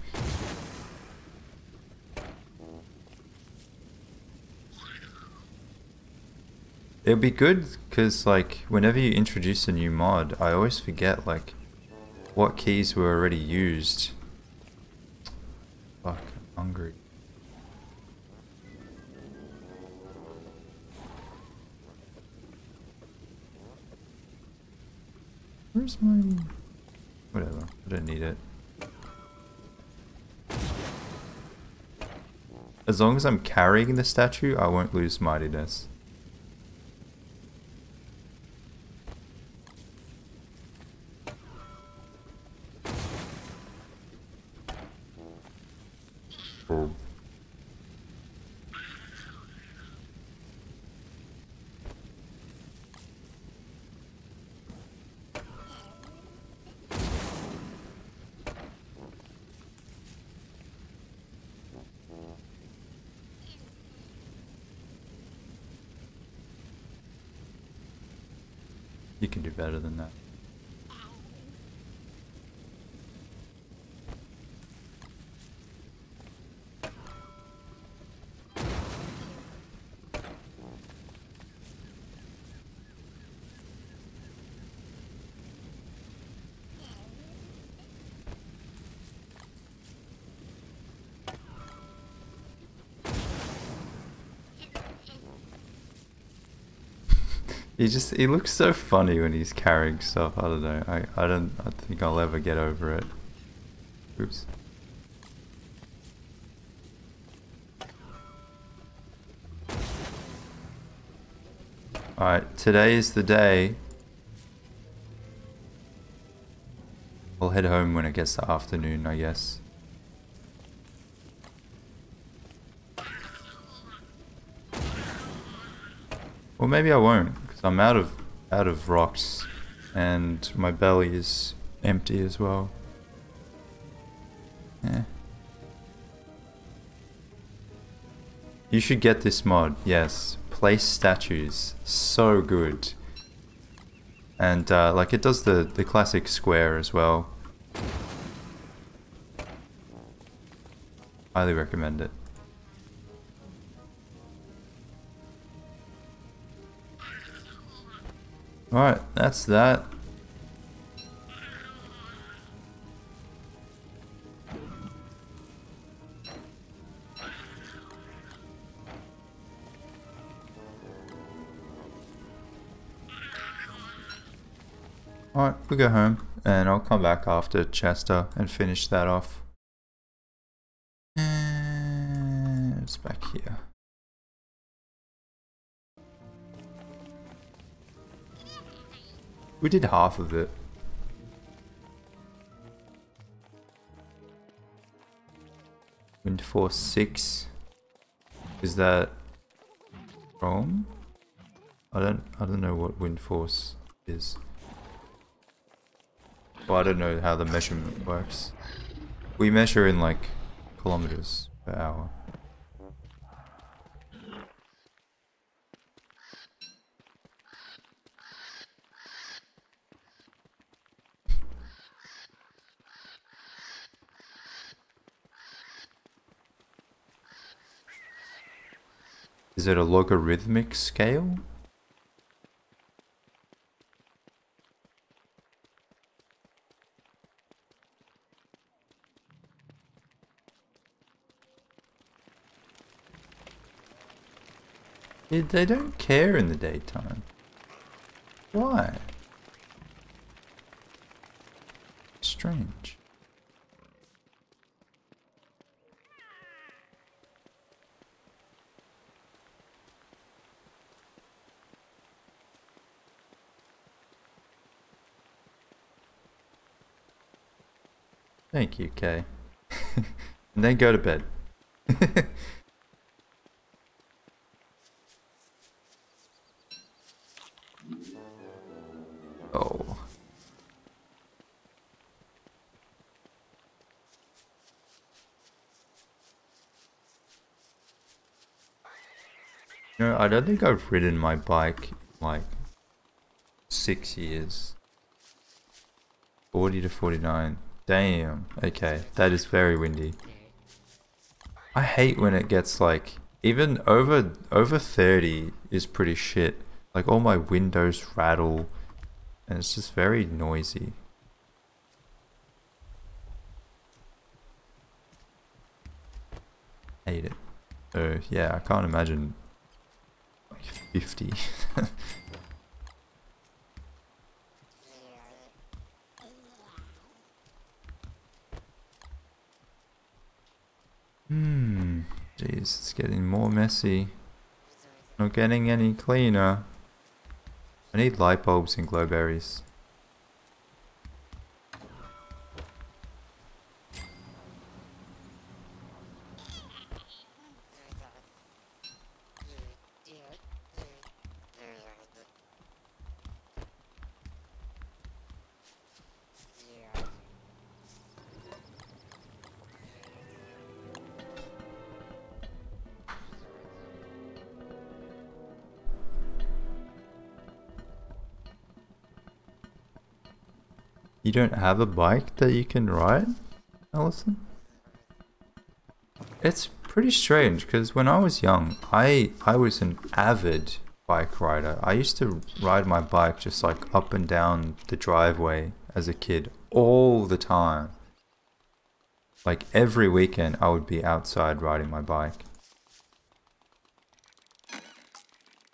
It'll be good because like whenever you introduce a new mod, I always forget like what keys were already used. Fuck, I'm hungry. Where's my... Whatever, I don't need it. As long as I'm carrying the statue, I won't lose mightiness. You can do better than that. He just he looks so funny when he's carrying stuff. I don't know. I I don't I think I'll ever get over it. Oops. Alright, today is the day. I'll head home when it gets to afternoon, I guess. Well, maybe I won't. So I'm out of out of rocks and my belly is empty as well. Yeah. You should get this mod, yes. Place statues. So good. And uh, like it does the, the classic square as well. Highly recommend it. Alright, that's that. Alright, we go home and I'll come back after Chester and finish that off. We did half of it. Wind Force 6. Is that Chrome? I don't I don't know what wind force is. Well, I don't know how the measurement works. We measure in like kilometers per hour. It a logarithmic scale? They don't care in the daytime. Why? Strange. Thank you, Kay. [laughs] and then go to bed. [laughs] oh. Know, I don't think I've ridden my bike like six years. 40 to 49. Damn. Okay, that is very windy. I hate when it gets like even over over 30 is pretty shit. Like all my windows rattle and it's just very noisy. Hate it. So yeah, I can't imagine like 50. [laughs] Hmm. Jeez, it's getting more messy. Not getting any cleaner. I need light bulbs and glowberries. You don't have a bike that you can ride, Allison? It's pretty strange because when I was young, I I was an avid bike rider. I used to ride my bike just like up and down the driveway as a kid all the time. Like every weekend I would be outside riding my bike.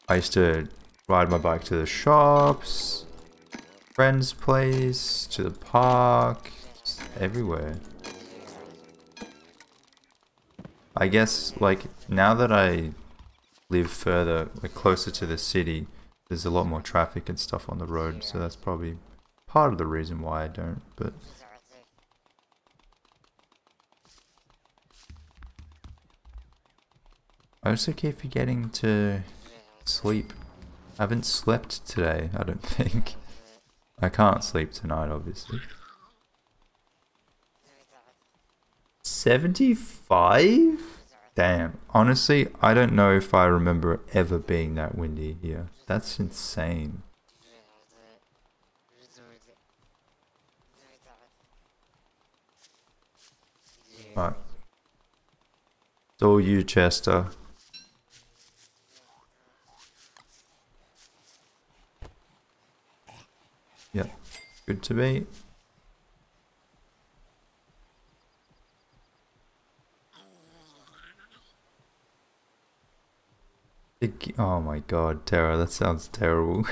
I used to ride my bike to the shops, friend's place, to the park, everywhere. I guess, like, now that I live further, like, closer to the city, there's a lot more traffic and stuff on the road, so that's probably part of the reason why I don't, but... I also keep forgetting to sleep. I haven't slept today, I don't [laughs] think. I can't sleep tonight, obviously. 75? Damn. Honestly, I don't know if I remember ever being that windy here. That's insane. Right. It's all you, Chester. Yep, good to be. Oh my god, Terra, that sounds terrible.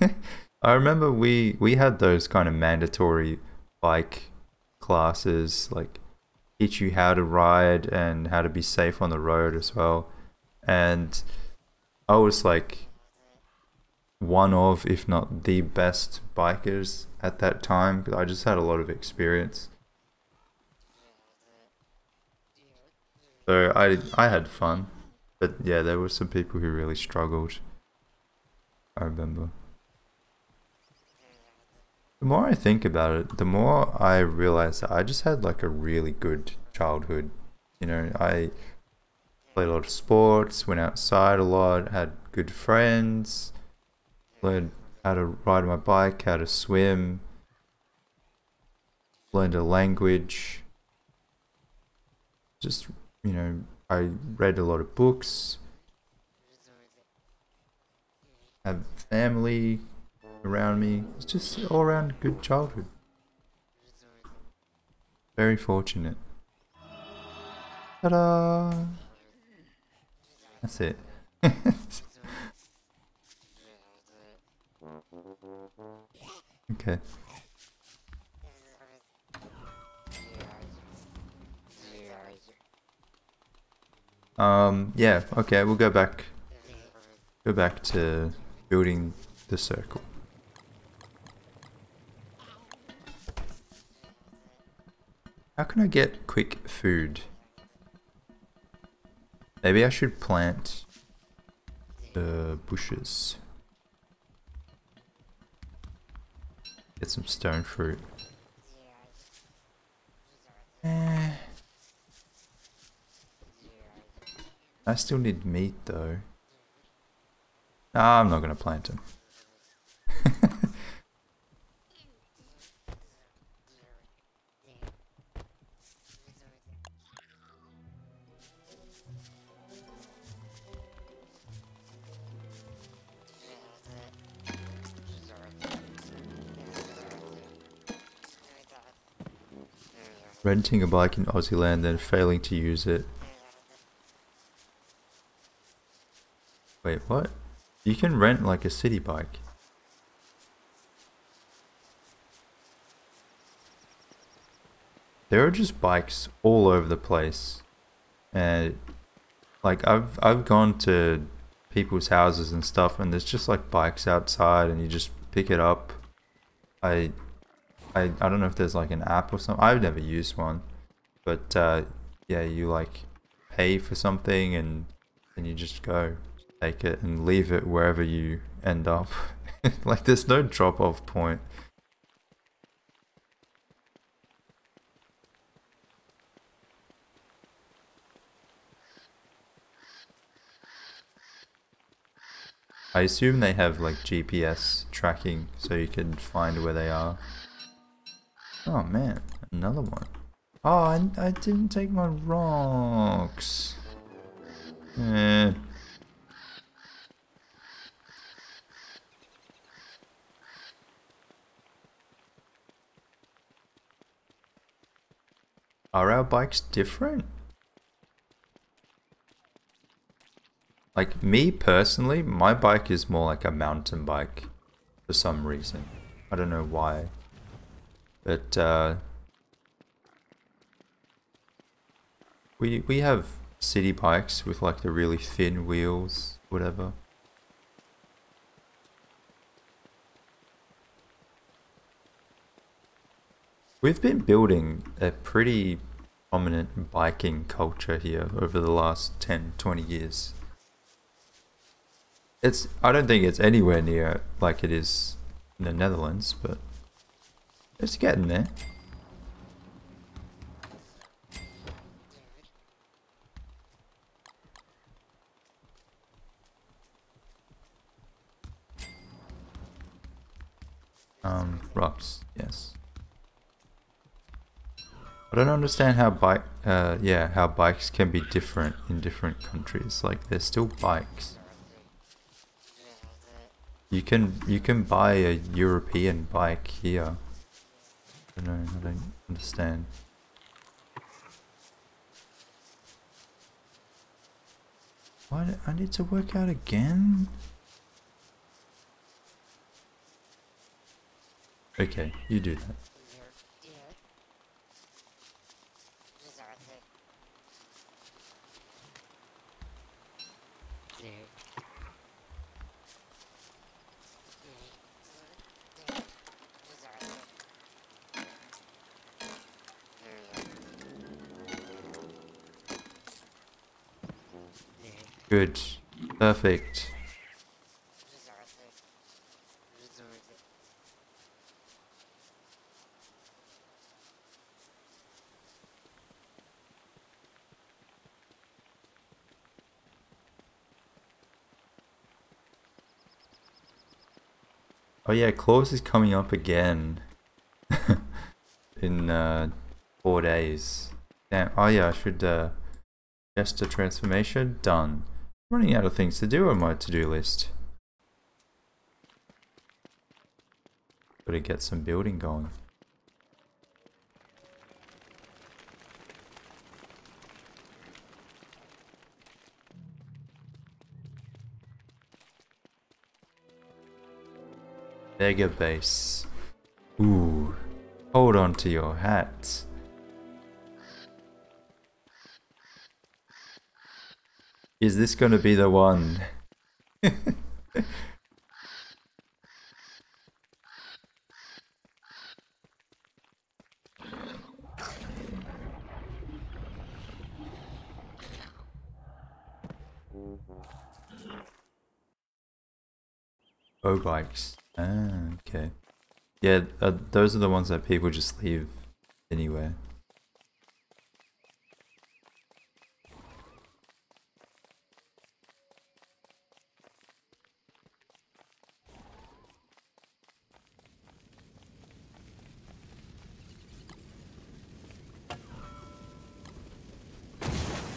[laughs] I remember we we had those kind of mandatory bike classes, like teach you how to ride and how to be safe on the road as well. And I was like one of, if not the best bikers at that time because I just had a lot of experience. So I I had fun, but yeah, there were some people who really struggled. I remember. The more I think about it, the more I realize that I just had like a really good childhood. You know, I played a lot of sports, went outside a lot, had good friends, learned how to ride my bike, how to swim, learned a language. Just, you know, I read a lot of books, have family around me. It's just all around good childhood. Very fortunate. Ta-da! That's it. [laughs] okay. Um, yeah, okay, we'll go back, go back to building the circle. How can I get quick food? Maybe I should plant the bushes. Get some stone fruit. Eh. I still need meat though. Nah, I'm not gonna plant them. [laughs] Renting a bike in Aussie land then failing to use it. Wait, what? You can rent like a city bike. There are just bikes all over the place. And like I've I've gone to people's houses and stuff and there's just like bikes outside and you just pick it up. I I, I don't know if there's like an app or something. I've never used one. But uh, yeah, you like pay for something and then you just go take it and leave it wherever you end up. [laughs] like there's no drop off point. I assume they have like GPS tracking so you can find where they are. Oh man, another one. Oh, I, I didn't take my rocks. Eh. Are our bikes different? Like me personally, my bike is more like a mountain bike for some reason. I don't know why. But uh, we we have city bikes with like the really thin wheels, whatever. We've been building a pretty prominent biking culture here over the last 10, 20 years. It's I don't think it's anywhere near like it is in the Netherlands, but it's getting there. Um, rocks, yes. I don't understand how bike, uh, yeah, how bikes can be different in different countries. Like, they're still bikes. You can, you can buy a European bike here. I don't know, I don't understand. Why do I need to work out again? Okay, you do that. Good. Perfect. Oh yeah, Klaus is coming up again [laughs] in uh, four days. Damn. Oh yeah, I should uh, a transformation done. Running out of things to do on my to-do list. Gotta get some building going. Mega base. Ooh. Hold on to your hats. Is this gonna be the one? [laughs] Oh, bikes. Ah, okay. Yeah, uh, those are the ones that people just leave anywhere.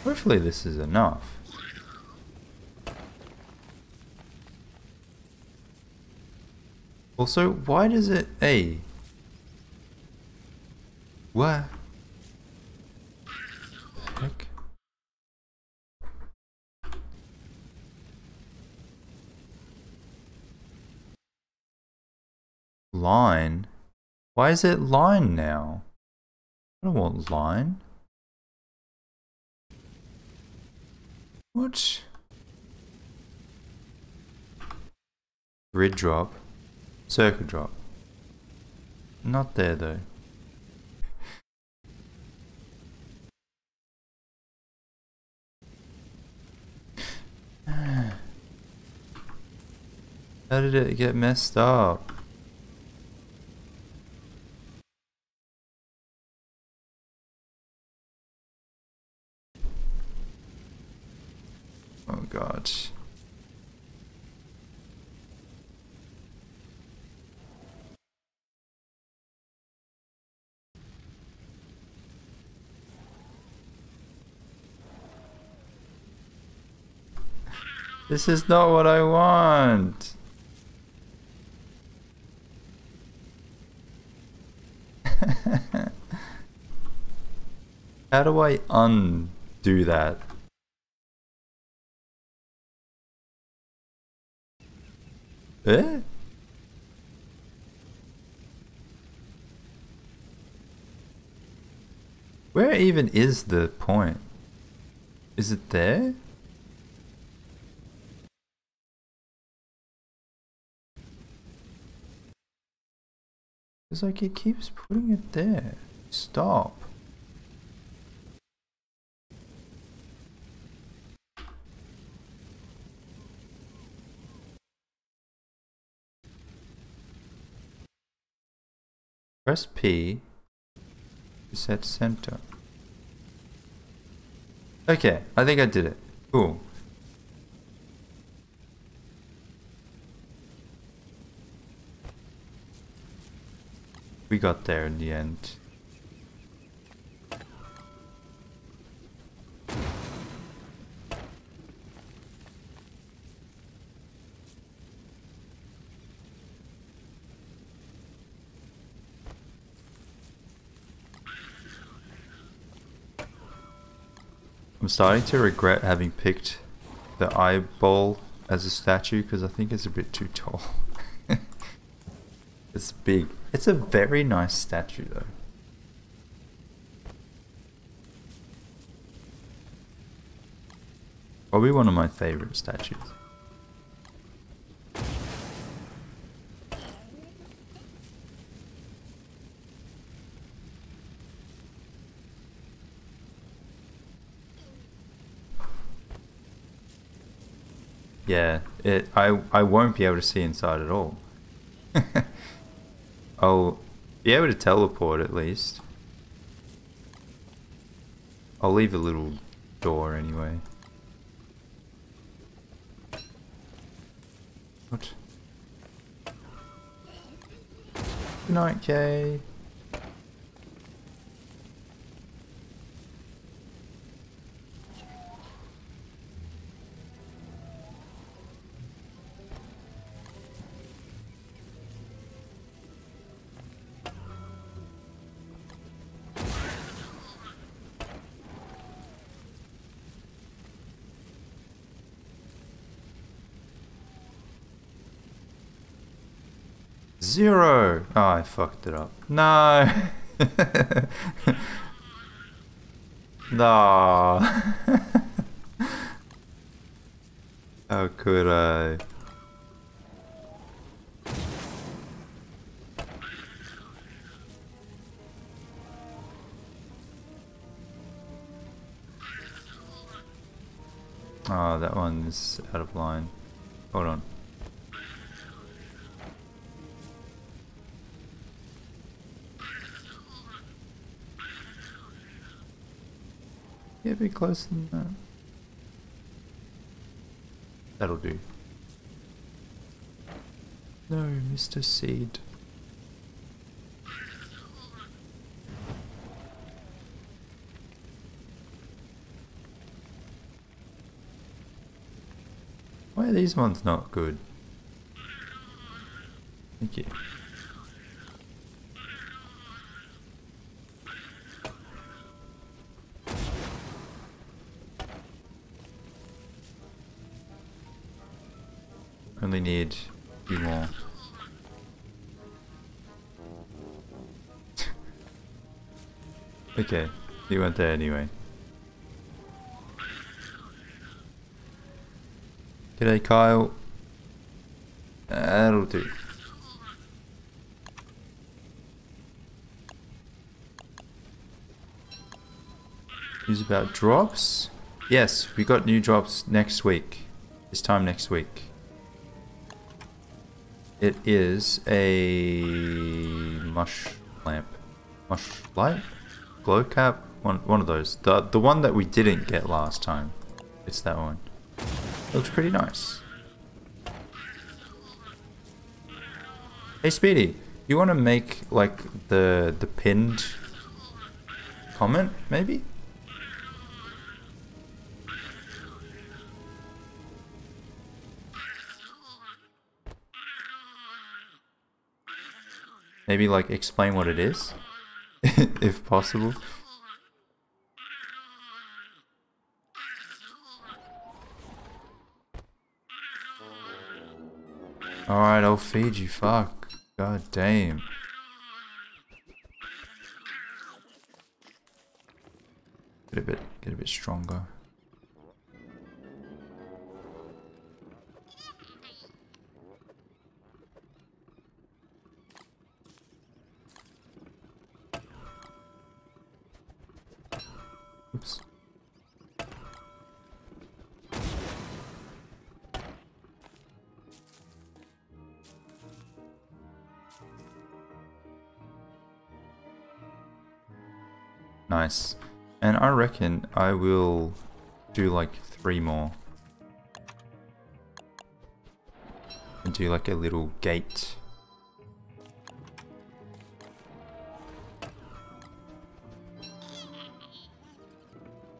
Hopefully this is enough. Also, why does it... A? What? Heck? Line? Why is it line now? I don't want line. What? Grid drop. Circle drop. Not there though. [sighs] How did it get messed up? Oh god. This is not what I want. [laughs] How do I undo that? Where even is the point? Is it there? It's like it keeps putting it there. Stop. Press P to set center. Okay, I think I did it. Cool. We got there in the end. I'm starting to regret having picked the eyeball as a statue because I think it's a bit too tall. [laughs] it's big. It's a very nice statue though. Probably one of my favorite statues. Yeah, it. I I won't be able to see inside at all. [laughs] I'll be able to teleport at least. I'll leave a little door anyway. What? Good night, Kay. Zero! Oh, I fucked it up. No! [laughs] no! [laughs] How could I? Oh, that one is out of line. Hold on. Yeah, be closer than that. That'll do. No, Mr. Seed. Why are these ones not good? Thank you. Okay, you went there anyway. G'day Kyle. That'll do. News about drops? Yes, we got new drops next week. This time next week. It is a mush lamp. Mush light? Glow cap? One one of those. The the one that we didn't get last time. It's that one. Looks pretty nice. Hey Speedy, you wanna make like the the pinned comment, maybe? Maybe like explain what it is, [laughs] if possible. Alright, I'll feed you, fuck. God damn. Get a bit, get a bit stronger. Reckon I will do like three more. And do like a little gate.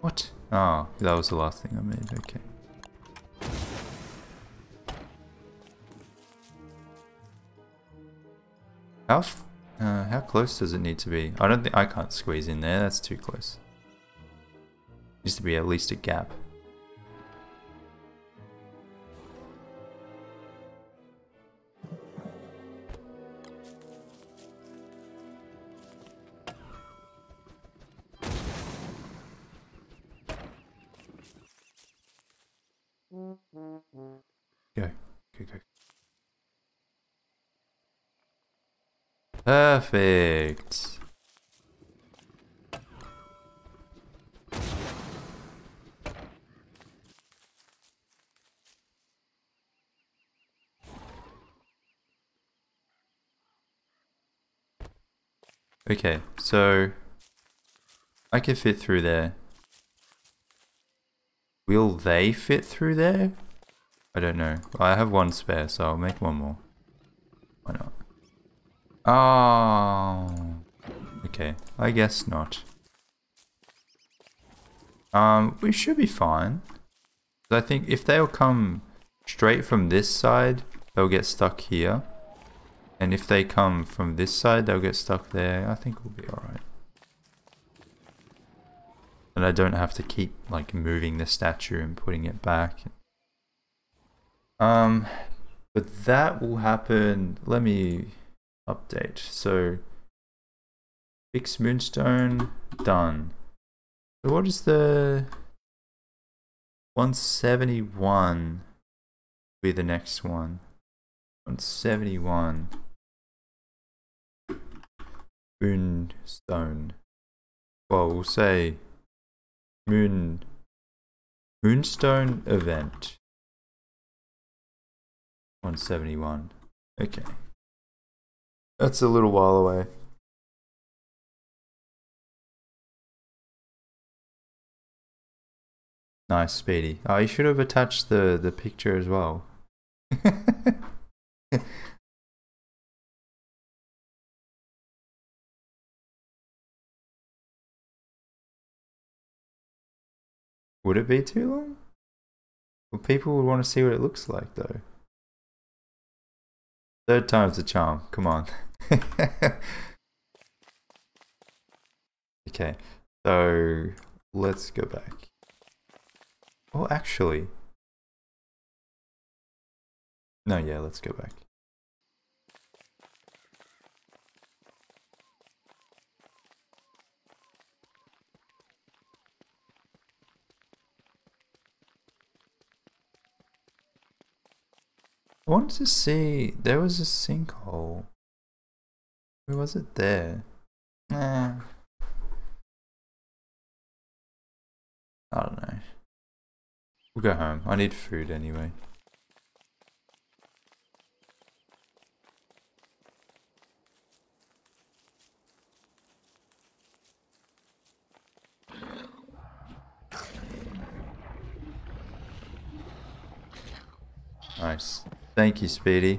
What? Oh, that was the last thing I made, okay. How, uh, how close does it need to be? I don't think I can't squeeze in there, that's too close. Needs to be at least a gap. Perfect. Okay, so I can fit through there. Will they fit through there? I don't know. I have one spare, so I'll make one more. Why not? Oh. Okay, I guess not. Um, we should be fine. I think if they'll come straight from this side, they'll get stuck here. And if they come from this side, they'll get stuck there. I think we'll be alright. And I don't have to keep like moving the statue and putting it back. Um, but that will happen. Let me update. So, fix moonstone, done. So what is the 171 be the next one? 171. Moonstone. Well, we'll say Moon Moonstone event. 171. Okay. That's a little while away. Nice, Speedy. Oh, you should have attached the, the picture as well. [laughs] Would it be too long? Well, people would want to see what it looks like, though. Third time's the charm. Come on. [laughs] okay, so let's go back. Oh, actually. No, yeah, let's go back. I wanted to see, there was a sinkhole. Where was it there? Nah. I don't know. We'll go home. I need food anyway. Nice. Thank you, Speedy.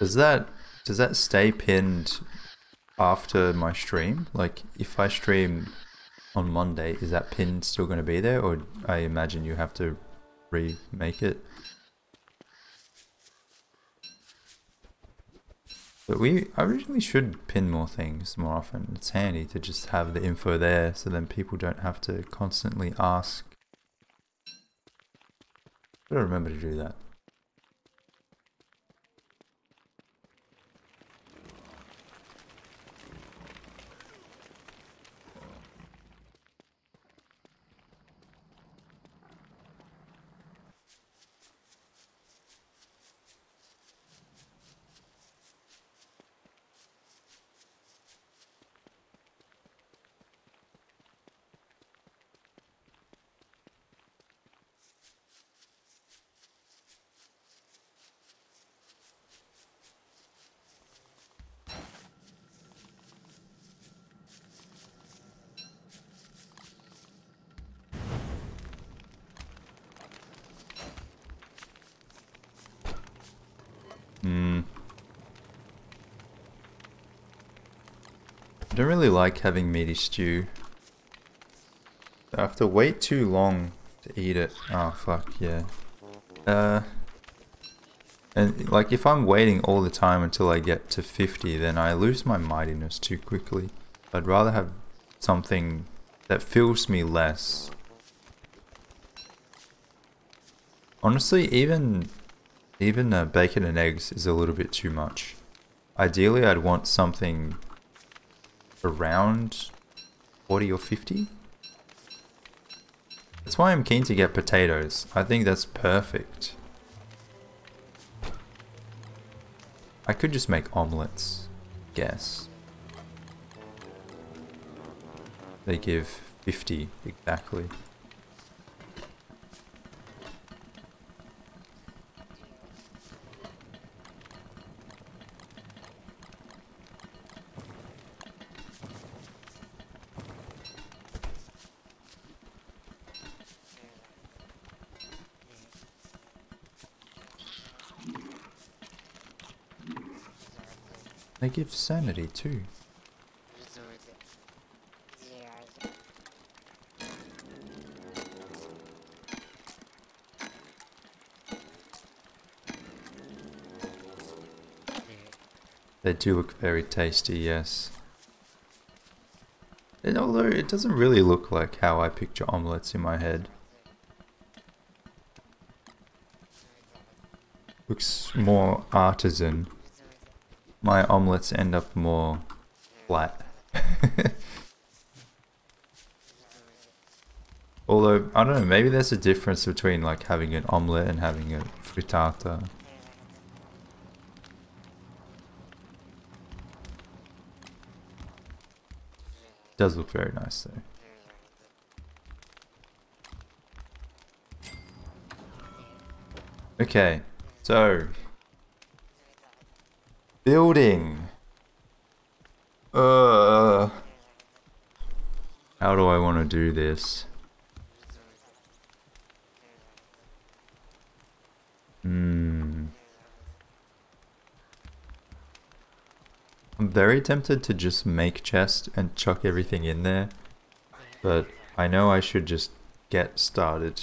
Does that does that stay pinned after my stream? Like if I stream on Monday, is that pin still going to be there or I imagine you have to remake it? But we, originally should pin more things more often. It's handy to just have the info there so then people don't have to constantly ask. Don't remember to do that. Hmm. I don't really like having meaty stew. I have to wait too long to eat it. Oh fuck, yeah. Uh, and like if I'm waiting all the time until I get to 50 then I lose my mightiness too quickly. I'd rather have something that fills me less. Honestly, even even uh, bacon and eggs is a little bit too much. Ideally, I'd want something around 40 or 50. That's why I'm keen to get potatoes. I think that's perfect. I could just make omelets, guess. They give 50 exactly. Give sanity too. They do look very tasty, yes. And although it doesn't really look like how I picture omelets in my head. Looks more artisan. My omelets end up more flat. [laughs] Although, I don't know, maybe there's a difference between like having an omelette and having a frittata. Does look very nice though. Okay, so building. Uh, how do I want to do this? Hmm. I'm very tempted to just make chest and chuck everything in there. But I know I should just get started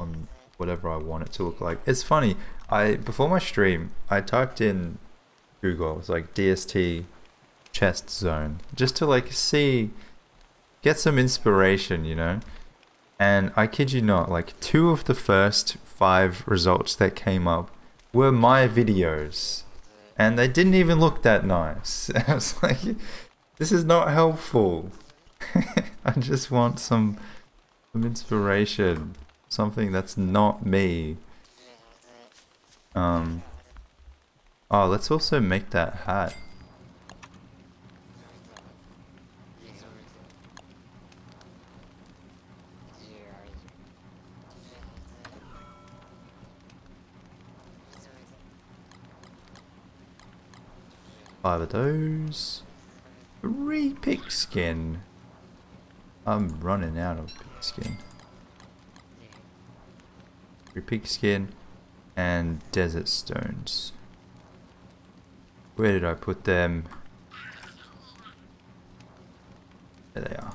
on whatever I want it to look like. It's funny, I before my stream, I typed in Google, it was like DST chest zone, just to like see, get some inspiration, you know? And I kid you not, like two of the first five results that came up were my videos and they didn't even look that nice. [laughs] I was like, this is not helpful. [laughs] I just want some some inspiration, something that's not me. Um. Oh, let's also make that hat. Five of those. Three pigskin. I'm running out of pigskin. Three pigskin and desert stones. Where did I put them? There they are.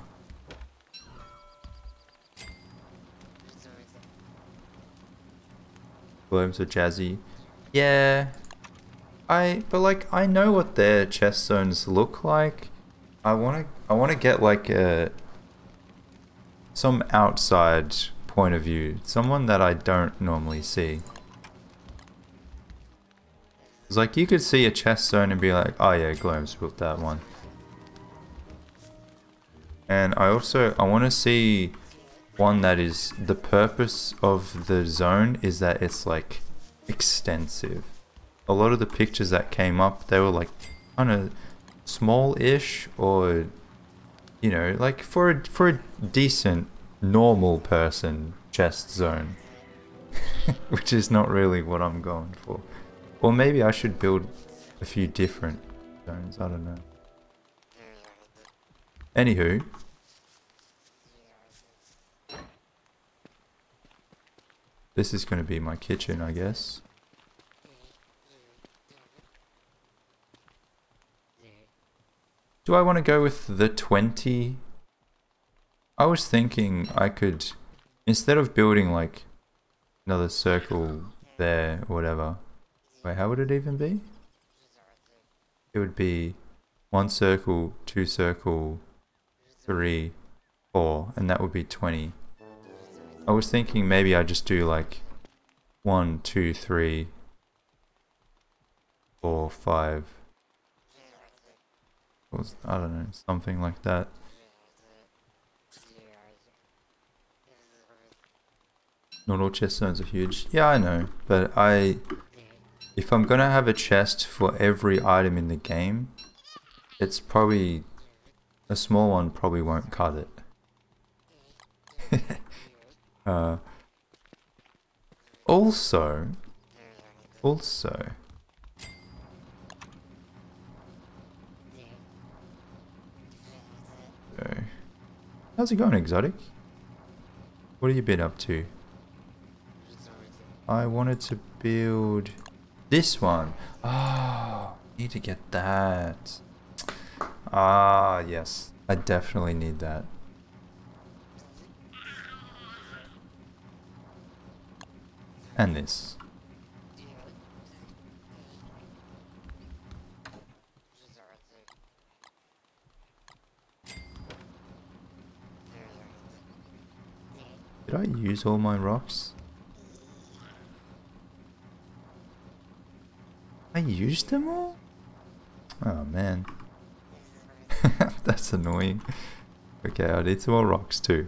Worms are jazzy. Yeah, I but like I know what their chest zones look like. I want to I want to get like a some outside point of view, someone that I don't normally see. Like you could see a chest zone and be like, oh yeah, Gloam's built that one. And I also I want to see one that is the purpose of the zone is that it's like extensive a lot of the pictures that came up, they were like kind of small-ish or, you know, like for a, for a decent, normal person chest zone. [laughs] Which is not really what I'm going for. Or maybe I should build a few different zones, I don't know. Anywho. This is going to be my kitchen, I guess. Do I want to go with the 20? I was thinking I could, instead of building like another circle there or whatever. Wait, how would it even be? It would be one circle, two circle, three, four, and that would be 20. I was thinking maybe I just do like one, two, three, four, five, I don't know, something like that. Not all chest zones are huge. Yeah, I know, but I... If I'm gonna have a chest for every item in the game, it's probably... A small one probably won't cut it. [laughs] uh, also... Also... How's it going, Exotic? What have you been up to? I wanted to build this one. Oh, Need to get that. Ah, yes. I definitely need that. And this. Did I use all my rocks? Used them all? Oh man. [laughs] That's annoying. Okay, I need some more rocks too.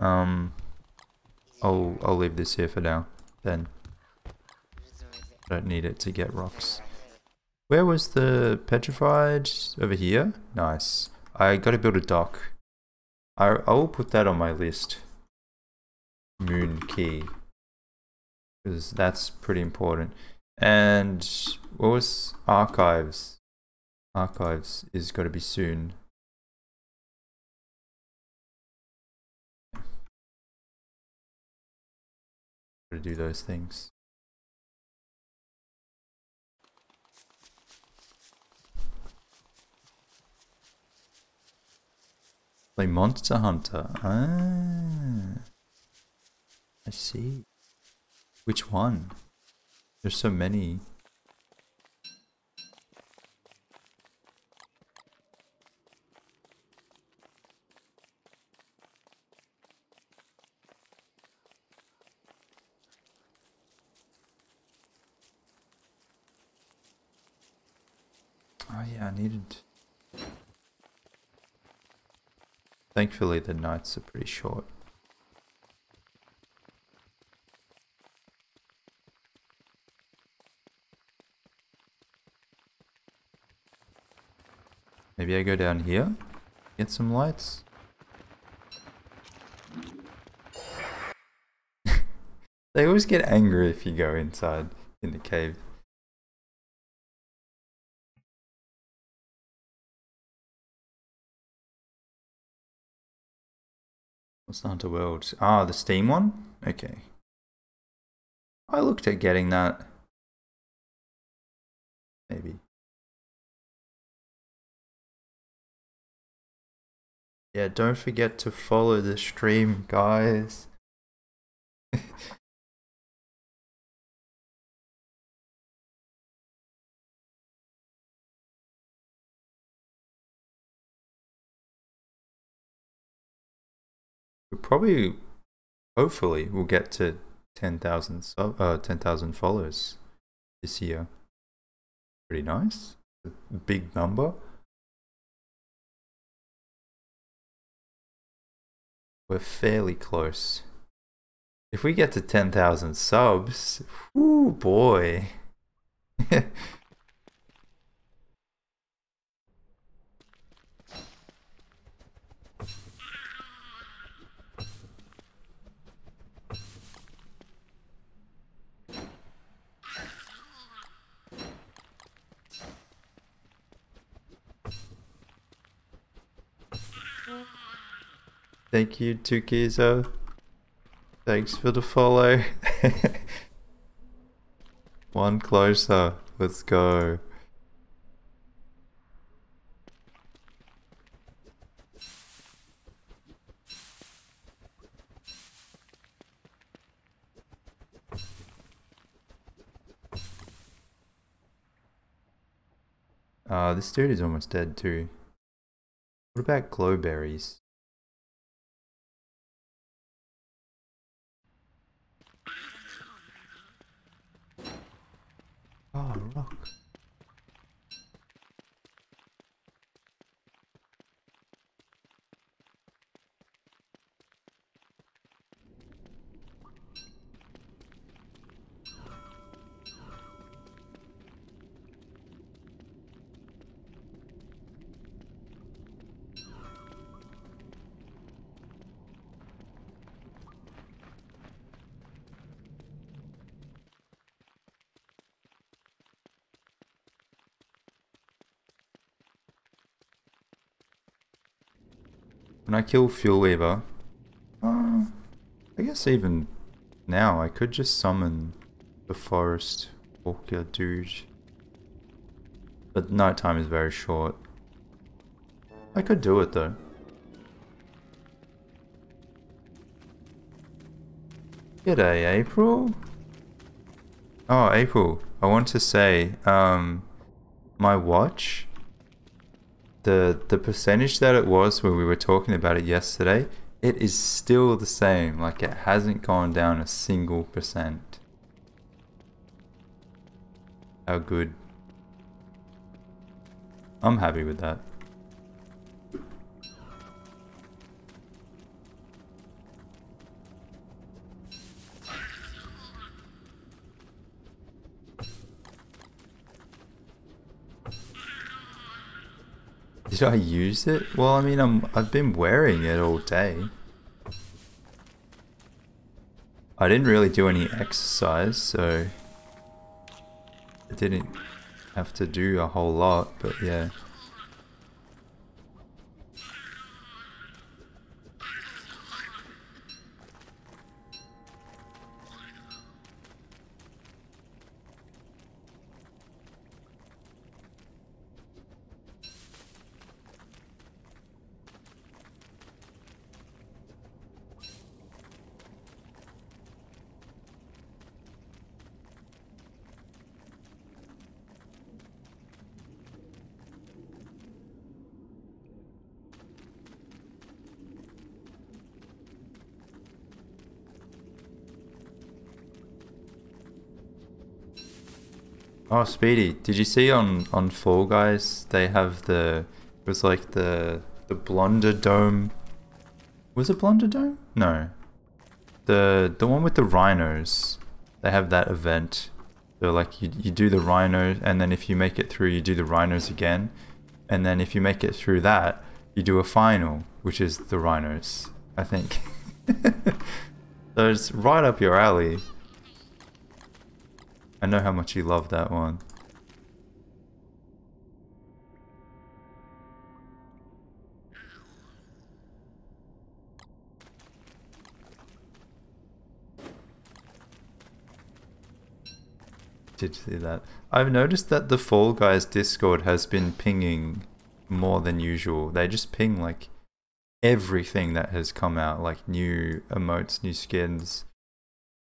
Um, I'll I'll leave this here for now. Then I don't need it to get rocks. Where was the petrified? Over here? Nice. I gotta build a dock. I, I will put that on my list. Moon Quay. Because that's pretty important. And what was archives? Archives is gotta be soon. Gotta do those things. Play Monster Hunter. Ah. I see. Which one? There's so many. Oh yeah, I needed Thankfully the nights are pretty short. Maybe I go down here? Get some lights? [laughs] they always get angry if you go inside in the cave. What's the Hunter World? Ah, the Steam one? Okay. I looked at getting that. Maybe. Yeah, don't forget to follow the stream, guys. [laughs] probably, hopefully, we'll get to 10,000 sub, uh, 10,000 followers this year. Pretty nice. A big number. We're fairly close. If we get to 10,000 subs, oh boy. [laughs] Thank you, Tukizo. Thanks for the follow. [laughs] One closer. Let's go. Uh, this dude is almost dead too. What about glowberries? Ah, oh, rock. Kill Fuelweaver, uh, I guess even now I could just summon the Forest Walker dude. But night time is very short. I could do it though. G'day, April. Oh, April. I want to say, um, my watch, the the percentage that it was when we were talking about it yesterday, it is still the same. Like it hasn't gone down a single percent. How good. I'm happy with that. Did I use it? Well, I mean, I'm, I've been wearing it all day. I didn't really do any exercise, so I didn't have to do a whole lot, but yeah. Oh, Speedy, did you see on on Fall Guys they have the it was like the the Blunder Dome. Was it Blunder Dome? No. The the one with the rhinos. They have that event. So like you you do the rhinos and then if you make it through you do the rhinos again. And then if you make it through that, you do a final, which is the rhinos, I think. [laughs] so it's right up your alley. I know how much you love that one. Did you see that? I've noticed that the Fall Guys Discord has been pinging more than usual. They just ping like everything that has come out, like new emotes, new skins,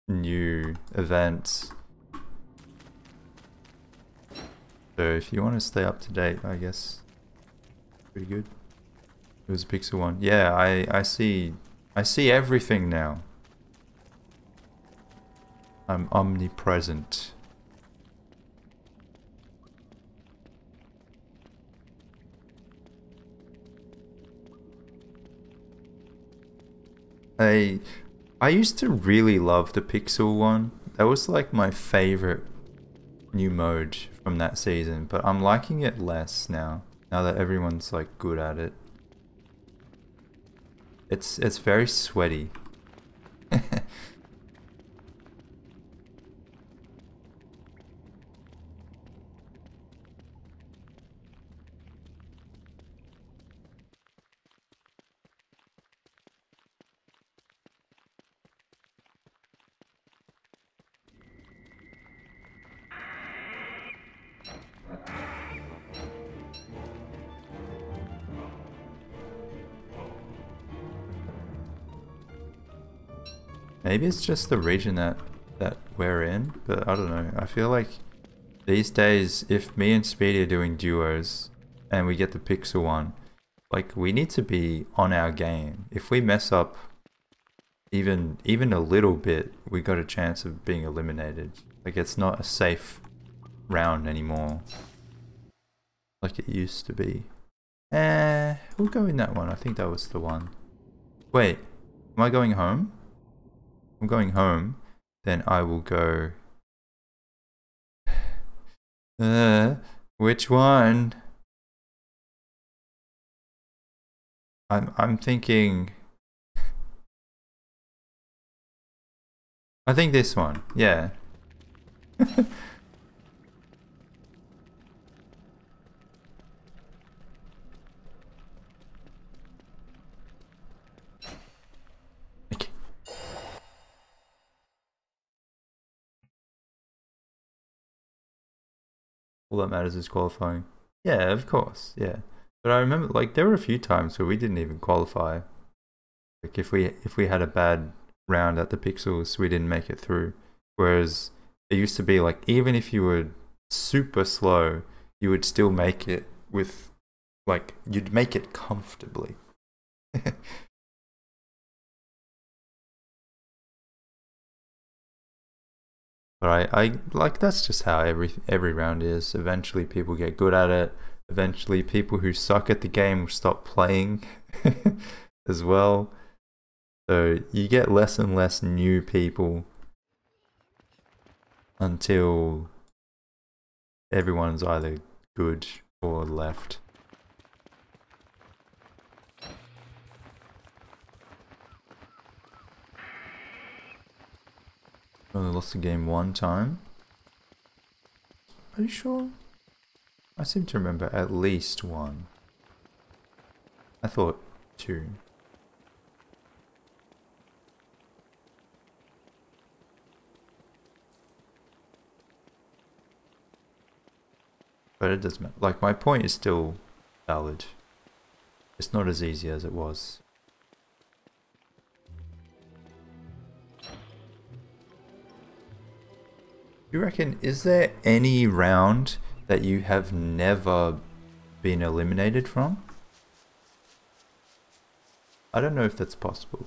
new events. So if you want to stay up to date, I guess pretty good. It was a Pixel one. Yeah, I I see I see everything now. I'm omnipresent. I I used to really love the Pixel one. That was like my favorite new mode from that season, but I'm liking it less now. Now that everyone's like good at it. It's it's very sweaty. [laughs] Maybe it's just the region that that we're in, but I don't know. I feel like these days, if me and Speedy are doing duos and we get the Pixel one, like we need to be on our game. If we mess up even even a little bit, we got a chance of being eliminated. Like it's not a safe round anymore. Like it used to be. Eh, we'll go in that one. I think that was the one. Wait, am I going home? I'm going home, then I will go. [sighs] Uh, which one? I'm I'm thinking. [laughs] I think this one. Yeah. [laughs] All that matters is qualifying. Yeah, of course. Yeah. But I remember like there were a few times where we didn't even qualify. Like if we if we had a bad round at the pixels, we didn't make it through. Whereas it used to be like even if you were super slow, you would still make it with like you'd make it comfortably. [laughs] But I, like that's just how every every round is. Eventually people get good at it. Eventually people who suck at the game will stop playing [laughs] as well. So you get less and less new people until everyone's either good or left. Only lost the game one time. Are you sure? I seem to remember at least one. I thought two. But it doesn't matter. Like, my point is still valid. It's not as easy as it was. You reckon, is there any round that you have never been eliminated from? I don't know if that's possible.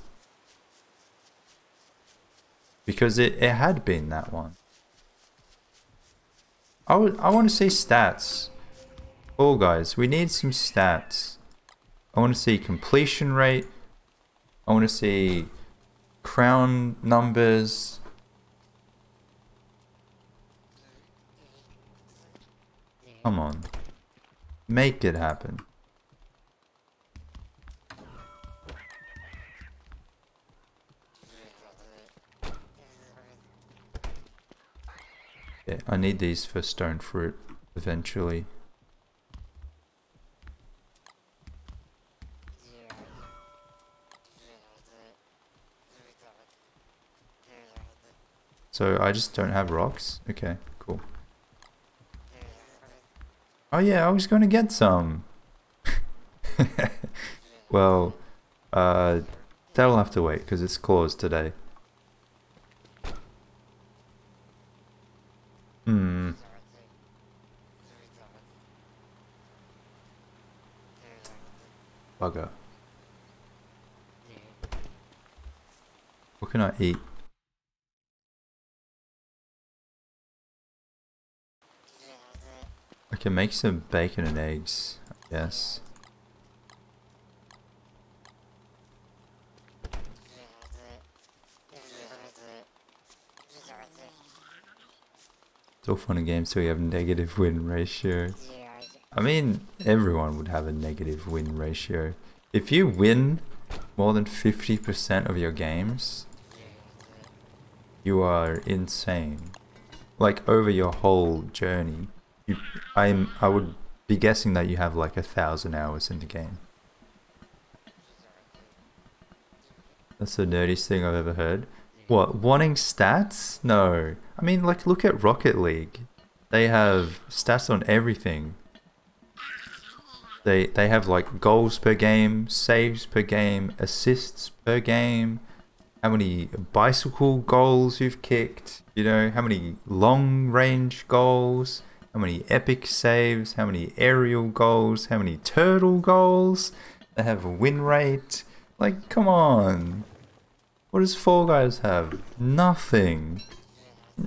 Because it, it had been that one. I, would, I want to see stats. Oh guys, we need some stats. I want to see completion rate. I want to see crown numbers. Come on. Make it happen. Yeah, I need these for stone fruit eventually. So I just don't have rocks? Okay, cool. Oh yeah, I was going to get some. [laughs] well, uh, that'll have to wait because it's closed today. Hmm. Bugger. What can I eat? I can make some bacon and eggs, I guess. It's all fun and games so we have negative win ratio. I mean, everyone would have a negative win ratio. If you win more than 50% of your games, you are insane. Like over your whole journey. You, I'm, I would be guessing that you have like a thousand hours in the game. That's the nerdiest thing I've ever heard. What, wanting stats? No. I mean, like, look at Rocket League. They have stats on everything. They, they have like goals per game, saves per game, assists per game, how many bicycle goals you've kicked, you know, how many long range goals, how many epic saves, how many aerial goals, how many turtle goals. They have a win rate. Like, come on. What does Fall Guys have? Nothing.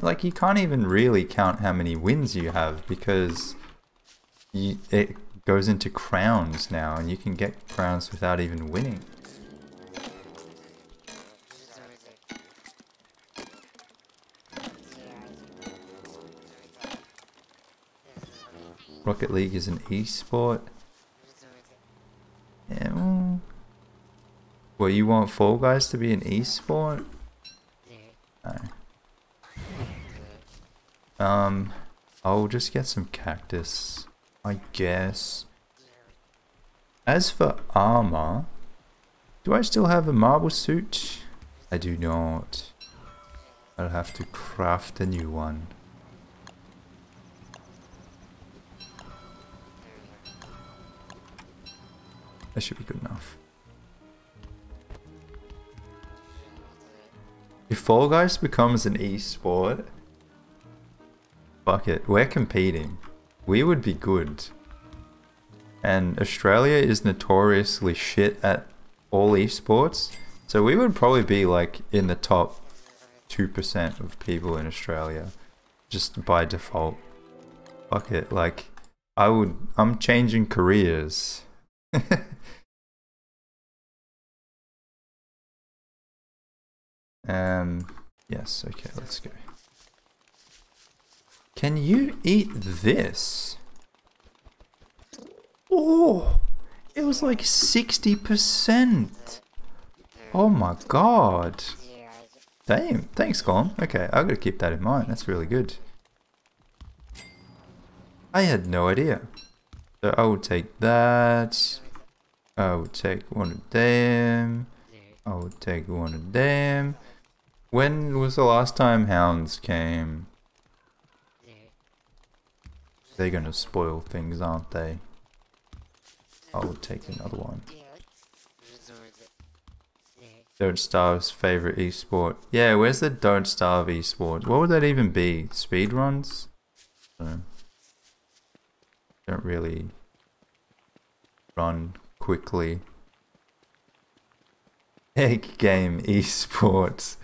Like, you can't even really count how many wins you have because you, it goes into crowns now and you can get crowns without even winning. Rocket League is an esport. Yeah, well, you want Fall Guys to be an esport? No. Um, I'll just get some cactus, I guess. As for armor, do I still have a marble suit? I do not. I'll have to craft a new one. That should be good enough. If Fall Guys becomes an e-sport, fuck it, we're competing. We would be good. And Australia is notoriously shit at all esports, so we would probably be like in the top 2% of people in Australia, just by default. Fuck it, like, I would, I'm changing careers. [laughs] um, yes, okay, let's go. Can you eat this? Oh, it was like 60%. Oh my god. Damn, thanks Colin. Okay, i got to keep that in mind. That's really good. I had no idea. So I will take that. I will take one of them. I will take one of them. When was the last time hounds came? They're gonna spoil things, aren't they? I will take another one. Don't Starve's favorite esport. Yeah, where's the Don't Starve esport? What would that even be? Speed runs? don't really run quickly. Egg game esports.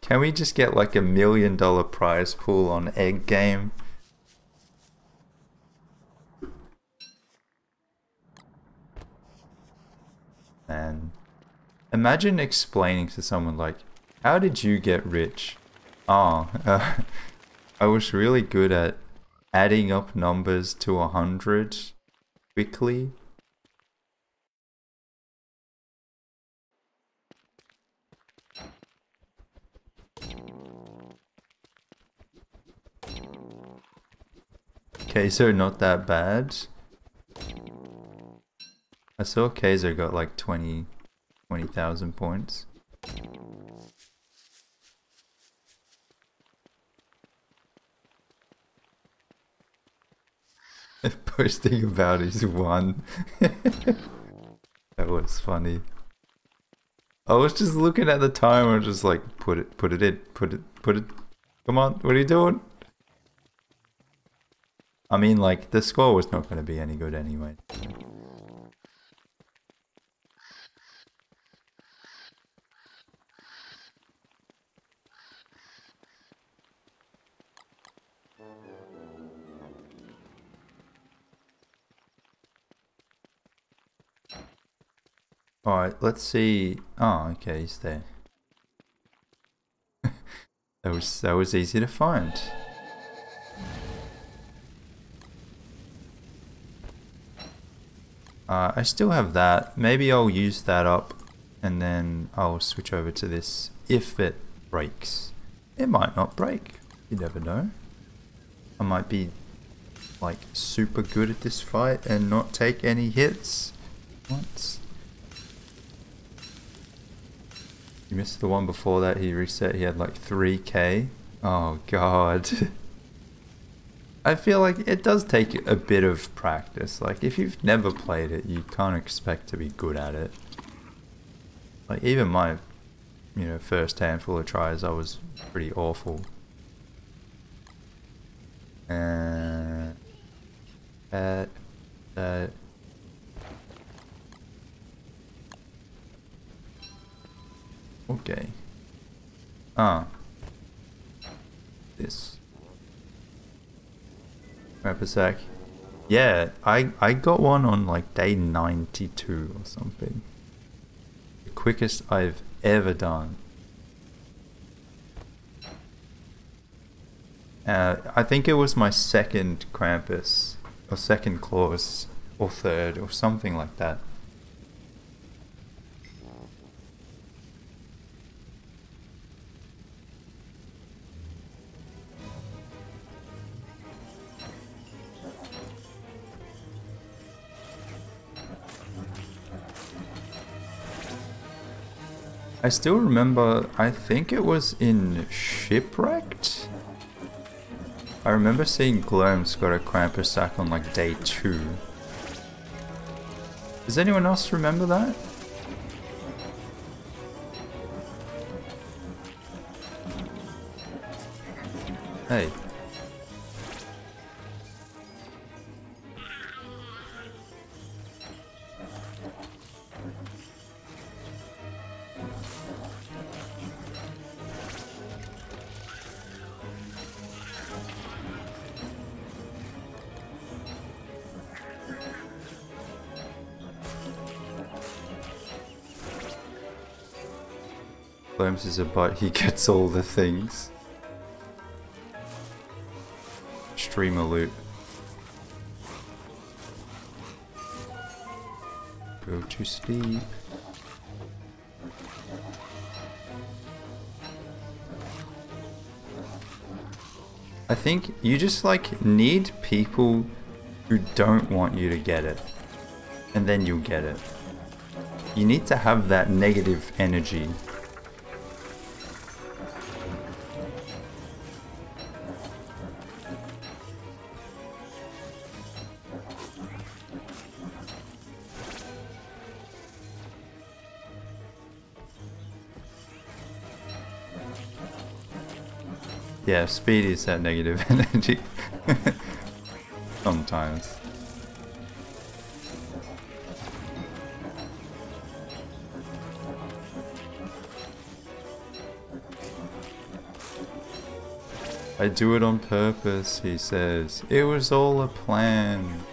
Can we just get like a million dollar prize pool on egg game? Man. Imagine explaining to someone like, how did you get rich? Oh, uh, [laughs] I was really good at adding up numbers to a hundred quickly. So not that bad. I saw Kaiser got like 20, 20,000 points. [laughs] Posting about his one. [laughs] that was funny. I was just looking at the timer and just like, put it, put it in, put it, put it. Come on, what are you doing? I mean, like, the score was not going to be any good anyway. Alright, let's see. Oh, okay, he's there. [laughs] that was that was easy to find. Uh, I still have that. Maybe I'll use that up and then I'll switch over to this if it breaks. It might not break. You never know. I might be like super good at this fight and not take any hits once. You missed the one before that he reset, he had like 3k. Oh god. [laughs] I feel like it does take a bit of practice. Like if you've never played it, you can't expect to be good at it. Like even my, you know, first handful of tries, I was pretty awful. And that, that, Okay. Ah. This. Wait a sec. Yeah, I, I got one on like day 92 or something. The quickest I've ever done. Uh, I think it was my second Krampus, or second Klaus, or third, or something like that. I still remember, I think it was in Shipwrecked? I remember seeing Glurms got a Krampus sack on like day two. Does anyone else remember that? Hey. Is a he gets all the things. Streamer loot. Go to sleep. I think you just like need people who don't want you to get it. And then you'll get it. You need to have that negative energy Yeah, speed is that negative [laughs] energy. Sometimes. I do it on purpose, he says. It was all a plan.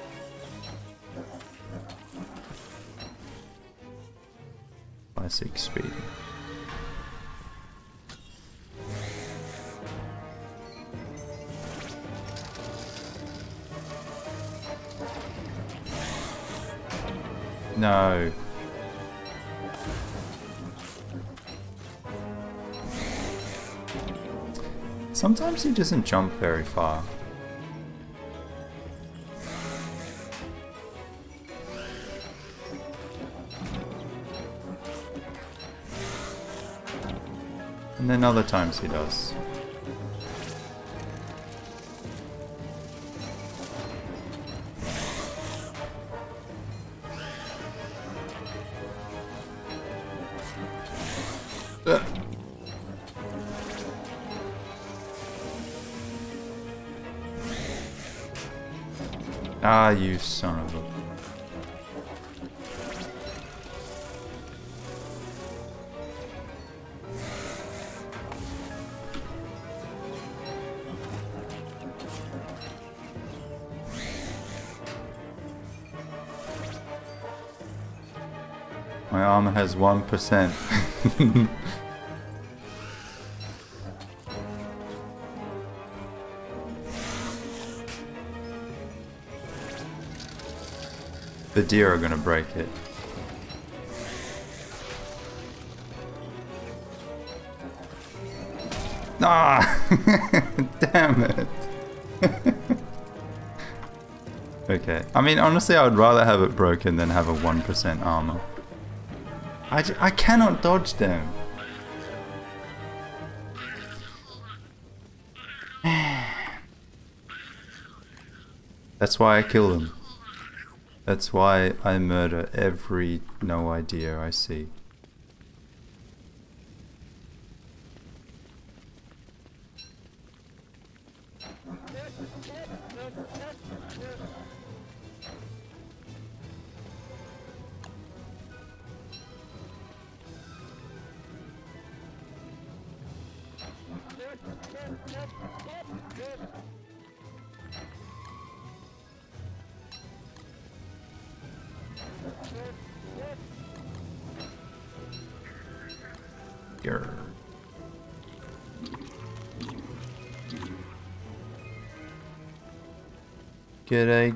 Doesn't jump very far. And then other times he does. Son of a... My armor has 1%. [laughs] The deer are gonna break it. Ah! [laughs] Damn it. [laughs] okay. I mean, honestly, I would rather have it broken than have a 1% armor. I, I cannot dodge them. [sighs] That's why I kill them. That's why I murder every No-Eyed Deer I see.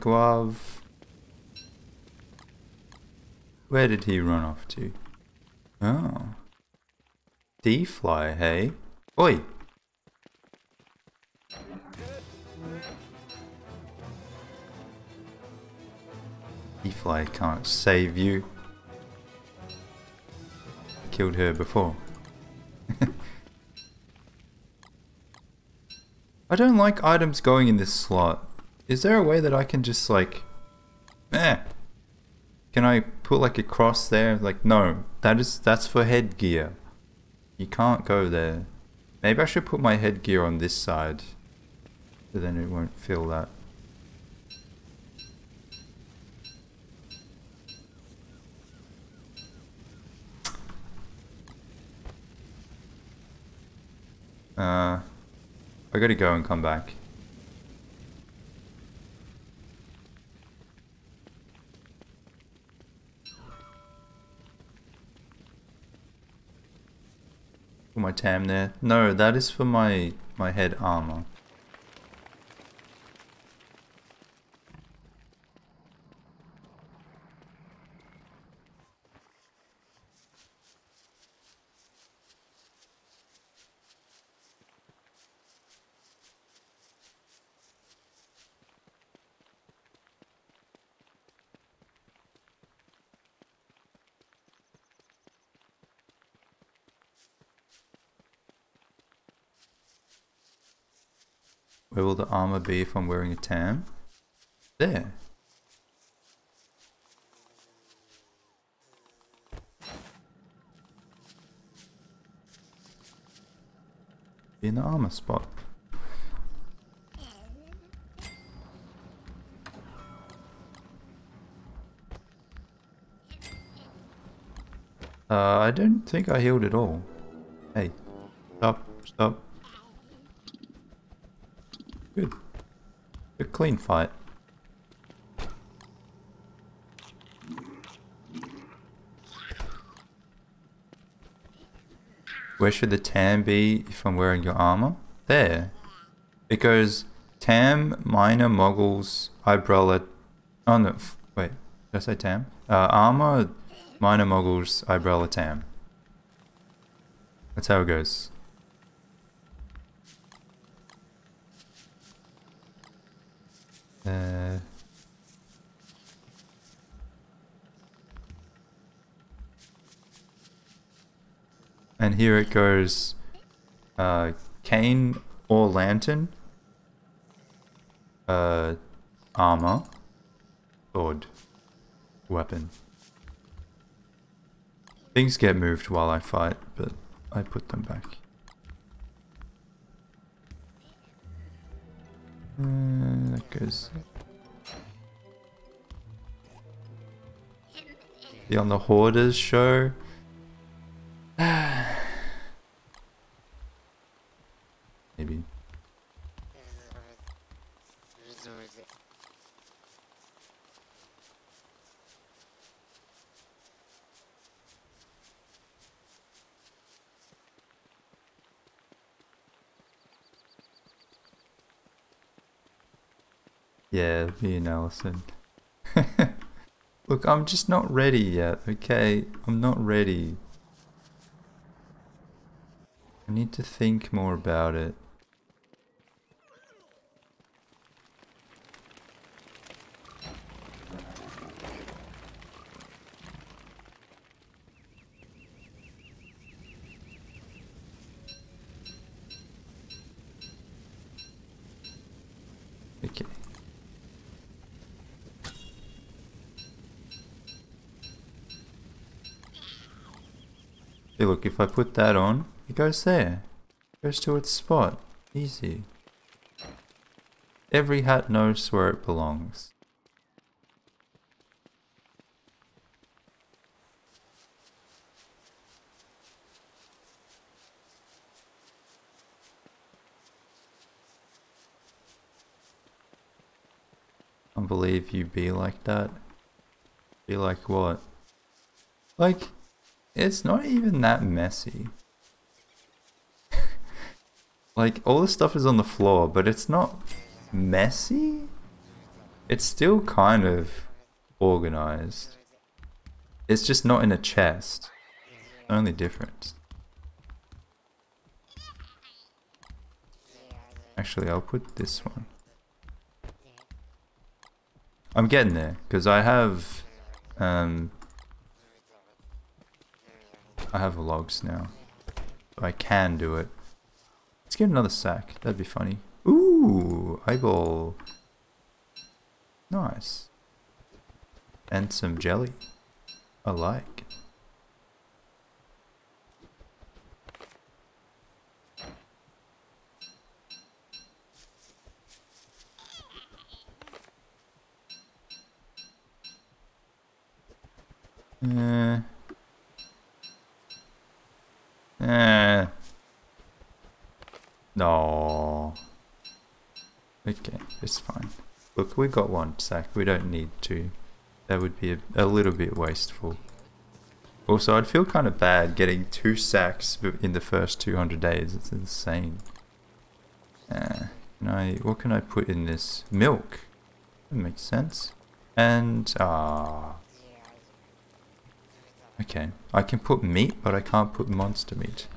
Guav. Where did he run off to? Oh. D-fly, hey? Oi! D-fly can't save you. Killed her before. [laughs] I don't like items going in this slot. Is there a way that I can just like... Eh. can I put like a cross there? Like, no, that is that's for headgear. You can't go there. Maybe I should put my headgear on this side. So then it won't feel that. Uh, I gotta go and come back. My tam there. No, that is for my my head armor. Armor be if I'm wearing a tam? There. In the armor spot. Uh, I don't think I healed at all. Hey, stop, stop. Good. A clean fight. Where should the tam be if I'm wearing your armor? There. Goes tam, miner, moggles, eyebrella. Oh no, wait. Did I say tam? Uh, armor, miner, moggles, eyebrella, tam. That's how it goes. Uh, and here it goes uh, cane or lantern, uh, armor, sword, weapon. Things get moved while I fight, but I put them back. Uh, that goes. On the Hoarders show. Maybe. And Allison. [laughs] Look, I'm just not ready yet, okay? I'm not ready. I need to think more about it. Okay. Hey, look, if I put that on, it goes there. It goes to its spot. Easy. Every hat knows where it belongs. I believe you be like that. Be like what? Like, it's not even that messy. [laughs] like, all the stuff is on the floor, but it's not messy? It's still kind of organized. It's just not in a chest. Only difference. Actually, I'll put this one. I'm getting there, because I have um, I have logs now. I can do it. Let's get another sack. That'd be funny. Ooh, eyeball. Nice. and some jelly. I like. Uh, uh, no. Okay, it's fine. Look, we got one sack. We don't need two. That would be a, a little bit wasteful. Also, I'd feel kind of bad getting two sacks in the first 200 days. It's insane. Uh, can I, what can I put in this? Milk. That makes sense. And, ah. Okay, I can put meat, but I can't put monster meat.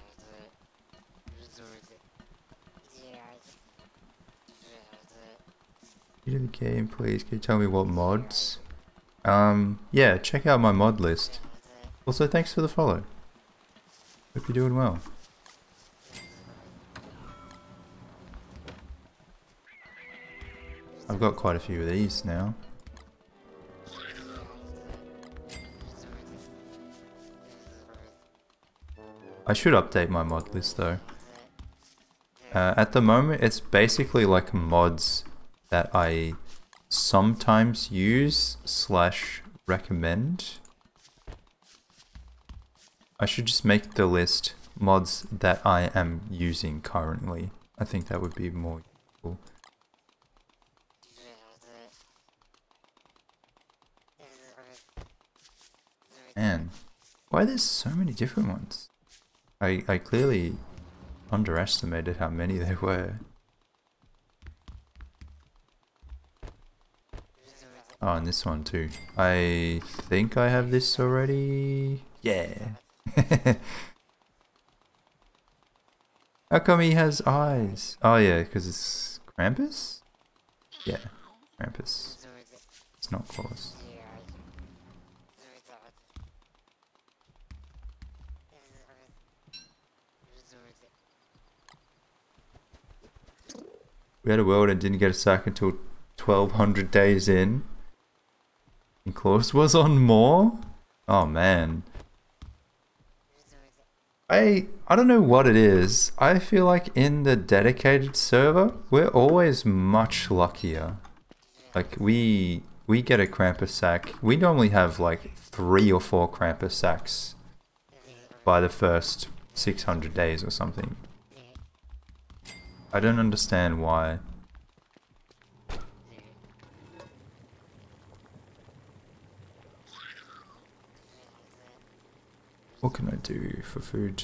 You the game, please. Can you tell me what mods? Um, yeah, check out my mod list. Also, thanks for the follow. Hope you're doing well. I've got quite a few of these now. I should update my mod list though. Uh, at the moment, it's basically like mods that I sometimes use slash recommend. I should just make the list mods that I am using currently. I think that would be more useful. Man, why there's so many different ones? I, I clearly underestimated how many there were. Oh, and this one too. I think I have this already. Yeah. [laughs] How come he has eyes? Oh yeah, because it's Krampus? Yeah, Krampus. It's not Klaus. We had a world and didn't get a sack until 1200 days in. And Klaus was on more? Oh man. I I don't know what it is. I feel like in the dedicated server, we're always much luckier. Like we we get a Krampus sack. We normally have like three or four Krampus sacks by the first 600 days or something. I don't understand why. What can I do for food?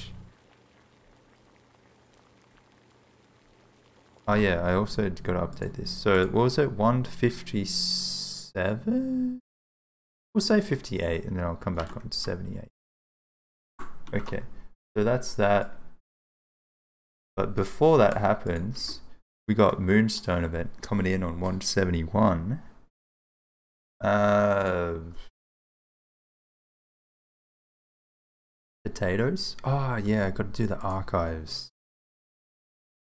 Oh yeah, I also got to update this. So what was it? 157? We'll say 58 and then I'll come back on to 78. Okay, so that's that. But before that happens, we got Moonstone event coming in on 171. Uh, potatoes? Oh, yeah, I got to do the archives.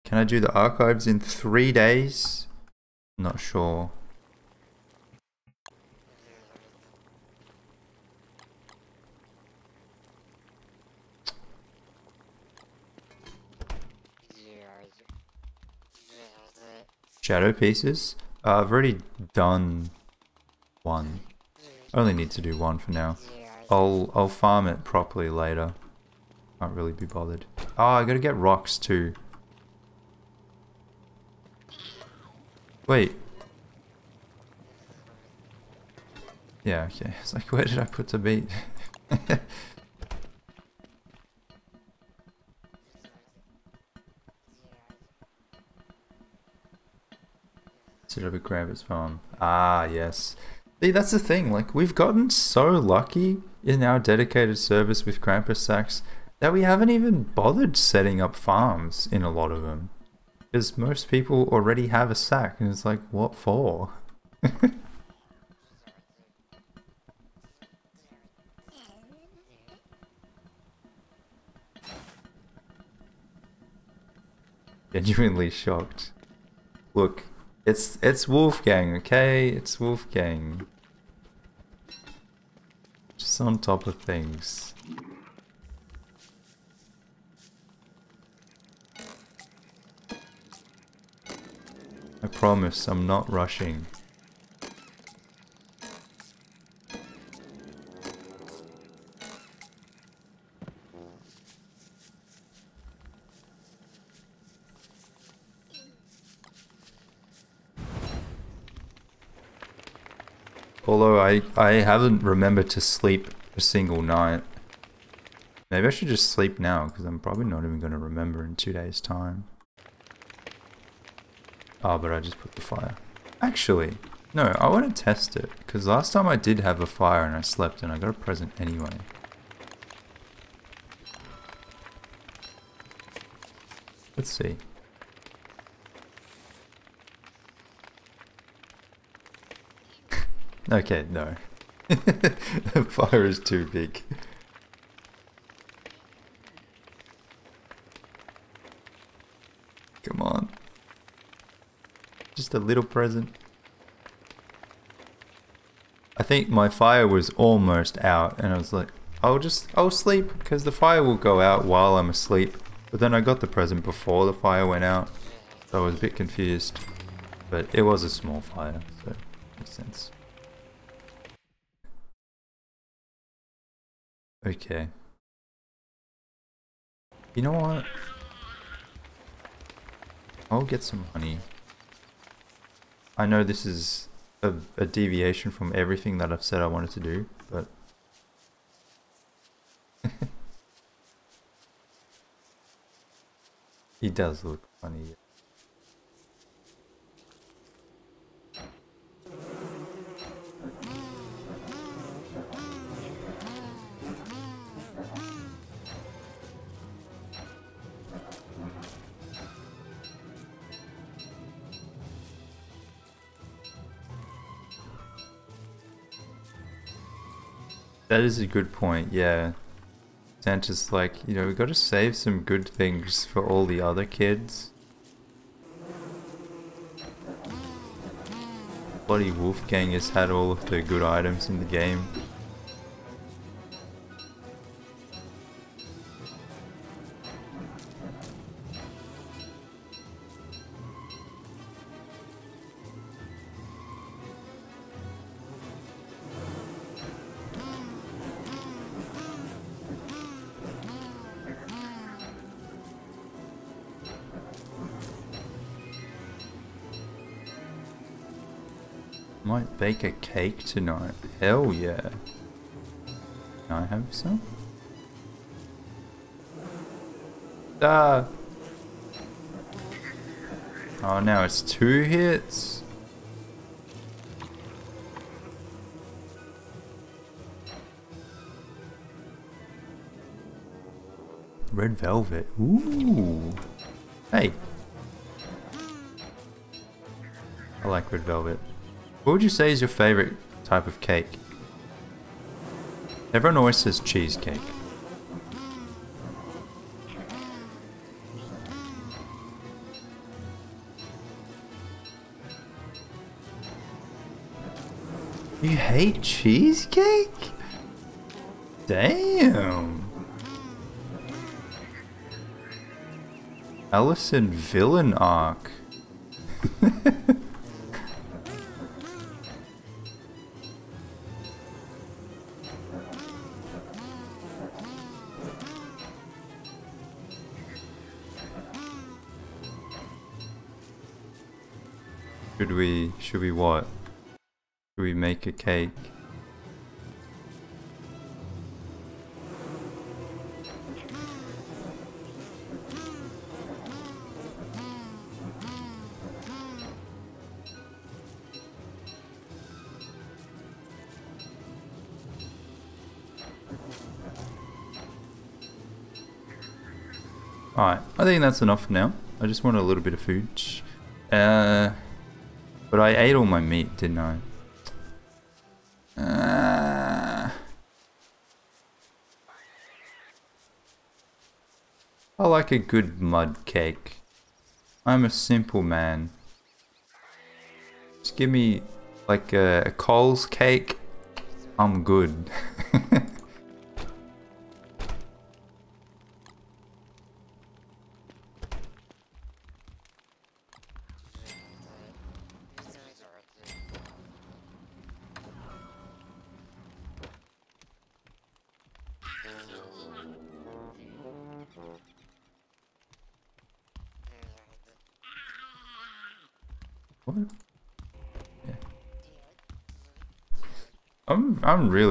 Can I do the archives in three days? Not sure. Shadow pieces? Uh, I've already done one. I Only need to do one for now. I'll I'll farm it properly later. Can't really be bothered. Oh, I gotta get rocks too. Wait. Yeah, okay. [laughs] It's like, where did I put the beat? [laughs] A Krampus farm. Ah, yes. See, that's the thing. Like, we've gotten so lucky in our dedicated service with Krampus sacks that we haven't even bothered setting up farms in a lot of them. Because most people already have a sack, and it's like, what for? [laughs] Genuinely shocked. Look, it's it's Wolfgang, okay? It's Wolfgang. Just on top of things. I promise I'm not rushing. Although I, I haven't remembered to sleep a single night. Maybe I should just sleep now, because I'm probably not even going to remember in two days' time. Oh, but I just put the fire. Actually, no, I want to test it, because last time I did have a fire and I slept and I got a present anyway. Let's see. Okay, no. [laughs] the fire is too big. Come on. Just a little present. I think my fire was almost out and I was like, I'll just, I'll sleep because the fire will go out while I'm asleep. But then I got the present before the fire went out. So I was a bit confused. But it was a small fire, so makes sense. Okay. You know what? I'll get some honey. I know this is a, a deviation from everything that I've said I wanted to do, but... [laughs] he does look funny. That is a good point, yeah. Santa's like, you know, we gotta save some good things for all the other kids. Bloody Wolfgang has had all of the good items in the game. Cake tonight. Hell yeah. Can I have some? Ah! Oh, now it's two hits? Red velvet. Ooh. Hey. I like red velvet. What would you say is your favorite type of cake? Everyone always says cheesecake. You hate cheesecake? Damn. Allison villain arc. [laughs] a cake? Alright, I think that's enough for now. I just want a little bit of food. Uh, but I ate all my meat, didn't I? Like a good mud cake. I'm a simple man. Just give me like a, a Coles cake I'm good. [laughs]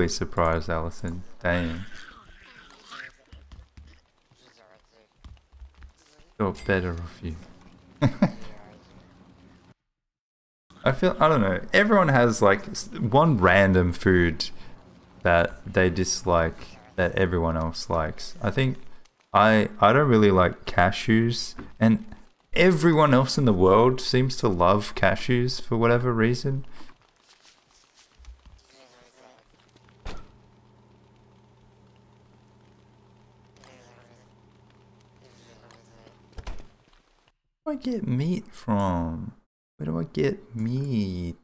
really surprised, Allison. Damn. Thought better of you. [laughs] I feel I don't know. Everyone has like one random food that they dislike that everyone else likes. I think I I don't really like cashews and everyone else in the world seems to love cashews for whatever reason. Where do I get meat from? Where do I get meat?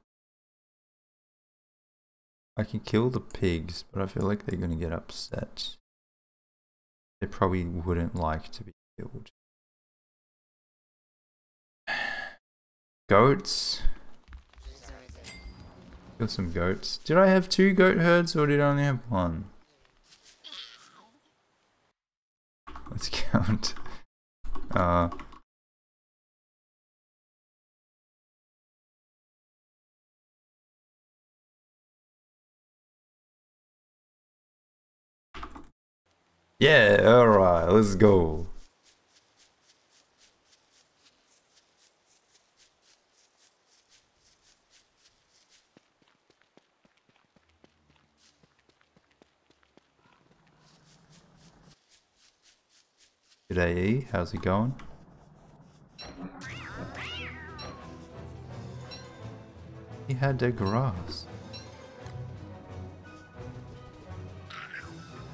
I can kill the pigs, but I feel like they're gonna get upset. They probably wouldn't like to be killed. [sighs] Goats. Kill some goats. Did I have two goat herds or did I only have one? Let's [laughs] count. Uh, yeah, alright, let's go. G'day E, how's it going? He had the grass.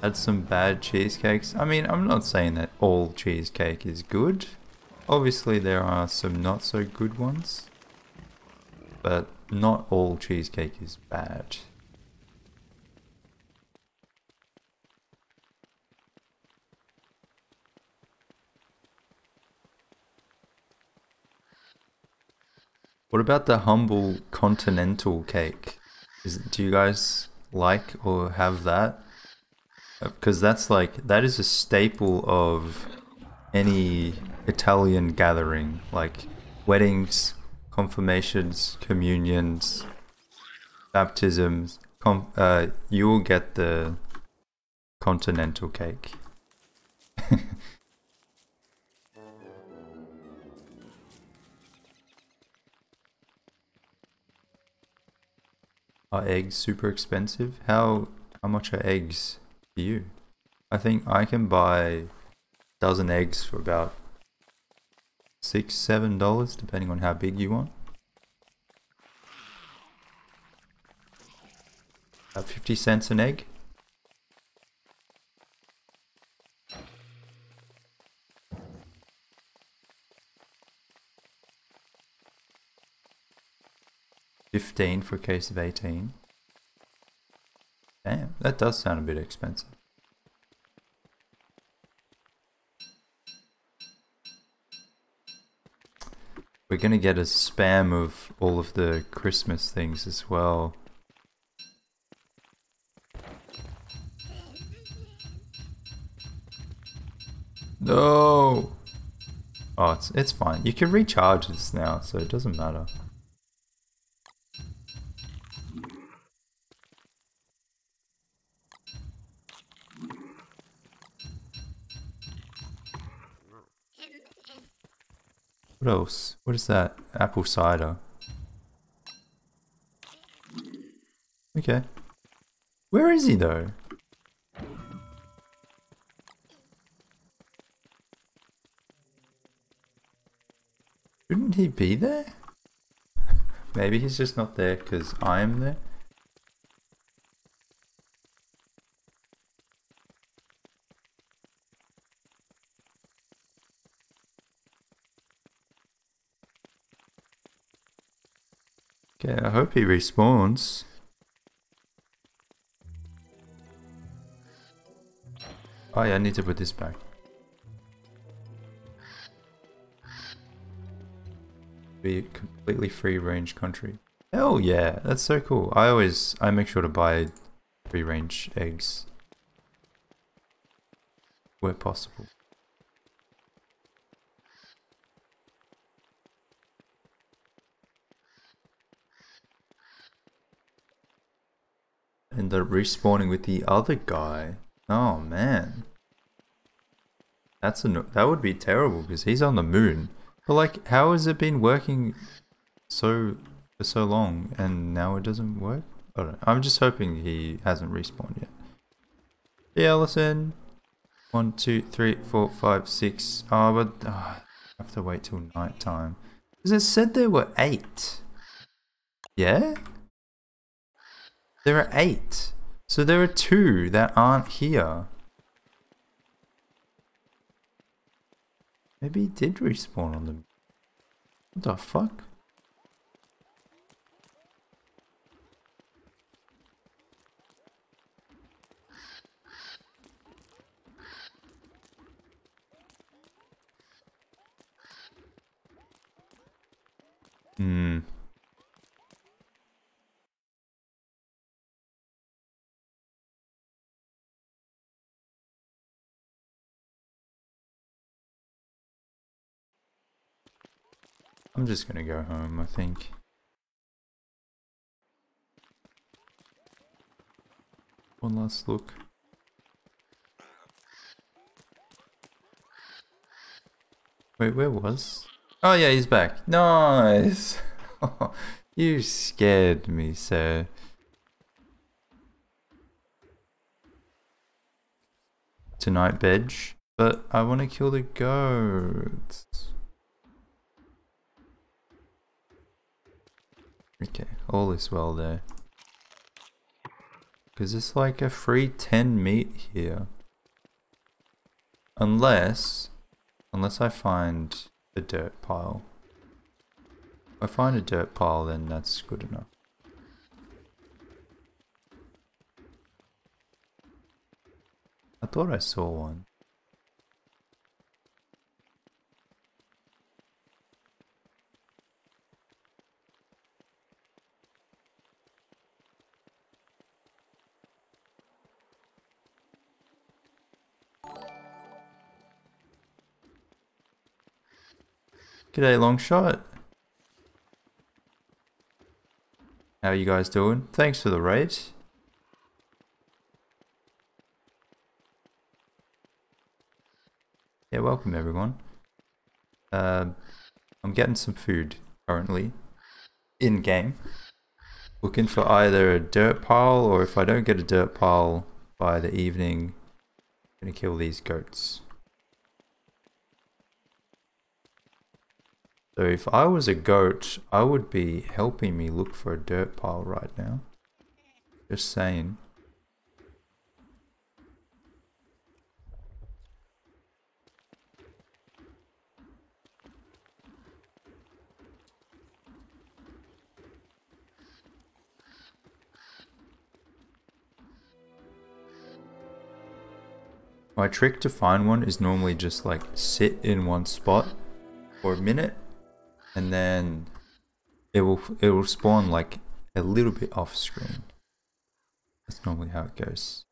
Had some bad cheesecakes. I mean, I'm not saying that all cheesecake is good. Obviously, there are some not so good ones. But not all cheesecake is bad. What about the humble continental cake? Is do you guys like or have that? Because that's like that is a staple of any Italian gathering, like weddings, confirmations, communions, baptisms. Com- uh, you will get the continental cake. [laughs] Are eggs super expensive? How how much are eggs you? I think I can buy a dozen eggs for about six, seven dollars, depending on how big you want. About fifty cents an egg. Fifteen for a case of eighteen. Damn, that does sound a bit expensive. We're gonna get a spam of all of the Christmas things as well. No. Oh, it's it's fine. You can recharge this now, so it doesn't matter. What else? What is that? Apple cider. Okay. Where is he though? Shouldn't he be there? [laughs] Maybe he's just not there because I am there. Okay, I hope he respawns. Oh yeah, I need to put this back. Be a completely free range country. Hell yeah, that's so cool. I always, I make sure to buy free range eggs where possible. And they're respawning with the other guy. Oh man. That's a that would be terrible because he's on the moon. But like, how has it been working so for so long and now it doesn't work? I. I'm just hoping he hasn't respawned yet. Yeah, listen. One, two, three, four, five, six. Oh, but oh, I have to wait till night time. Because it said there were eight. Yeah? There are eight. So there are two that aren't here. Maybe he did respawn on them. What the fuck? Hmm. I'm just gonna go home, I think. One last look. Wait, where was? Oh yeah, he's back. Nice! [laughs] you scared me, sir. Tonight, Bedge. But I want to kill the goats. Okay, all is well there. Because it's like a free 10 meat here. Unless, unless I find a dirt pile. If I find a dirt pile, then that's good enough. I thought I saw one. G'day, long shot. How you guys doing? Thanks for the raid. Yeah, welcome everyone. Uh, I'm getting some food currently in game. Looking for either a dirt pile or if I don't get a dirt pile by the evening, I'm gonna kill these goats. So if I was a goat, I would be helping me look for a dirt pile right now. Just saying. My trick to find one is normally just like sit in one spot for a minute and then it will it will spawn like a little bit off screen. That's normally how it goes.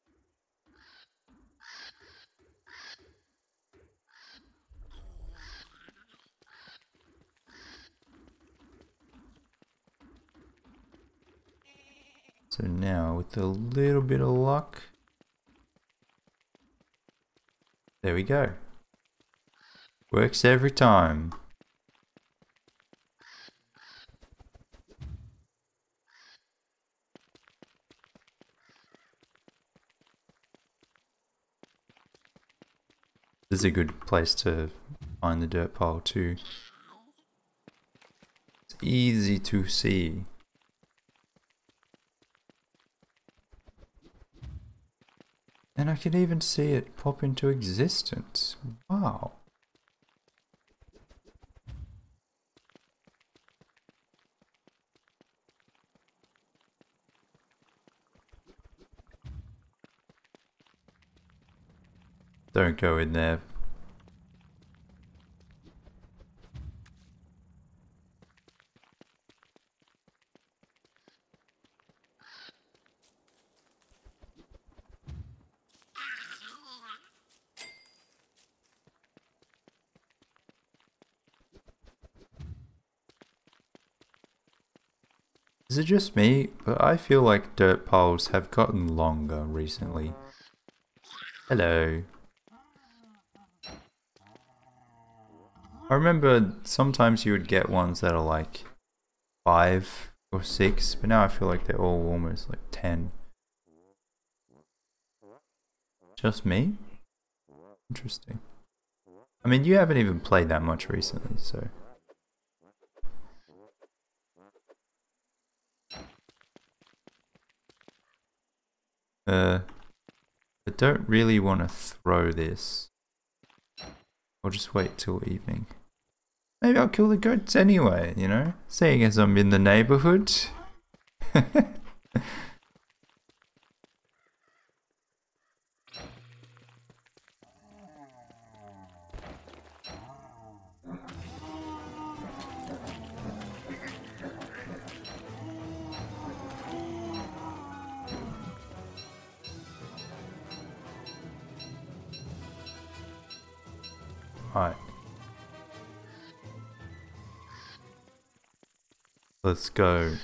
So now with a little bit of luck, there we go. Works every time. This is a good place to find the dirt pile too. It's easy to see. And I can even see it pop into existence. Wow. Don't go in there. Is it just me? But I feel like dirt piles have gotten longer recently. Hello. I remember sometimes you would get ones that are like five or six, but now I feel like they're all almost like ten. Just me? Interesting. I mean, you haven't even played that much recently, so... Uh, I don't really want to throw this. I'll just wait till evening. Maybe I'll kill the goats anyway, you know? Seeing as I'm in the neighborhood. [laughs] Let's go.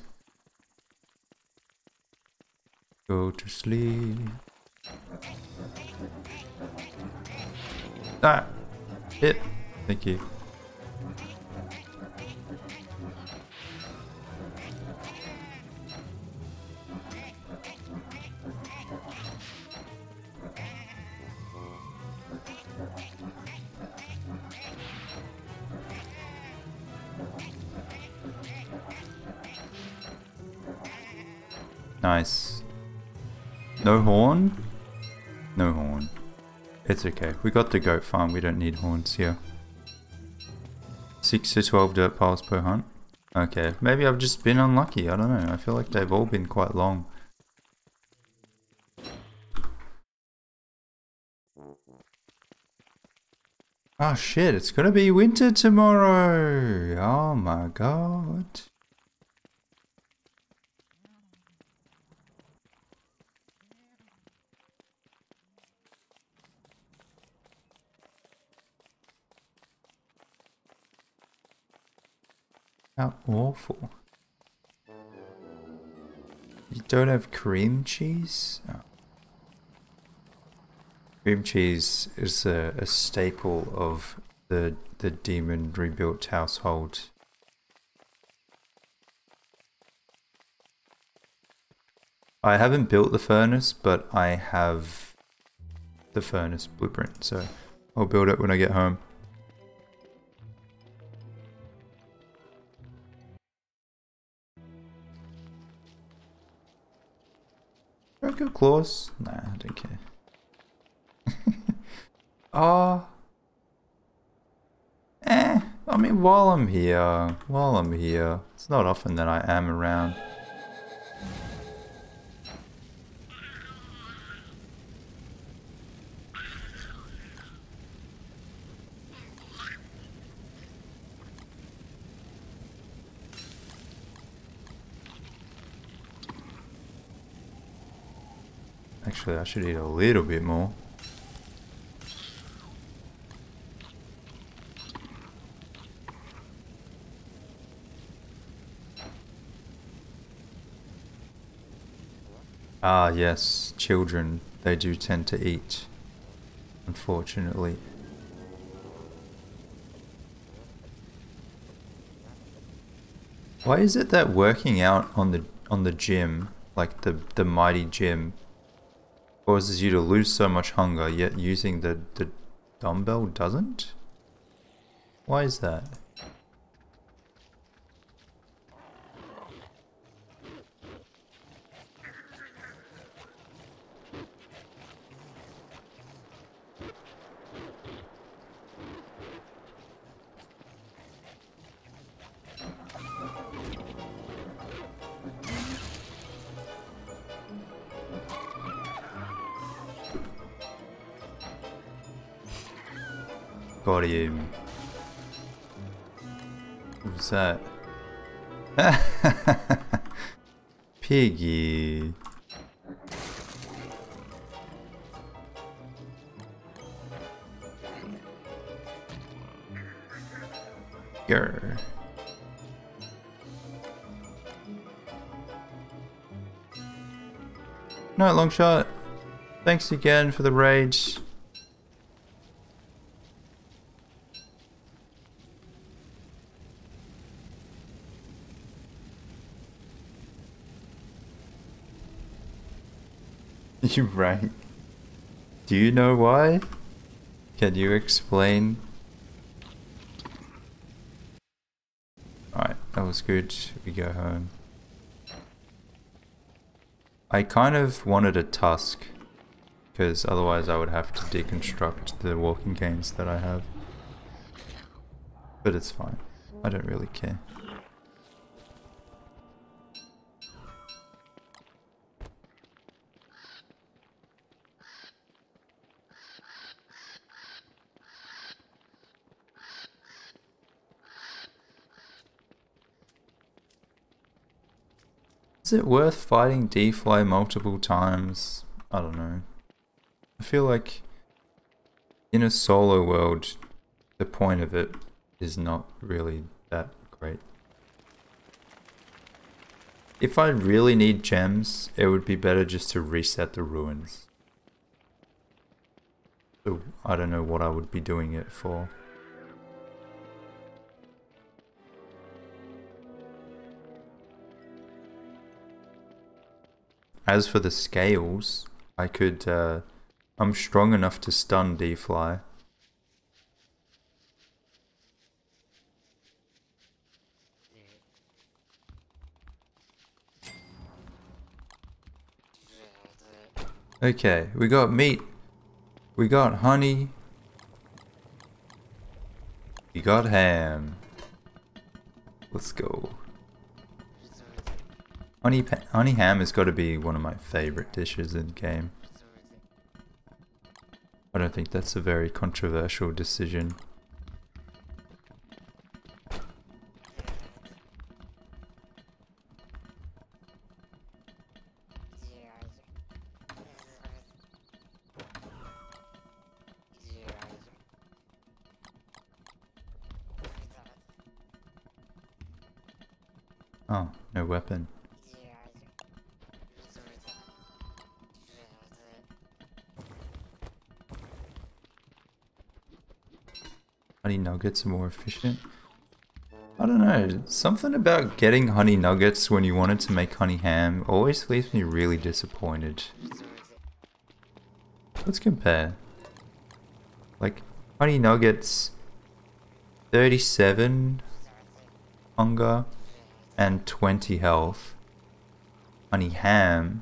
Go to sleep. Ah! Hit! Thank you. Nice. No horn? No horn. It's okay. We got the goat farm. We don't need horns here. 6 to 12 dirt piles per hunt. Okay. Maybe I've just been unlucky. I don't know. I feel like they've all been quite long. Oh shit, it's gonna be winter tomorrow! Oh my god. How awful. You don't have cream cheese? Oh. Cream cheese is a, a staple of the the demon rebuilt household. I haven't built the furnace, but I have the furnace blueprint, so I'll build it when I get home. Go close? Nah, I don't care. [laughs] Ah. uh, eh, I mean, while I'm here, while I'm here, it's not often that I am around. Actually, I should eat a little bit more. Ah, yes, children, they do tend to eat, unfortunately. Why is it that working out on the on the gym, like the the mighty gym, causes you to lose so much hunger, yet using the, the dumbbell doesn't? Why is that? Who's that? [laughs] Piggy. Grr. No, long shot. Thanks again for the rage. You right. Do you know why? Can you explain? Alright, that was good. We go home. I kind of wanted a tusk because otherwise I would have to deconstruct the walking canes that I have. But it's fine. I don't really care. Is it worth fighting D-Fly multiple times? I don't know. I feel like in a solo world, the point of it is not really that great. If I really need gems, it would be better just to reset the ruins. So I don't know what I would be doing it for. As for the scales, I could, uh, I'm strong enough to stun D-Fly. Okay, we got meat. We got honey. We got ham. Let's go. Honey, honey ham has got to be one of my favorite dishes in the game. I don't think that's a very controversial decision. Nuggets are more efficient. I don't know, something about getting honey nuggets when you wanted to make honey ham always leaves me really disappointed. Let's compare. Like, honey nuggets, 37 hunger and 20 health. Honey ham.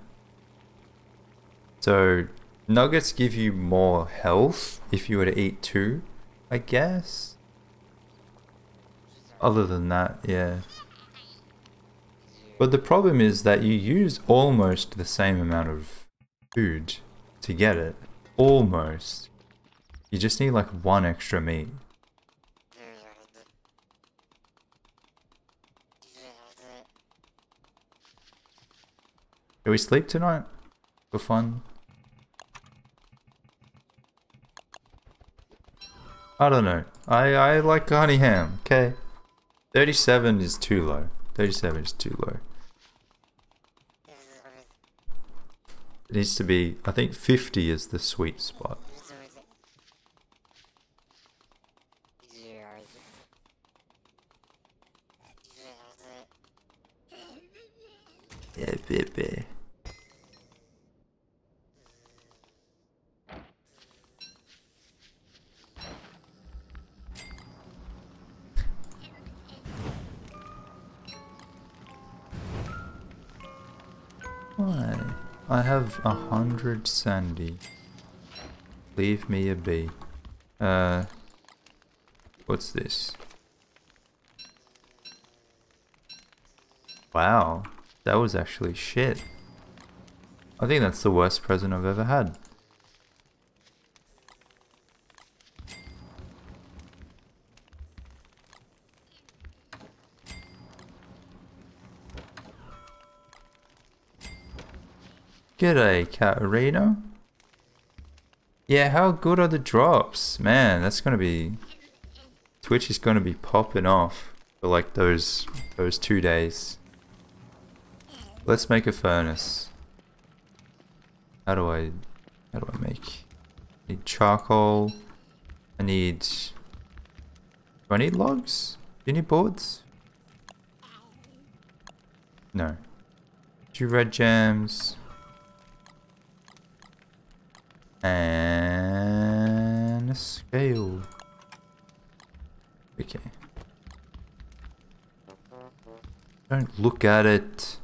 So, nuggets give you more health if you were to eat two. I guess. Other than that, yeah. But the problem is that you use almost the same amount of food to get it. Almost. You just need like one extra meat. Do we sleep tonight? For fun? I don't know. I, I like honey ham, okay? 37 is too low. 37 is too low. It needs to be, I think 50 is the sweet spot. Yeah, baby. Why? I have a hundred sandy. Leave me a bee. Uh, what's this? Wow, that was actually shit. I think that's the worst present I've ever had. G'day, Katarina. Yeah, how good are the drops? Man, that's gonna be... Twitch is gonna be popping off for like those those two days. Let's make a furnace. How do I... How do I make... I need charcoal. I need... Do I need logs? Do you need boards? No. Two red gems. And a scale. Okay. Don't look at it.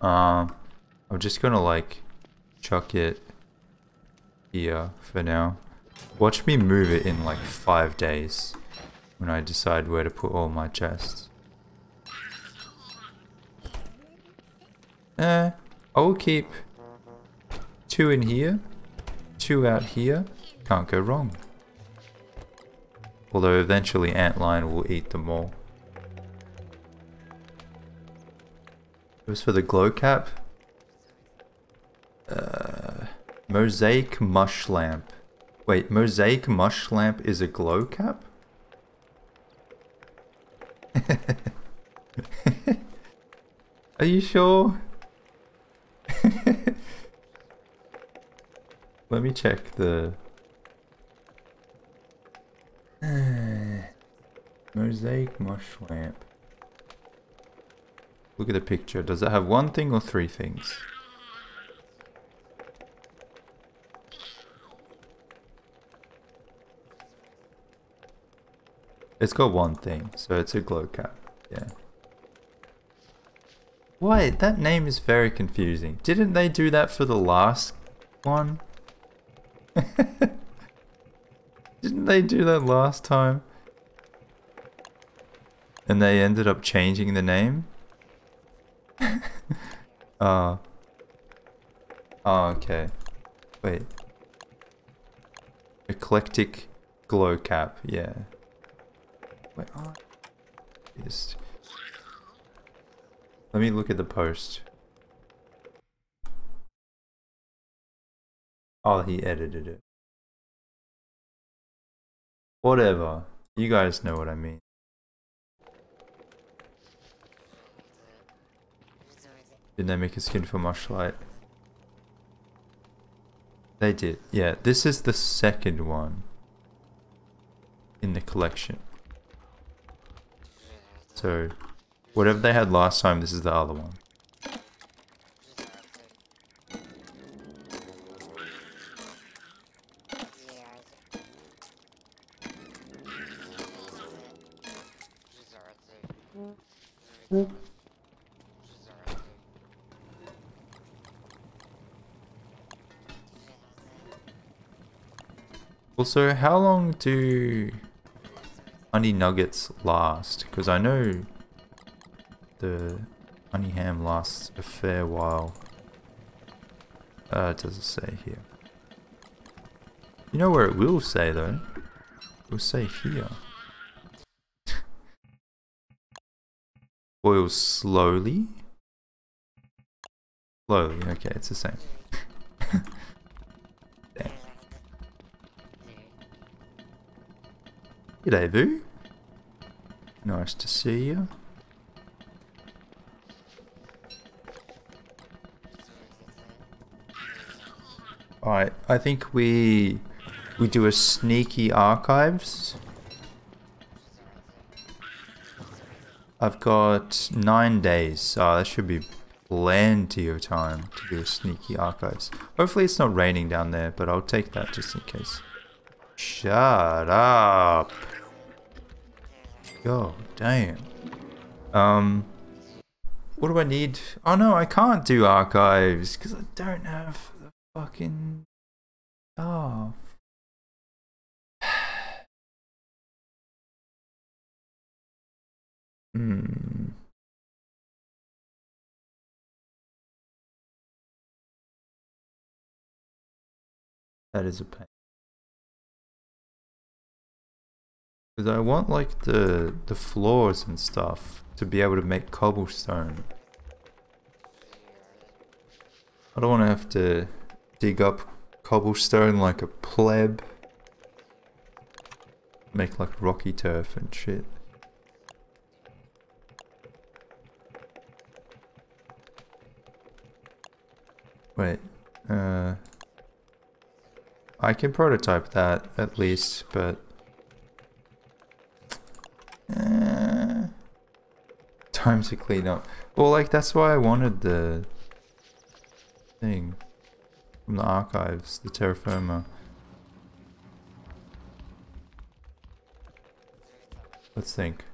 Um, I'm just gonna like chuck it here for now. Watch me move it in like five days when I decide where to put all my chests. Eh, I'll keep two in here, two out here. Can't go wrong. Although eventually Antlion will eat them all. It was for the glow cap. Uh, mosaic mush lamp. Wait, mosaic mush lamp is a glow cap? [laughs] Are you sure? [laughs] Let me check the [sighs] mosaic mush lamp. Look at the picture. Does it have one thing or three things? It's got one thing, so it's a glow cap. Yeah. Wait, that name is very confusing. Didn't they do that for the last one? [laughs] Didn't they do that last time? And they ended up changing the name? uh. [laughs] Oh, okay. Wait. Eclectic glow cap, yeah. Wait, oh. Just... Let me look at the post. Oh, he edited it. Whatever. You guys know what I mean. Did they make a skin for Mushlight? They did. Yeah, this is the second one in the collection. So, whatever they had last time, this is the other one. Also, how long do honey nuggets last? Because I know the honey ham lasts a fair while. Uh, does it say here? You know where it will say though? It will say here. Boils slowly? Slowly, okay, it's the same. [laughs] G'day, Boo. Nice to see you. Alright, I think we we do a sneaky archives. I've got nine days, so that should be plenty of time to do a sneaky archives. Hopefully it's not raining down there, but I'll take that just in case. Shut up. God damn. Um, what do I need? Oh no, I can't do archives because I don't have fucking stuff. [sighs] hmm. That is a pain. Because I want like the the floors and stuff to be able to make cobblestone. I don't want to have to dig up cobblestone like a pleb. Make like rocky turf and shit. Wait, uh... I can prototype that at least, but... Uh, time to clean up. Well, like, that's why I wanted the thing from the archives, the terra firma. Let's think.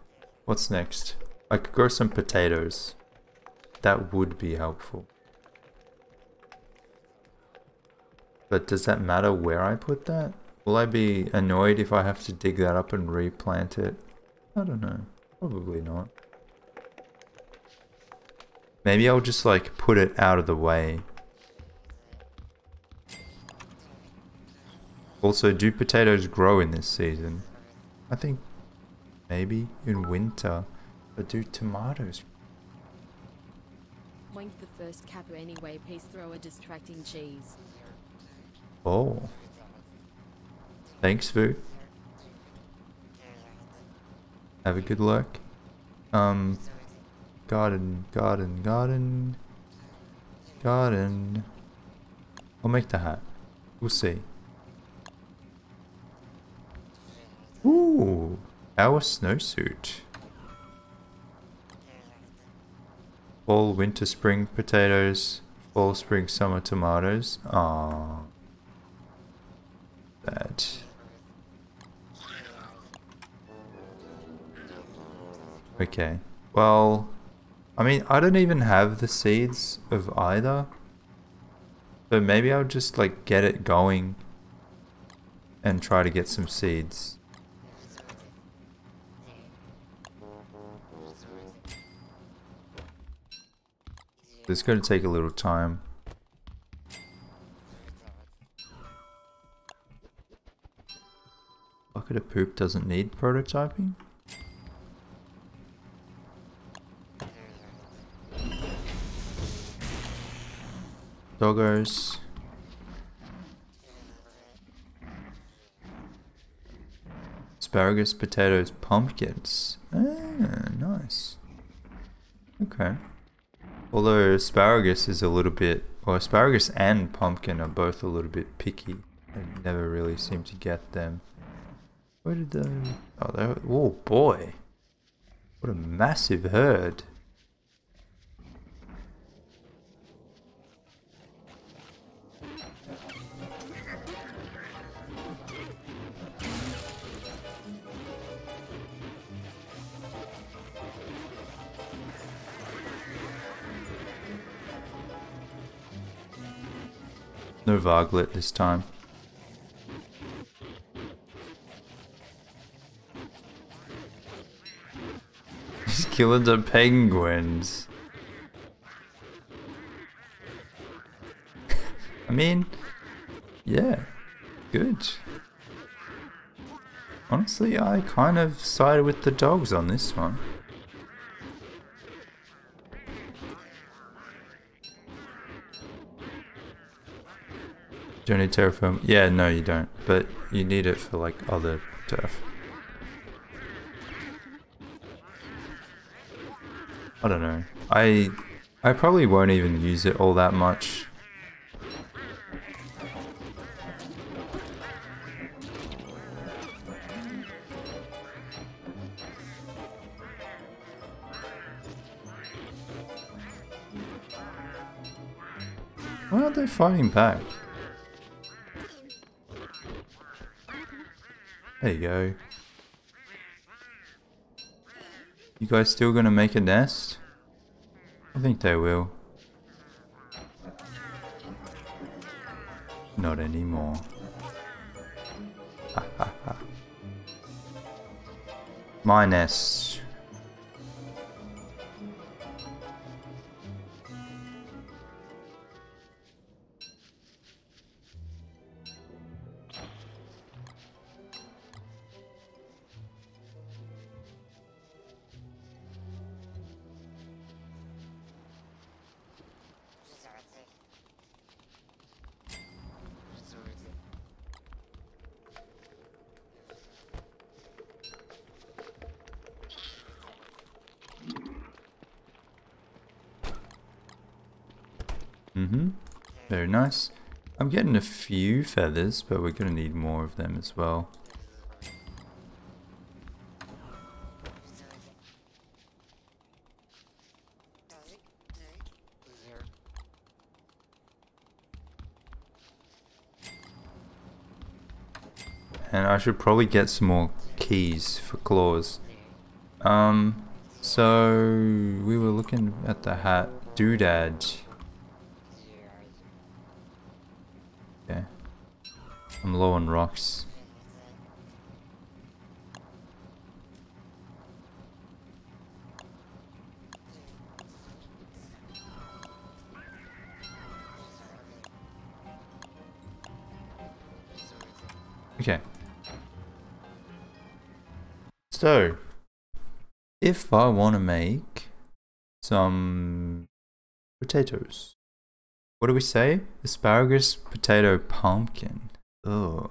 What's next? I could grow some potatoes. That would be helpful. But does that matter where I put that? Will I be annoyed if I have to dig that up and replant it? I don't know. Probably not. Maybe I'll just like put it out of the way. Also, do potatoes grow in this season? I think maybe in winter. But do tomatoes? Moink the first kappa anyway, please throw a distracting cheese. Oh. Thanks, Vu. Have a good luck. Um, garden, garden, garden, garden. I'll make the hat. We'll see. Ooh, our snowsuit. Fall, winter, spring potatoes. Fall, spring, summer tomatoes. Ah that. Okay. Well, I mean, I don't even have the seeds of either. So maybe I'll just like get it going and try to get some seeds. It's going to take a little time. Bucket of poop doesn't need prototyping? Doggos. Asparagus, potatoes, pumpkins. Ah, nice. Okay. Although asparagus is a little bit, well asparagus and pumpkin are both a little bit picky. I never really seem to get them. Where did the... Oh, they oh boy. What a massive herd. No Varglet this time. [laughs] He's killing the penguins. [laughs] I mean, yeah, good. Honestly, I kind of sided with the dogs on this one. Do you need terraform? Yeah, no you don't. But you need it for like other turf. I don't know. I I probably won't even use it all that much. Why aren't they fighting back? There you go. You guys still gonna make a nest? I think they will. Not anymore. [laughs] My nest. Getting a few feathers, but we're gonna need more of them as well. And I should probably get some more keys for Klaus. Um, so we were looking at the hat doodad. Okay. I'm low on rocks. Okay. So, if I want to make some potatoes, what do we say? Asparagus, potato, pumpkin. Oh.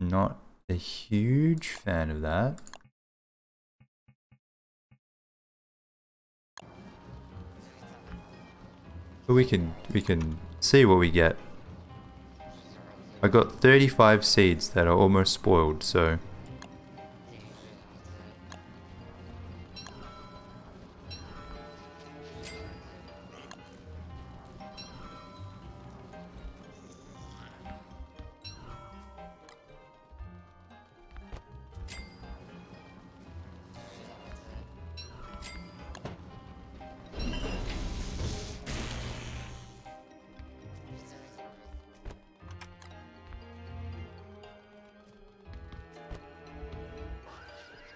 Not a huge fan of that. But we can we can see what we get. I got 35 seeds that are almost spoiled, so...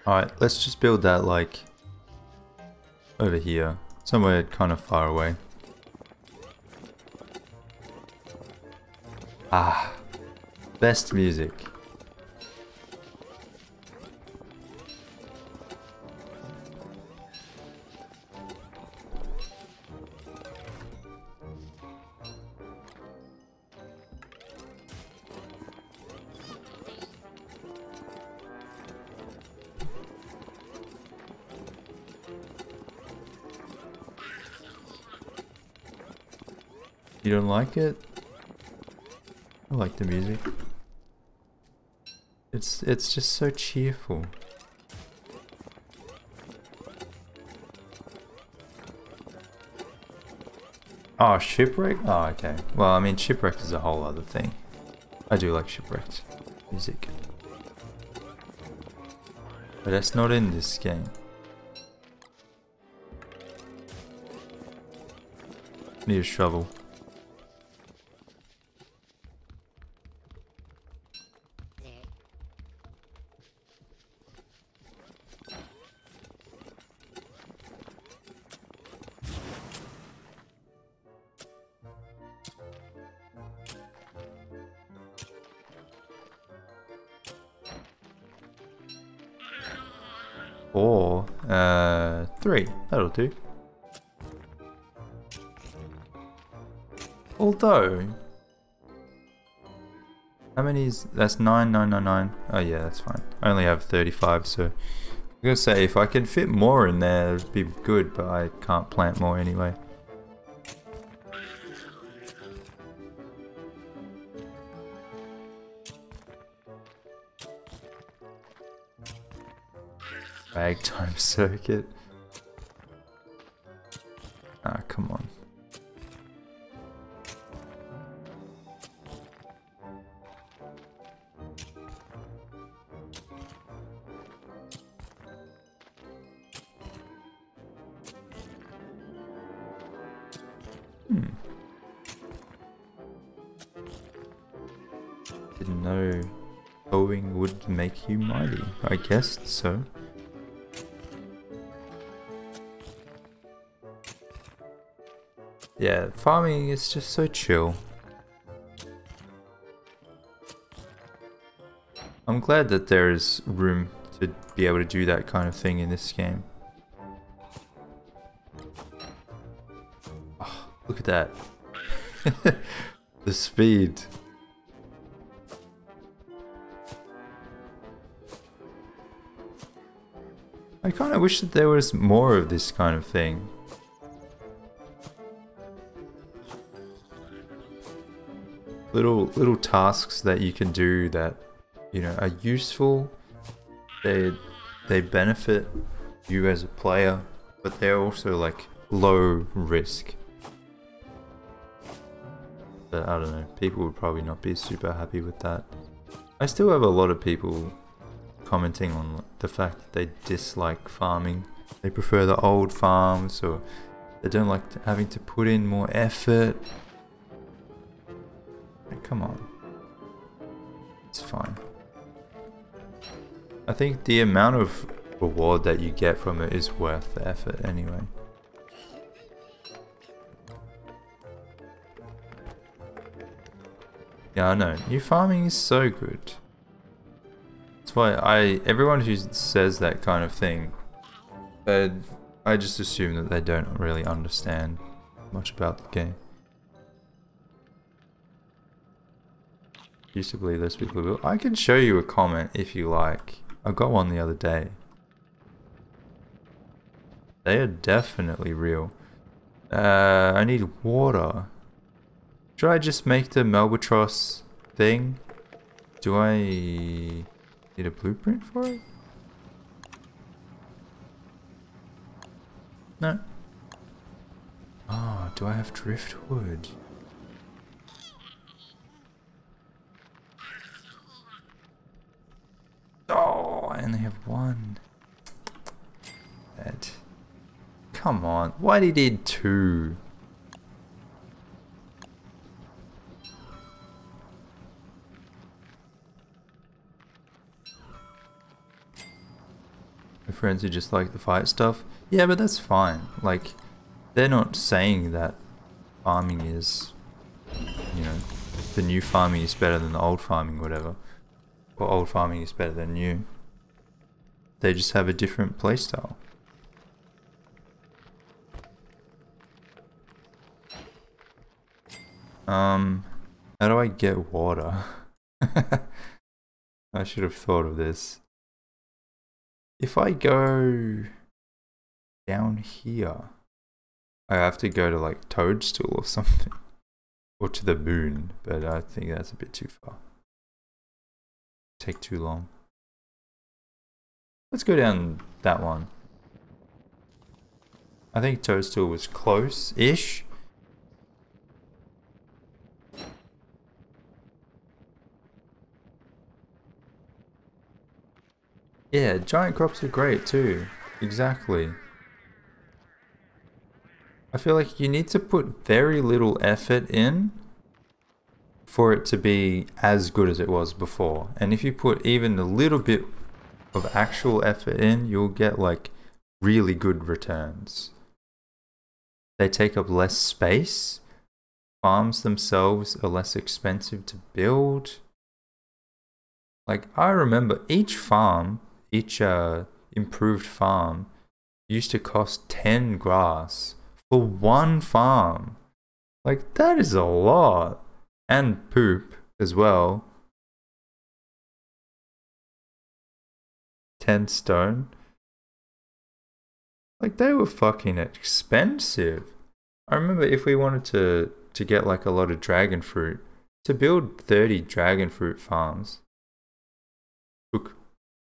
Alright, let's just build that like over here. Somewhere kind of far away. Ah, best music. You don't like it? I like the music. It's it's just so cheerful. Oh, shipwreck? Oh, okay. Well, I mean, shipwreck is a whole other thing. I do like shipwrecked music. But that's not in this game. Need a shovel. That'll. Although, how many is that's nine, nine, nine, nine. Oh yeah, that's fine. I only have thirty-five, so I'm gonna say if I can fit more in there, it'd be good. But I can't plant more anyway. Ragtime [laughs] circuit. Ah, come on. Hmm. Didn't know hoeing would make you mighty. I guessed so. Yeah, farming is just so chill. I'm glad that there is room to be able to do that kind of thing in this game. Oh, look at that. [laughs] the speed. I kind of wish that there was more of this kind of thing. Little little tasks that you can do that you know are useful. They they benefit you as a player, but they're also like low risk. But I don't know, people would probably not be super happy with that. I still have a lot of people commenting on the fact that they dislike farming. They prefer the old farms or they don't like having to put in more effort. Come on. It's fine. I think the amount of reward that you get from it is worth the effort anyway. Yeah, I know. New farming is so good. That's why I everyone who says that kind of thing, uh, I just assume that they don't really understand much about the game. Used to believe those people will. I can show you a comment if you like. I got one the other day. They are definitely real. Uh, I need water. Should I just make the Malbatross thing? Do I need a blueprint for it? No. Oh, do I have driftwood? Oh, I only have one. That. Come on, why did he need two? My friends who just like the fight stuff. Yeah, but that's fine. Like, they're not saying that farming is, you know, the new farming is better than the old farming, whatever. Or old farming is better than new. They just have a different playstyle. Um, how do I get water? [laughs] I should have thought of this. If I go down here, I have to go to like Toadstool or something. [laughs] Or to the moon, but I think that's a bit too far. Take too long. Let's go down that one. I think Toadstool was close-ish. Yeah, giant crops are great too. Exactly. I feel like you need to put very little effort in for it to be as good as it was before. And if you put even a little bit of actual effort in, you'll get like really good returns. They take up less space. Farms themselves are less expensive to build. Like I remember each farm each uh, improved farm used to cost 10 grass for one farm. Like, that is a lot. And poop as well. 10 stone. Like, they were fucking expensive. I remember if we wanted to, to get like a lot of dragon fruit, to build 30 dragon fruit farms took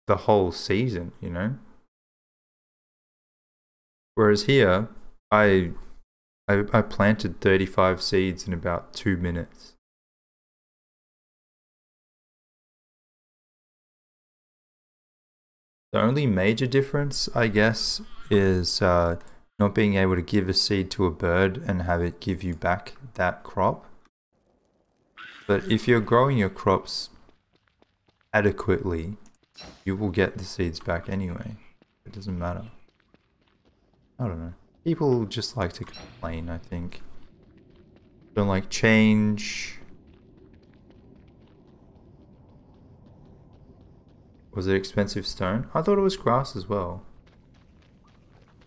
the whole season, you know? Whereas here, I, I, I planted 35 seeds in about two minutes. The only major difference, I guess, is uh, not being able to give a seed to a bird and have it give you back that crop. But if you're growing your crops adequately, you will get the seeds back anyway. It doesn't matter. I don't know. People just like to complain, I think. Don't like change. Was it expensive stone? I thought it was grass as well.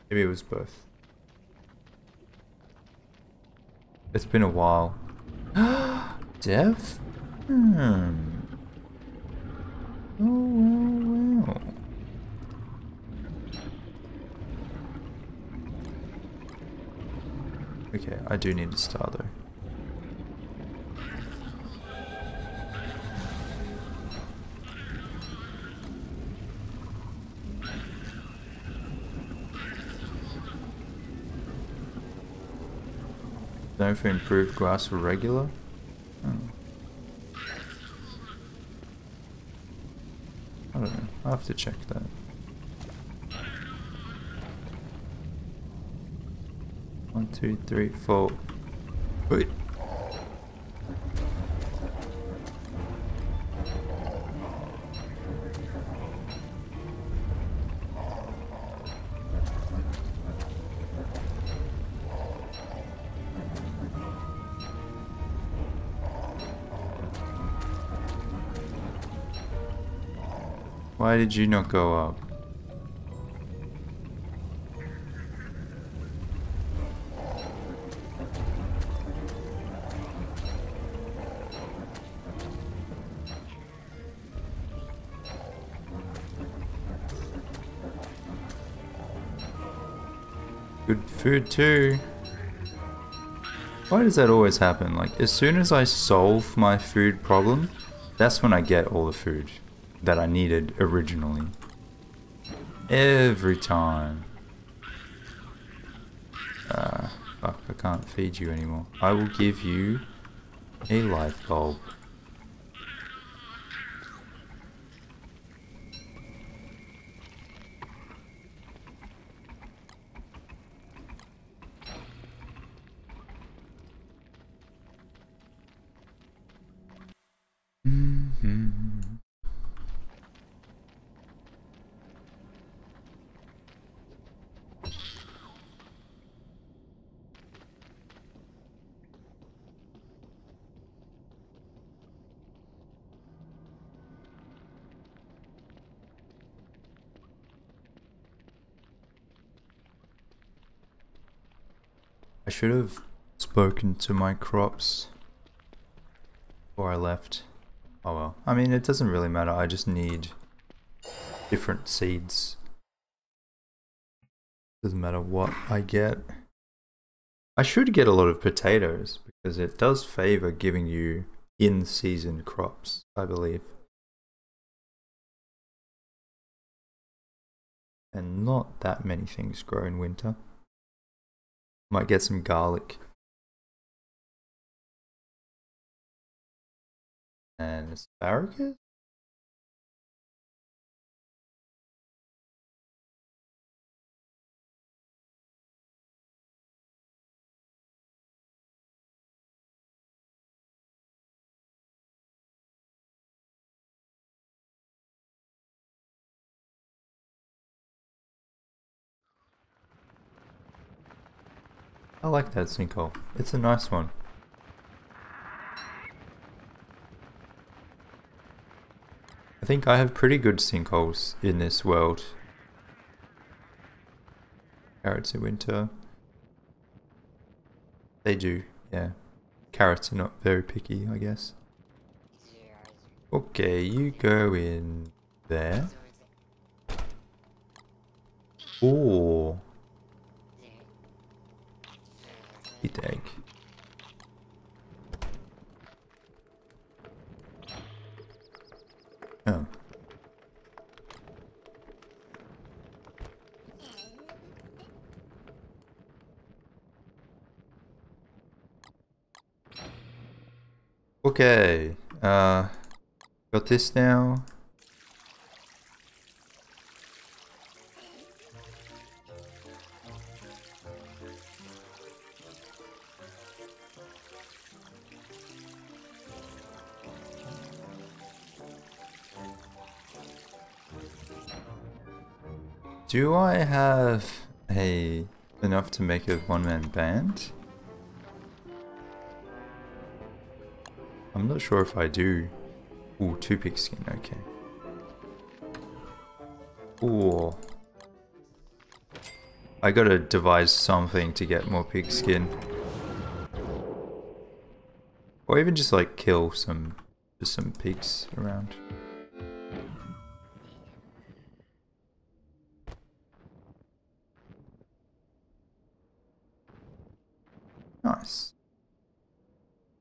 Maybe it was both. It's been a while. [gasps] Dev? Hmm. Oh, well, well. Okay, I do need a star though. No for improved grass for regular? Oh. I don't know. I'll have to check that. One, two, three, four. Wait. Why did you not go up? Good food too. Why does that always happen? Like, as soon as I solve my food problem, that's when I get all the food that I needed originally. Every time. Uh, fuck, I can't feed you anymore. I will give you a light bulb. Mhm. I should have spoken to my crops before I left. Oh well. I mean, it doesn't really matter. I just need different seeds. Doesn't matter what I get. I should get a lot of potatoes because it does favor giving you in-season crops, I believe. And not that many things grow in winter. Might get some garlic. And asparagus? I like that sinkhole. It's a nice one. I think I have pretty good sinkholes in this world. Carrots in winter. They do, yeah. Carrots are not very picky, I guess. Okay, you go in there. Oh, eat egg. Oh. Okay, uh, got this now. Do I have a enough to make a one-man band? I'm not sure if I do. Ooh, two pigskin, okay. Ooh. I gotta devise something to get more pigskin. Or even just like kill some just some pigs around.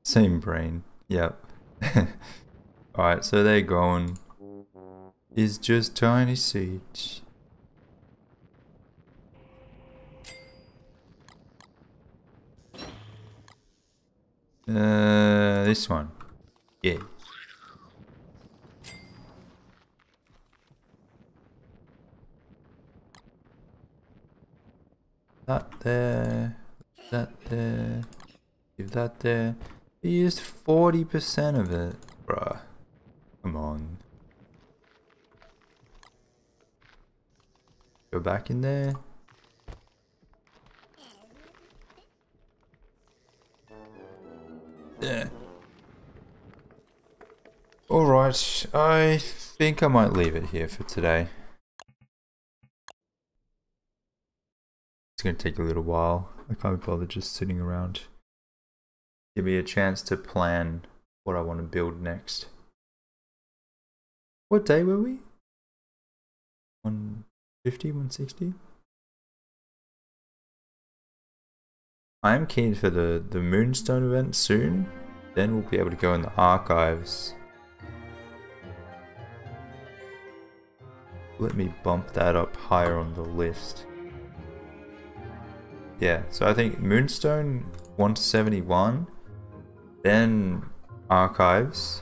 Same brain. Yep. [laughs] Alright, so they're gone. Is just tiny seeds. Uh, this one. Yeah. That there. That there. Give that there. We used 40% of it. Bruh. Come on. Go back in there. Yeah. Alright, I think I might leave it here for today. It's gonna take a little while. I can't be bothered just sitting around. Give me a chance to plan what I want to build next. What day were we? 150, 160? I am keen for the, the Moonstone event soon. Then we'll be able to go in the archives. Let me bump that up higher on the list. Yeah, so I think Moonstone 171, then Archives,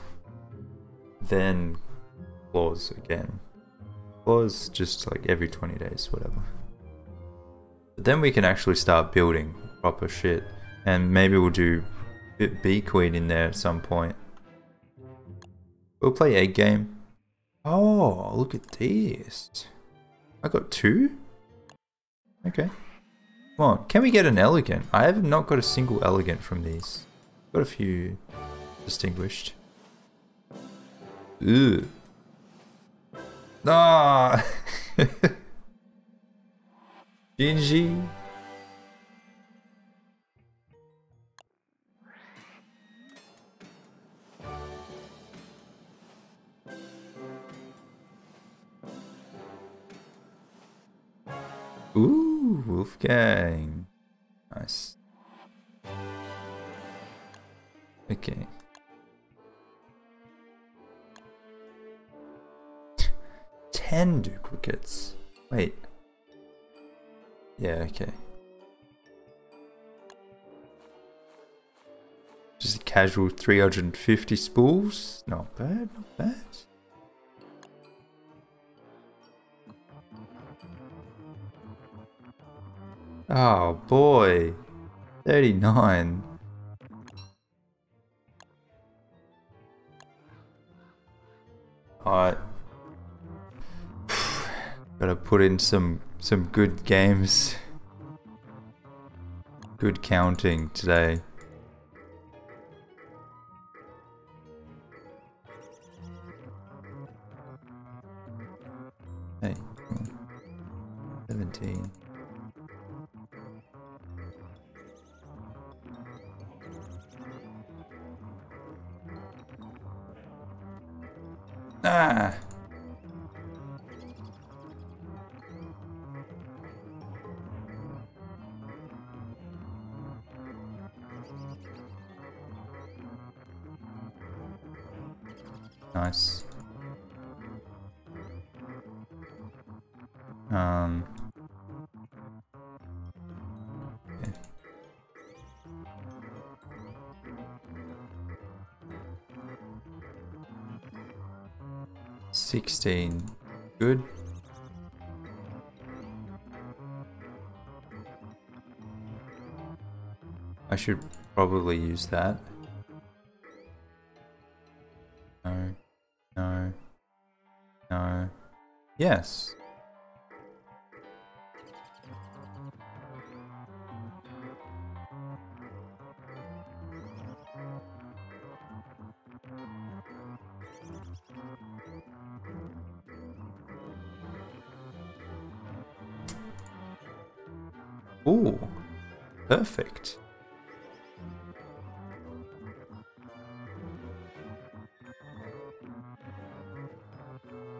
then Klaus again. Klaus just like every 20 days, whatever. But then we can actually start building proper shit. And maybe we'll do Bee Queen in there at some point. We'll play Egg Game. Oh, look at this. I got two? Okay. Come on, can we get an elegant? I have not got a single elegant from these. Got a few distinguished. Ooh. Ah! GG. [laughs] Ooh, Wolfgang. Nice. Okay. Ten duplicates. Wait. Yeah, okay. Just a casual 350 spools. Not bad, not bad. Oh boy. 39. Alright. Gotta put in some some good games. Good counting today. Hey, 17. Ah. Nice. 16. Good. I should probably use that. No. No. No. Yes. Perfect.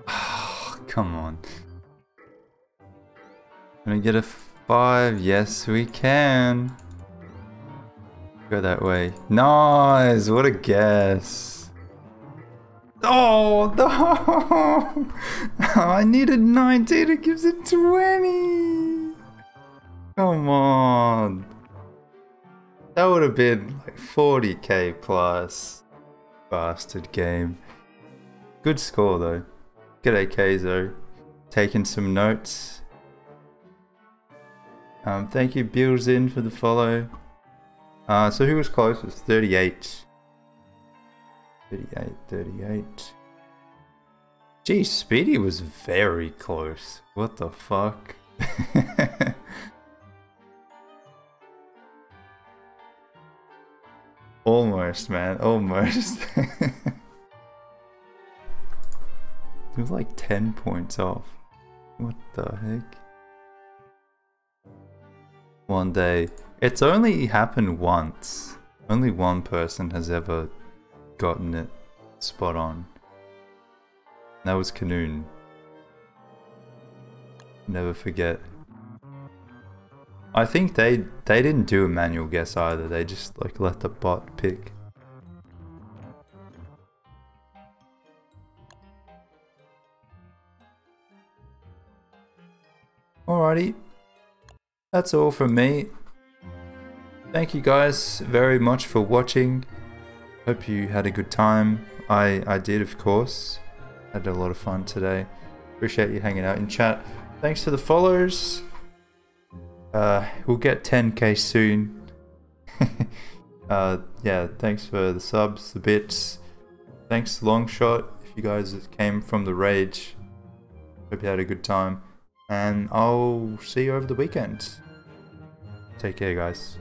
[sighs] Come on. Can we get a five? Yes, we can. Go that way. Nice! What a guess. Oh, [laughs] no! I needed 19, it gives it 20! Come on. That would have been like 40k plus. Bastard game. Good score though. G'day Keizo. Taking some notes. Um, thank you Bills in for the follow. Uh, so who was closest? 38. 38, 38. Gee, Speedy was very close. What the fuck? [laughs] almost, man. Almost. [laughs] it was like 10 points off. What the heck? One day. It's only happened once. Only one person has ever gotten it spot on. That was Canoon. Never forget. I think they they didn't do a manual guess either. They just like let the bot pick. Alrighty. That's all from me. Thank you guys very much for watching. Hope you had a good time. I, I did, of course. Had a lot of fun today. Appreciate you hanging out in chat. Thanks to the followers. Uh, we'll get 10k soon. [laughs] uh, yeah, thanks for the subs, the bits. Thanks Longshot if you guys came from the rage. Hope you had a good time. And I'll see you over the weekend. Take care, guys.